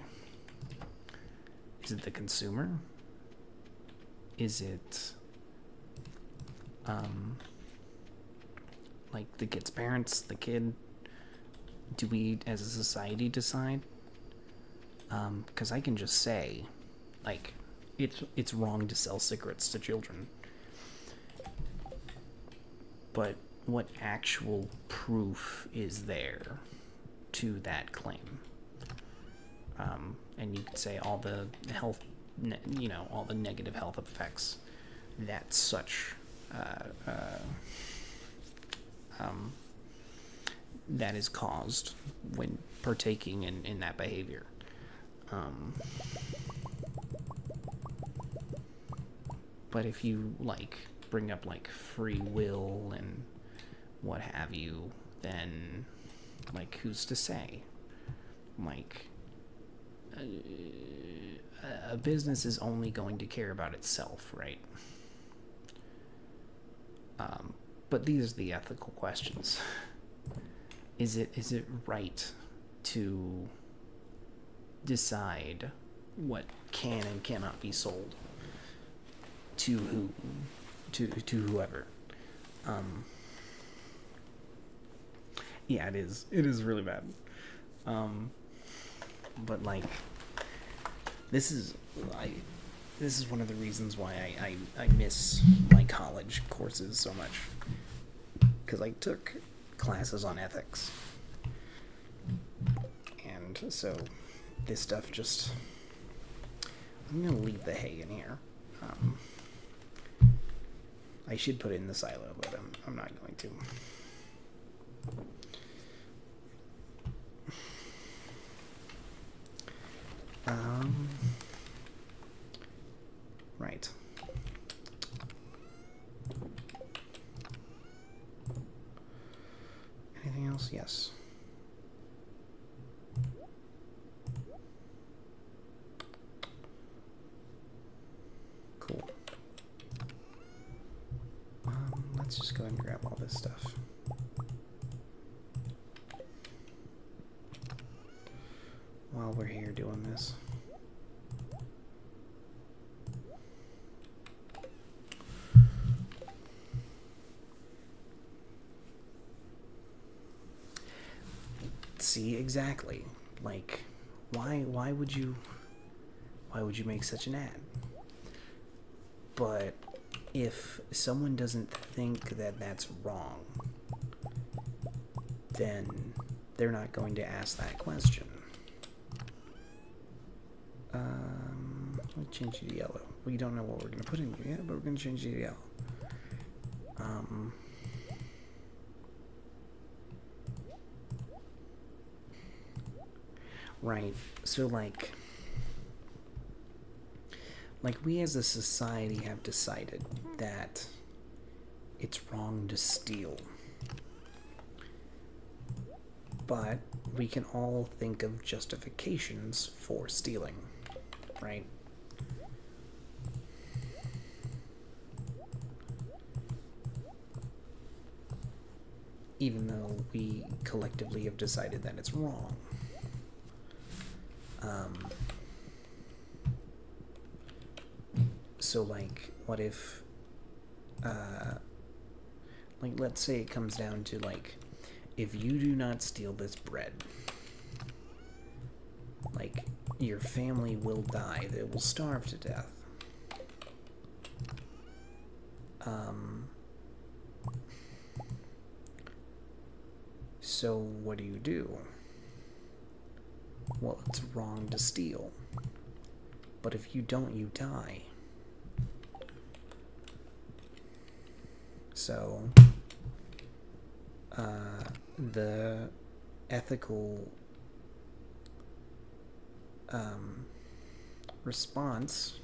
Is it the consumer? Is it um like the kid's parents, the kid? Do we as a society decide? Um, because I can just say, like, it's it's wrong to sell cigarettes to children. But what actual proof is there to that claim? Um, and you could say all the health, you know, all the negative health effects that such uh, uh, um, that is caused when partaking in, in that behavior. Um, but if you like bring up like free will and what have you, then like who's to say? Like a business is only going to care about itself, right? Um, but these are the ethical questions. Is it is it right to decide what can and cannot be sold to who to to whoever? Um, yeah, it is. It is really bad. Um, but like, this is I. This is one of the reasons why I, I, I miss my college courses so much. Because I took classes on ethics. And so this stuff just. I'm to leave the hay in here. Um, I should put it in the silo, but I'm, I'm not going to. Um, right. Anything else? Yes. Cool. Um, let's just go ahead and grab all this stuff. While we're here doing this. See exactly. Like why why would you why would you make such an ad? But if someone doesn't think that that's wrong, then they're not going to ask that question. Um, let change it to yellow. We don't know what we're going to put in here yet, but we're going to change it to yellow. Um, Right. So like like we as a society have decided that it's wrong to steal. But we can all think of justifications for stealing, right? Even though we collectively have decided that it's wrong. Um, so, like, what if, uh, like, let's say it comes down to, like, if you do not steal this bread, your family will die. They will starve to death. Um, so, what do you do? Well, it's wrong to steal. But if you don't, you die. So, uh, the ethical um, response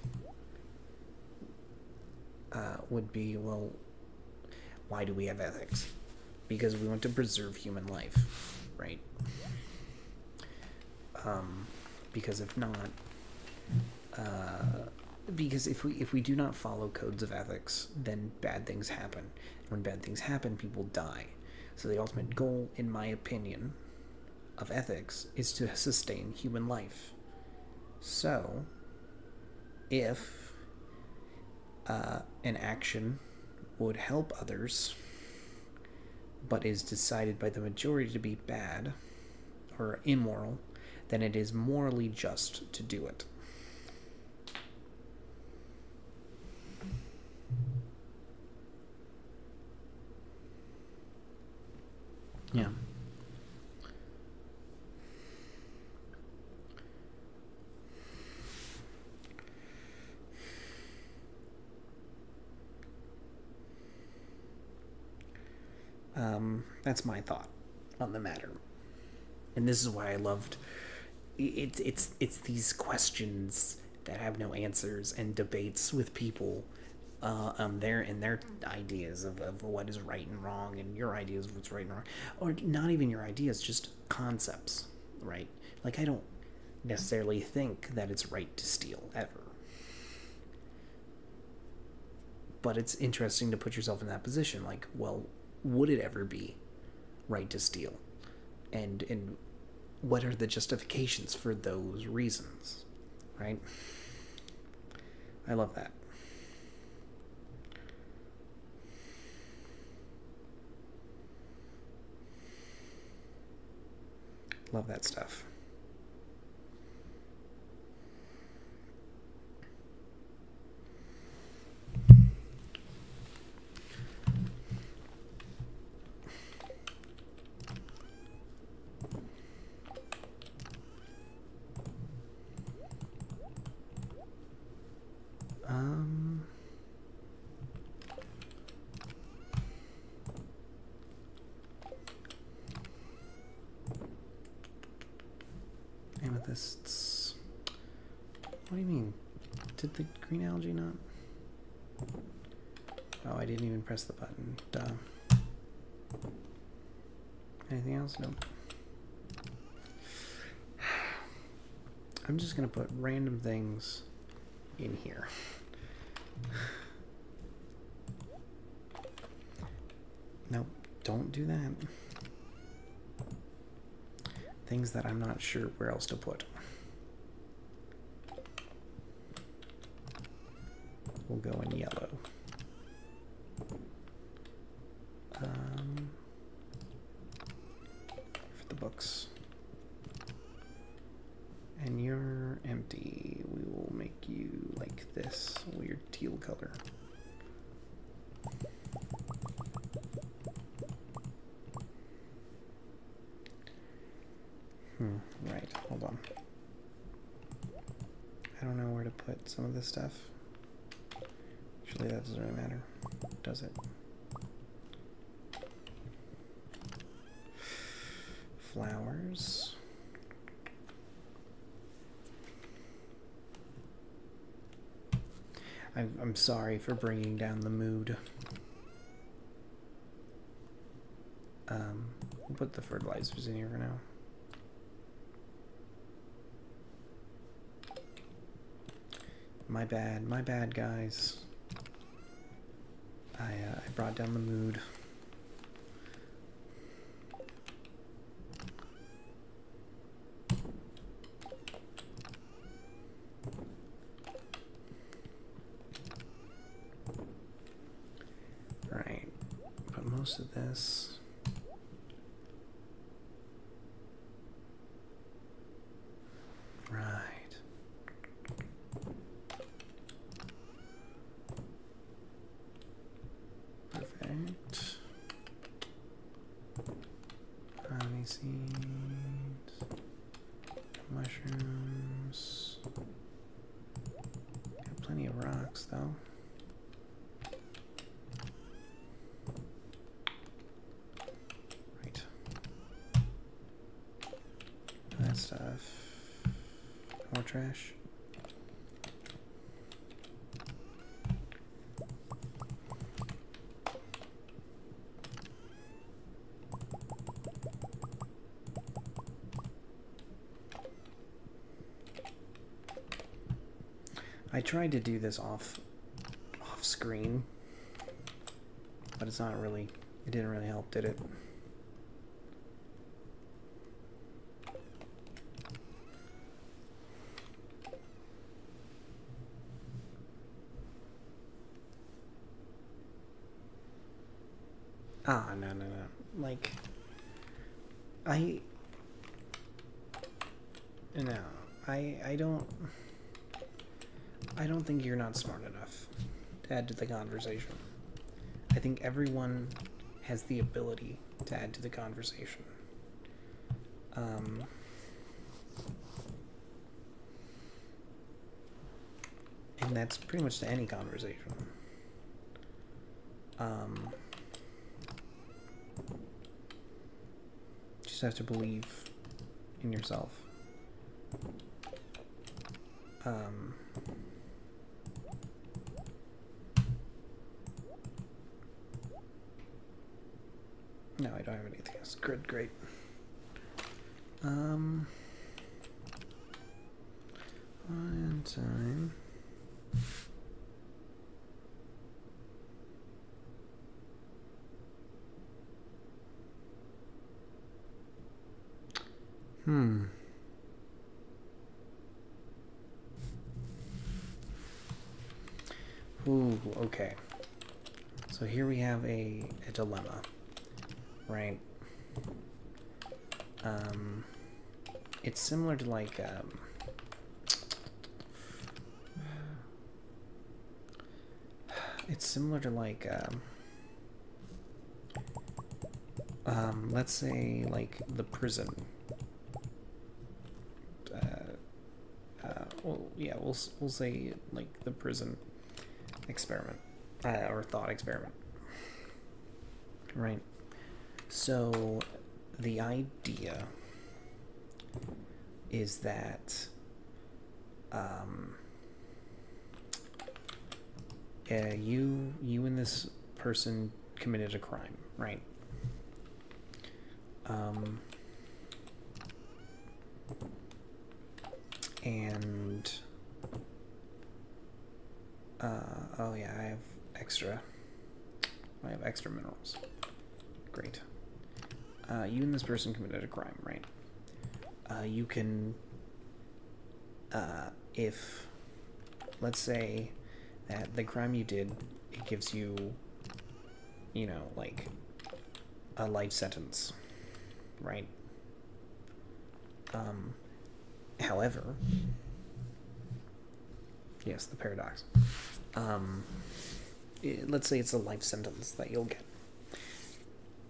uh, would be well, why do we have ethics? Because we want to preserve human life, right? Um, because if not, uh, because if we if we do not follow codes of ethics, then bad things happen. When bad things happen, people die. So the ultimate goal, in my opinion, of ethics is to sustain human life. So, if uh, an action would help others, but is decided by the majority to be bad or immoral, then it is morally just to do it. Yeah. Um, that's my thought on the matter, and this is why I loved it's it's it's these questions that have no answers and debates with people uh, um, their and their ideas of, of what is right and wrong and your ideas of what's right and wrong or not even your ideas just concepts right? Like i don't necessarily think that it's right to steal ever. But it's interesting to put yourself in that position like well would it ever be right to steal? And and what are the justifications for those reasons right? I love that. Love that stuff Um. Amethysts. What do you mean? Did the green algae not? Oh, I didn't even press the button. Duh. Anything else? Nope. I'm just gonna put random things in here. Nope, don't do that. Things that I'm not sure where else to put. We'll go in yellow. this stuff. Actually, that doesn't really matter, does it? Flowers. I, I'm sorry for bringing down the mood. Um, we'll put the fertilizers in here for now. My bad, my bad, guys. I, uh, I brought down the mood. Right, but most of this. Right. Perfect. Honey seeds, mushrooms. Got plenty of rocks though. Right. That stuff. More trash. I tried to do this off off screen, but it's not really it didn't really help, did it? Ah, no, no, no. Like, I, no, I, I don't, I don't think you're not smart enough to add to the conversation. I think everyone has the ability to add to the conversation. Um, and that's pretty much to any conversation. Um, just have to believe in yourself. Um, no, I don't have anything else. Good, great. Um, one time. Hmm. Ooh, okay. So here we have a, a dilemma, right? Um, it's similar to like, um, it's similar to like, um, um, let's say like the prison. Uh, uh, well, yeah, we'll we'll say like the prison experiment uh, or thought experiment, right? So the idea is that um, uh, you you and this person committed a crime, right? Um, and uh, oh yeah, I have extra. I have extra minerals. Great. Uh, you and this person committed a crime, right? Uh, you can, uh, if, let's say, that the crime you did, it gives you, you know, like, a life sentence, right? Um, however, yes, the paradox. Um, let's say it's a life sentence that you'll get.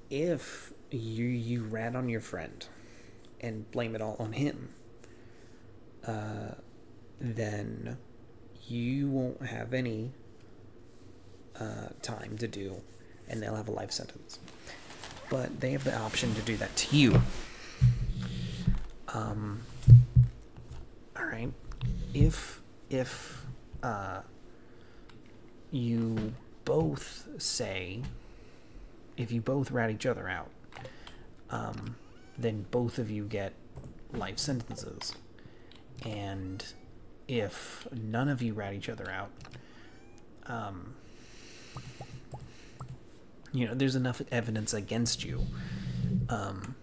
If you you rat on your friend and blame it all on him, uh, then you won't have any uh, time to do, and they'll have a life sentence. But they have the option to do that to you. Um, all right. If if uh, you both say, if you both rat each other out, um, then both of you get life sentences. And if none of you rat each other out, um, you know, there's enough evidence against you, um,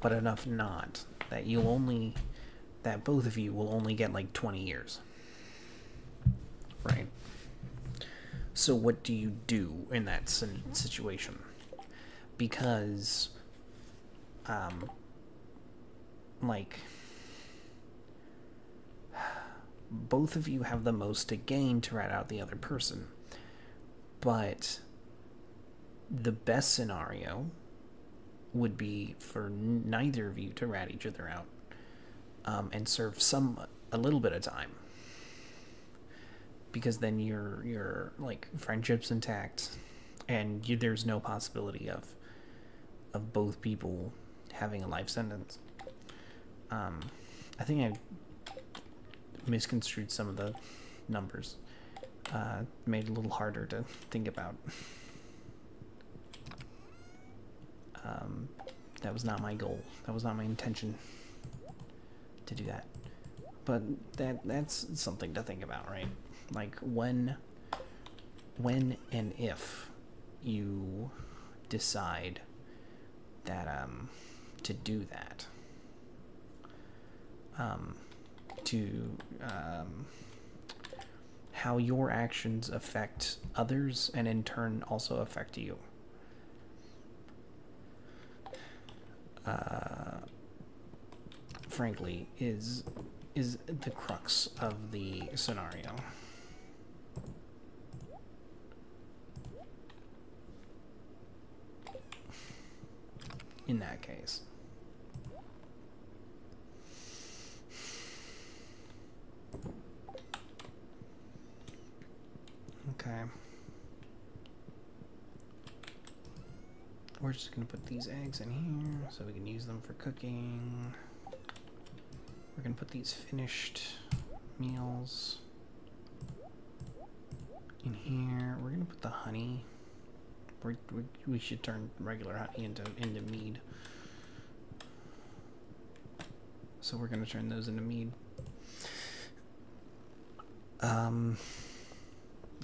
but enough not that you'll only, that both of you will only get like 20 years. Right? So, what do you do in that situation? Because, um, like, both of you have the most to gain to rat out the other person. But the best scenario would be for neither of you to rat each other out um, and serve some a little bit of time because then your your like friendship's intact and you, there's no possibility of of both people having a life sentence. Um, i think i misconstrued some of the numbers uh, made it a little harder to think about. Um, that was not my goal. That was not my intention to do that. But that that's something to think about right? Like when when and if you decide that um to do that. Um to um how your actions affect others and in turn also affect you. Uh frankly is is the crux of the scenario in that case. Okay. We're just going to put these eggs in here so we can use them for cooking. We're going to put these finished meals in here. We're going to put the honey we we should turn regular honey into into mead. So we're gonna turn those into mead. Um,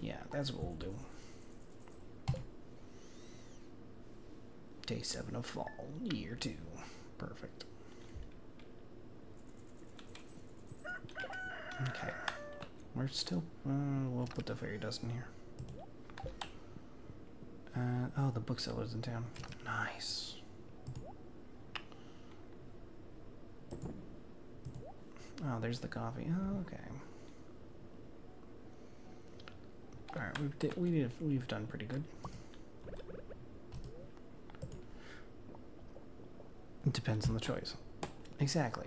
yeah, that's what we'll do. Day seven of fall, year two, perfect. Okay, we're still. Uh, we'll put the fairy dust in here. Uh, oh, the bookseller's in town. Nice. Oh, there's the coffee. Oh, okay. All right, we've we did, we've done pretty good. It depends on the choice. Exactly.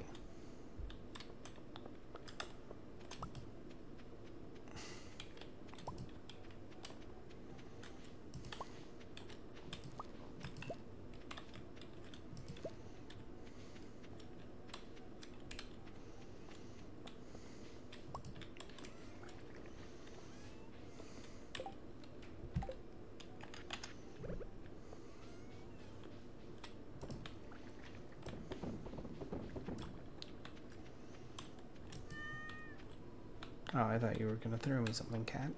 Oh, I thought you were gonna throw me something, cat.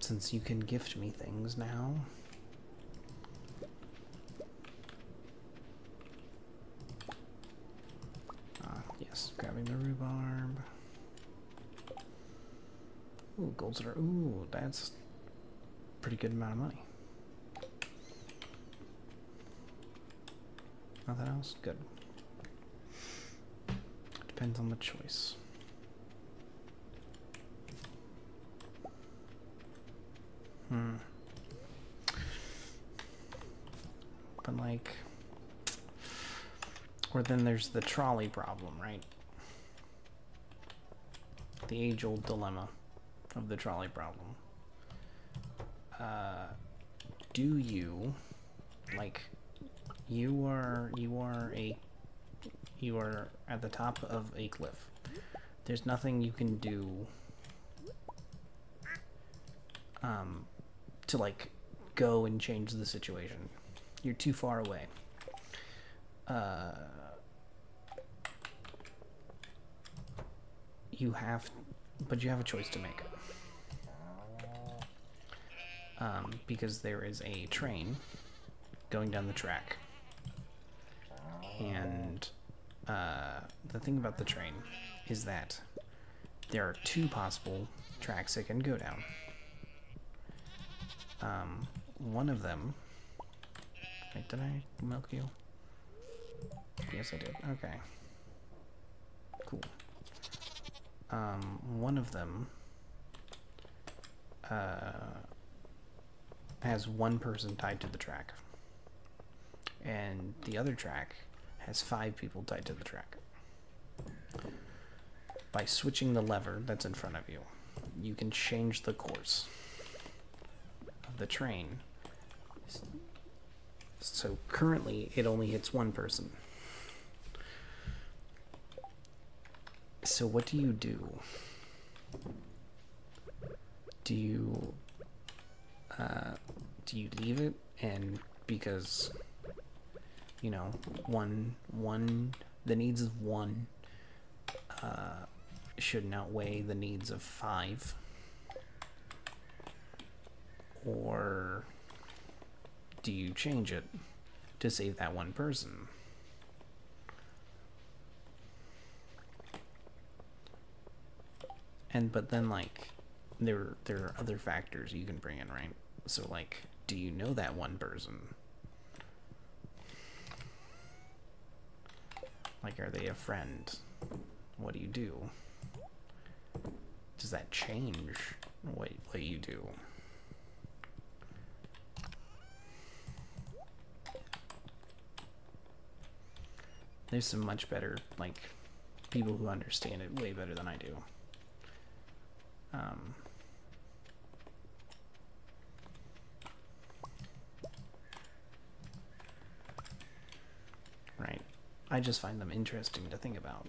Since you can gift me things now. Ah, yes, grabbing the rhubarb. Ooh, gold star. Ooh, that's pretty good amount of money. Nothing else? Good. Depends on the choice. Like, or then there's the trolley problem, right? The age-old dilemma of the trolley problem. Uh, do you, like, you are you are a you are at the top of a cliff. There's nothing you can do um, to like go and change the situation. You're too far away. Uh, you have, but you have a choice to make. Um, because there is a train going down the track. And uh, the thing about the train is that there are two possible tracks it can go down. Um, one of them. Wait, did I milk you? Yes, I did. Okay. Cool. Um, one of them uh, has one person tied to the track, and the other track has five people tied to the track. By switching the lever that's in front of you, you can change the course of the train. So currently, it only hits one person. So what do you do? Do you uh, do you leave it and because you know one one the needs of one uh, shouldn't outweigh the needs of five or do you change it to save that one person? And but then like there there are other factors you can bring in right? So like do you know that one person? Like are they a friend? What do you do? Does that change what what you do there's some much better like people who understand it way better than I do um, right. I just find them interesting to think about.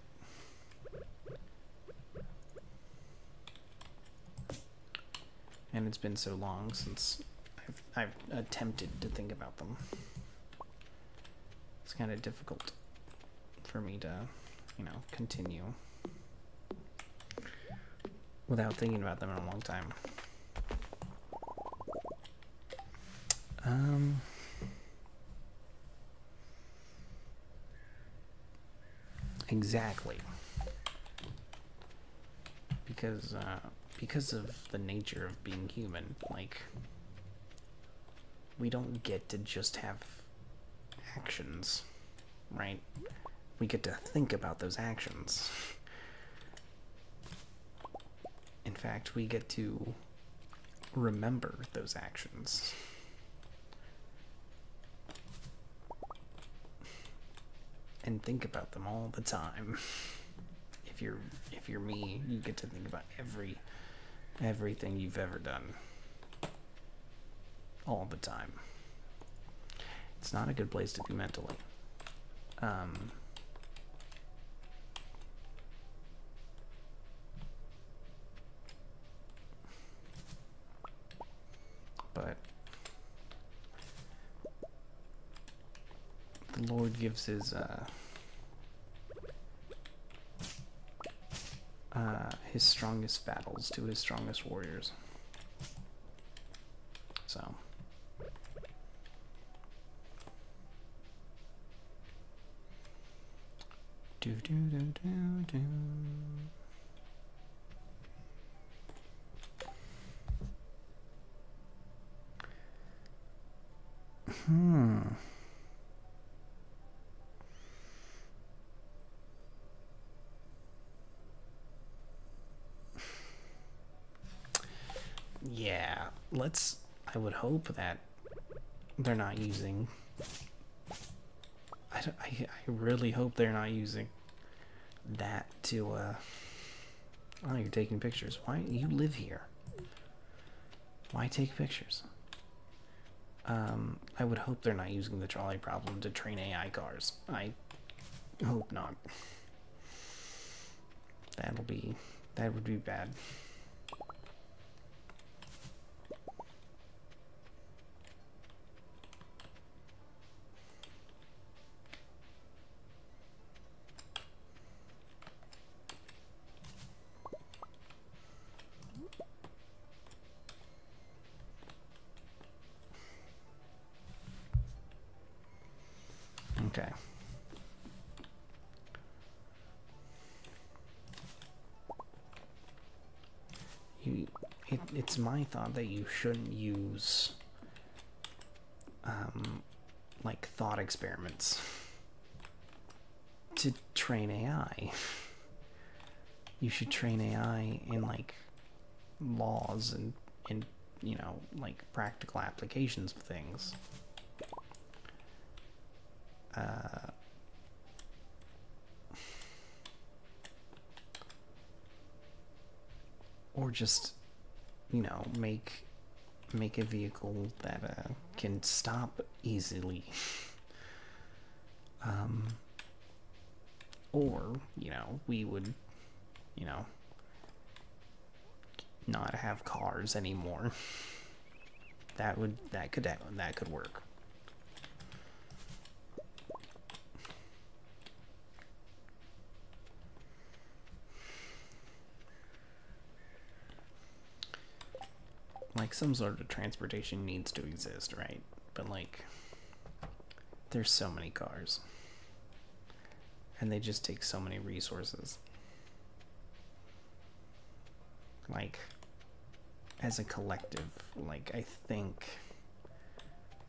And it's been so long since I've, I've attempted to think about them. It's kind of difficult for me to, you know, continue without thinking about them in a long time. Um, exactly. Because, uh, because of the nature of being human, like, we don't get to just have actions, right? We get to think about those actions. In fact, we get to remember those actions. And think about them all the time. If you're if you're me, you get to think about every everything you've ever done. All the time. It's not a good place to be mentally. Um but the Lord gives his uh, uh, his strongest battles to his strongest warriors. So. Do do do do do. Hmm. Yeah, let's. I would hope that they're not using. I, I, I really hope they're not using that to, uh. Oh, you're taking pictures. Why? You live here. Why take pictures? Um, I would hope they're not using the trolley problem to train AI cars. I hope not. That'll be that would be bad. Okay. You, it, it's my thought that you shouldn't use, um, like thought experiments to train AI. You should train AI in like laws and in you know like practical applications of things. Uh, or just you know make make a vehicle that uh, can stop easily. Um or you know we would you know not have cars anymore. That would that could that could work like some sort of transportation needs to exist, right? But like there's so many cars. And they just take so many resources. Like as a collective, like I think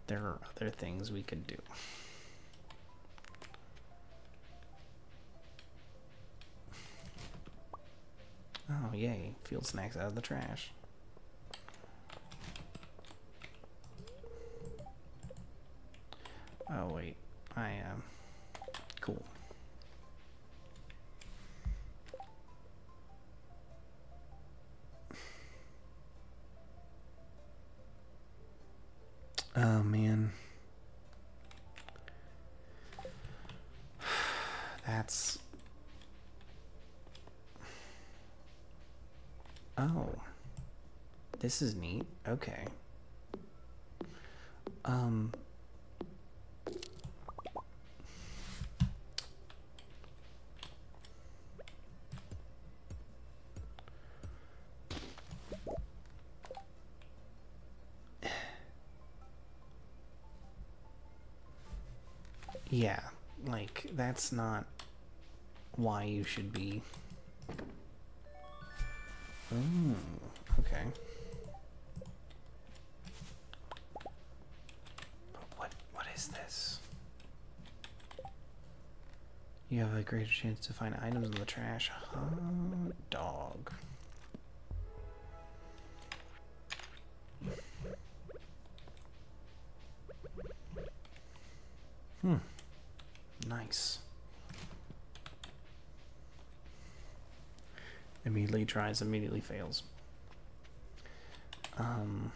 there are other things we could do. Oh, yay. Field snacks out of the trash. Oh wait, I am um, cool. Oh man. That's Oh. This is neat. Okay. Um Yeah, like that's not why you should be. Ooh, okay. But what what is this? You have a greater chance to find items in the trash. Hot dog. Hmm. Nice. Immediately tries, immediately fails. Um.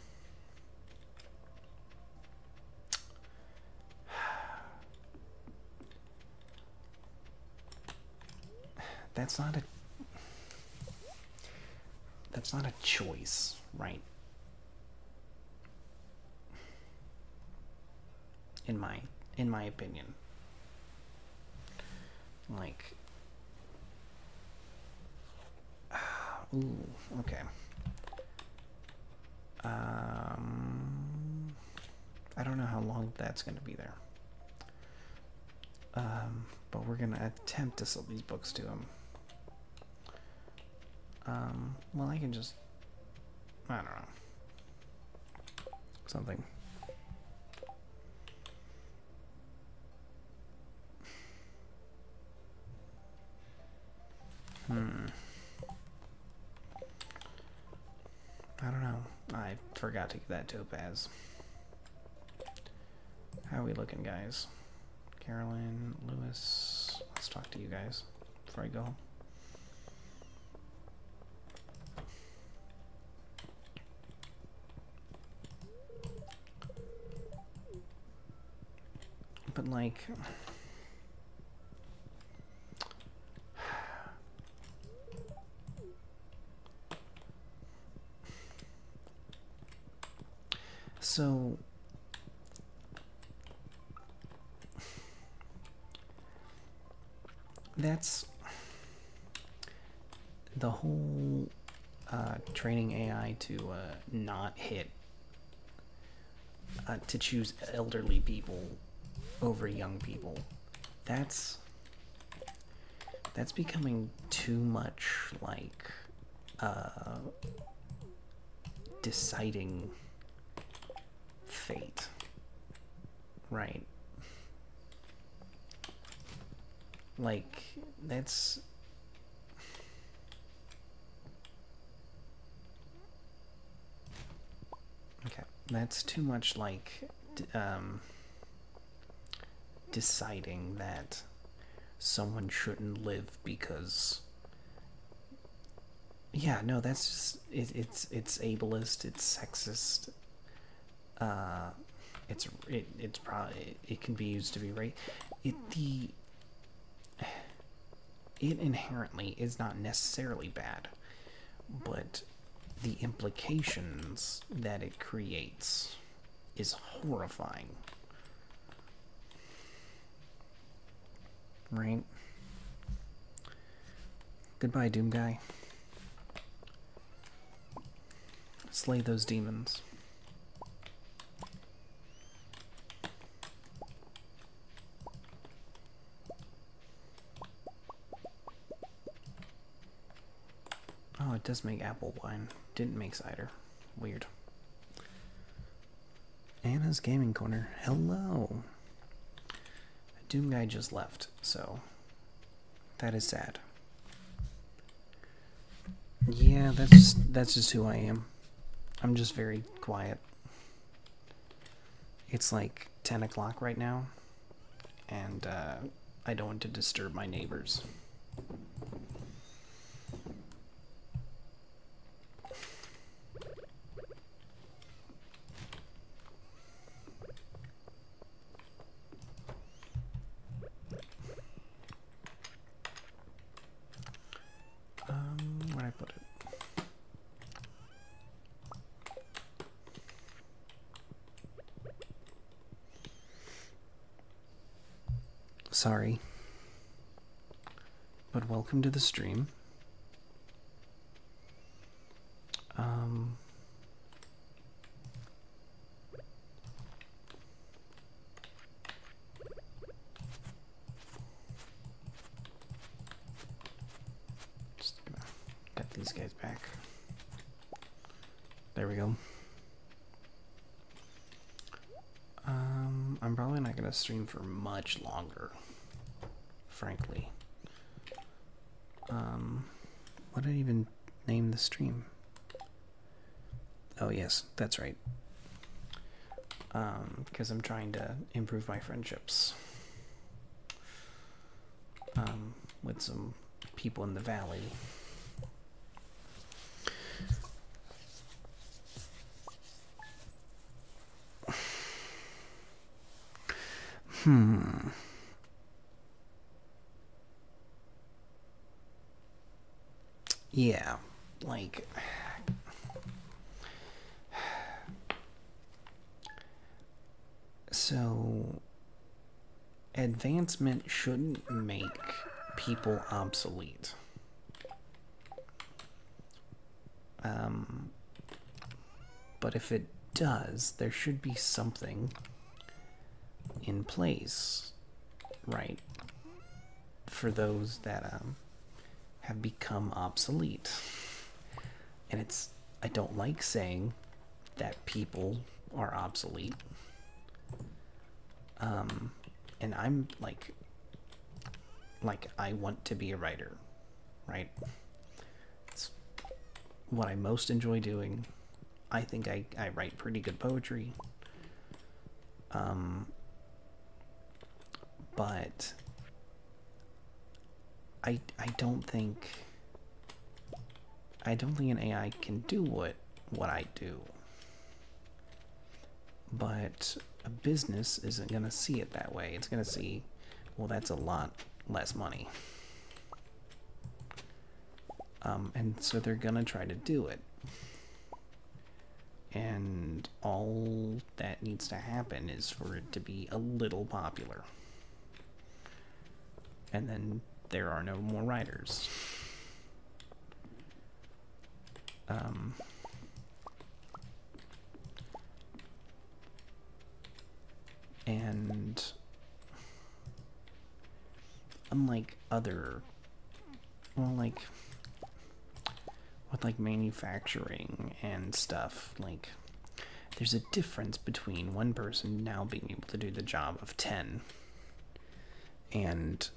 That's not a. That's not a choice, right? In my in my opinion. Like, ooh, okay. Um, I don't know how long that's going to be there. Um, but we're going to attempt to sell these books to him. Um, well, I can just, I don't know, something. Hmm. I don't know. I forgot to give that topaz. How are we looking, guys? Caroline, Lewis. Let's talk to you guys before I go. But like So that's the whole uh, training AI to uh, not hit, uh, to choose elderly people over young people. That's that's becoming too much like uh, deciding fate. Right. Like, that's. Okay, that's too much like um, deciding that someone shouldn't live because yeah no that's just it, it's it's ableist it's sexist uh it's it, it's probably it can be used to be right. It the it inherently is not necessarily bad but the implications that it creates is horrifying. Right? Goodbye doom guy. Slay those demons Oh, it does make apple wine. Didn't make cider. Weird. Anna's Gaming Corner. Hello. Doom Guy just left, so that is sad. Yeah, that's that's just who I am. I'm just very quiet. It's like 10 o'clock right now, and uh, I don't want to disturb my neighbors. Um, where'd I put it? Sorry. But welcome to the stream. Um Just gonna get these guys back. There we go. Um, I'm probably not gonna stream for much longer, frankly. Um, what did I even name the stream? Oh yes, that's right. Um, because I'm trying to improve my friendships. Um, with some people in the valley. Hmm. Yeah, like so advancement shouldn't make people obsolete. Um, but if it does, there should be something in place, right? For those that um, have become obsolete. And it's, I don't like saying that people are obsolete. Um, and I'm like, like, I want to be a writer, right? It's what I most enjoy doing. I think I, I write pretty good poetry. Um, but I I don't think I don't think an AI can do what what I do. But a business isn't going to see it that way. It's going to see well that's a lot less money. Um, and so they're going to try to do it. And all that needs to happen is for it to be a little popular and then there are no more writers. Um, and unlike other, well, like with like manufacturing and stuff, like there's a difference between one person now being able to do the job of 10 and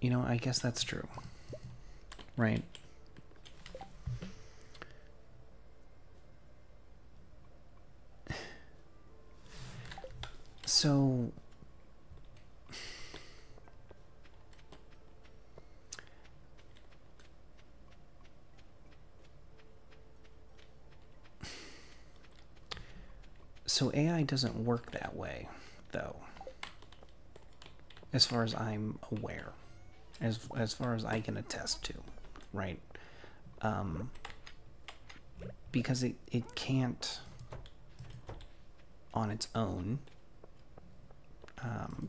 you know i guess that's true right so so AI doesn't work that way, though. As far as I'm aware, as as far as I can attest to, right? Um, because it it can't on its own um,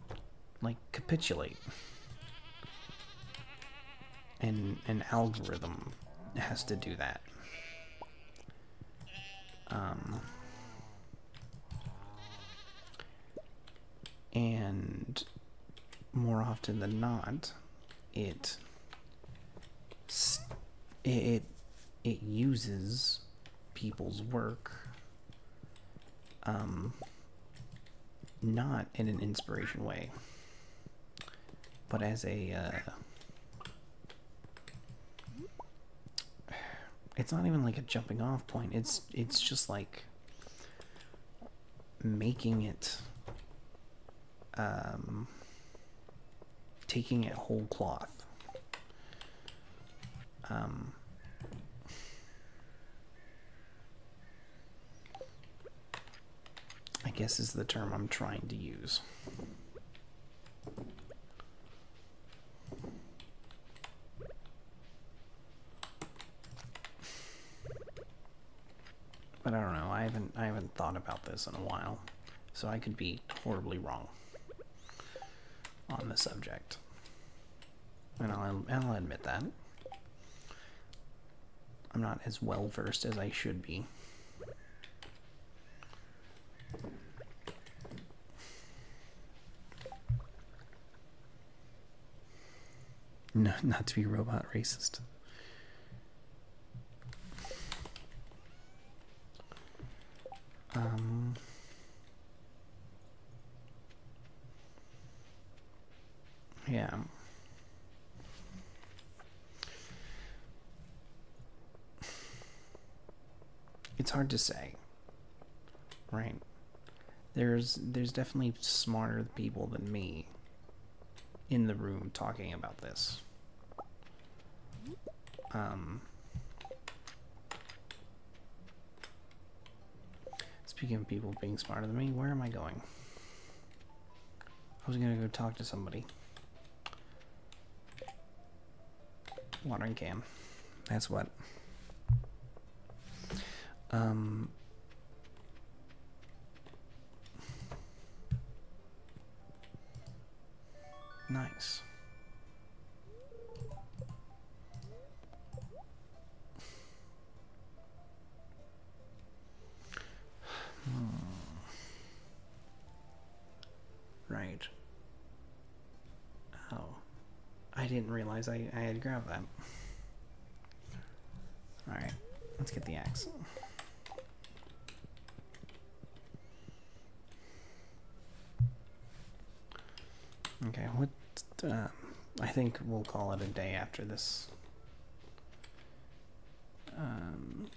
like capitulate and an algorithm has to do that um, and more often than not it it it uses people's work um, not in an inspiration way, but as a. Uh, it's not even like a jumping off point. It's it's just like making it um taking it whole cloth. Um I guess is the term I'm trying to use. But I don't know. I haven't I haven't thought about this in a while, so I could be horribly wrong on the subject. And I'll, I'll admit that. I'm not as well versed as I should be. No, not to be robot racist. Um, yeah. It's hard to say. Right. There's there's definitely smarter people than me in the room talking about this. Um, speaking of people being smarter than me, where am I going? I was gonna go talk to somebody. Watering can. That's what. Um, Nice. Didn't realize I, I had grabbed that. Alright, let's get the axe. Okay, what? Uh, I think we'll call it a day after this. Um,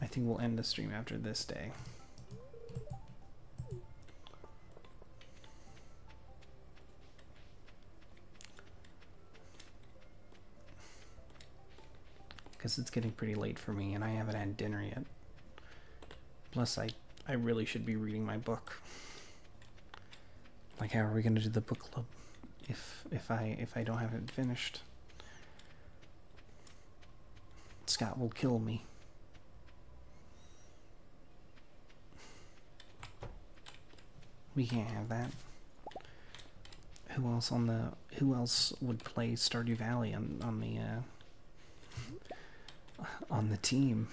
I think we'll end the stream after this day. Because it's getting pretty late for me and I haven't had dinner yet. Plus, I, I really should be reading my book. Like, how are we gonna do the book club if if I if I don't have it finished? Scott will kill me. We can't have that. who else on the who else would play Stardew Valley on on the uh, on the team?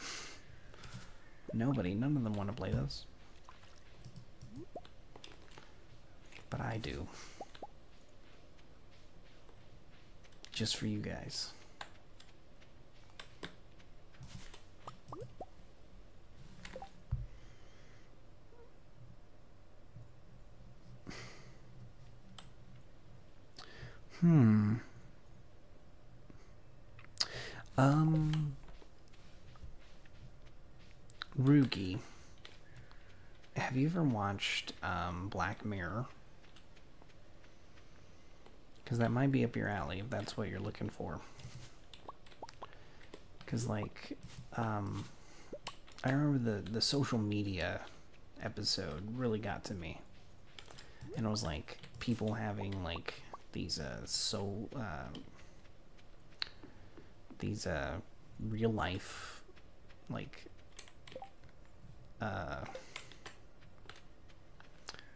Nobody. None of them want to play this. But I do. Just for you guys. Hmm. Um. Rugi. Have you ever watched um, Black Mirror? Because that might be up your alley if that's what you're looking for. Because, like, um, I remember the, the social media episode really got to me. And it was like people having, like, these, uh, so, uh, these, uh, real life, like, uh,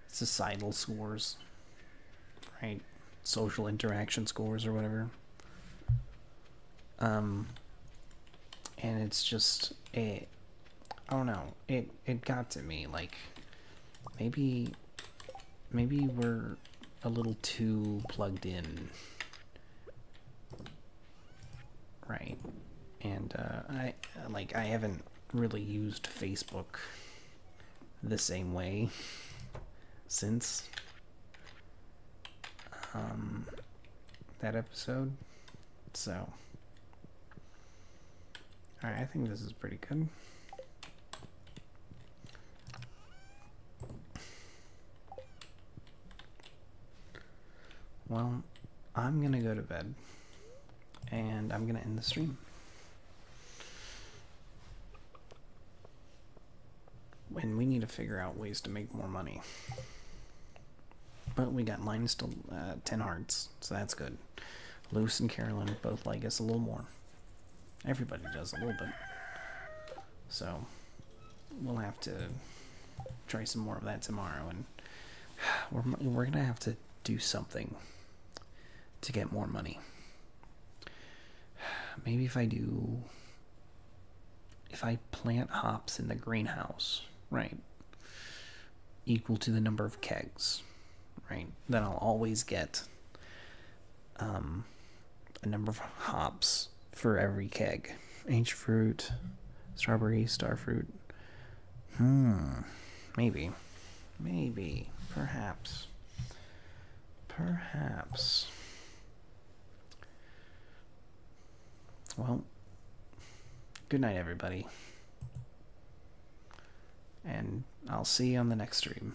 societal scores, right? Social interaction scores or whatever. Um, and it's just it. I don't know. It it got to me like maybe maybe we're a little too plugged in, right? And uh, I like I haven't really used Facebook the same way since um, that episode. So, I think this is pretty good. Well, I'm gonna go to bed and I'm gonna end the stream. And we need to figure out ways to make more money. But we got Linus still uh, 10 hearts, so that's good. Lewis and Caroline both like us a little more. Everybody does a little bit. So we'll have to try some more of that tomorrow, and we're we're gonna have to do something to get more money. Maybe if I do, if I plant hops in the greenhouse right, equal to the number of kegs, right? Then I'll always get um, a number of hops for every keg. H fruit, strawberry, star fruit. Hmm, maybe, maybe, perhaps, perhaps. Well, good night, everybody and I'll see you on the next stream.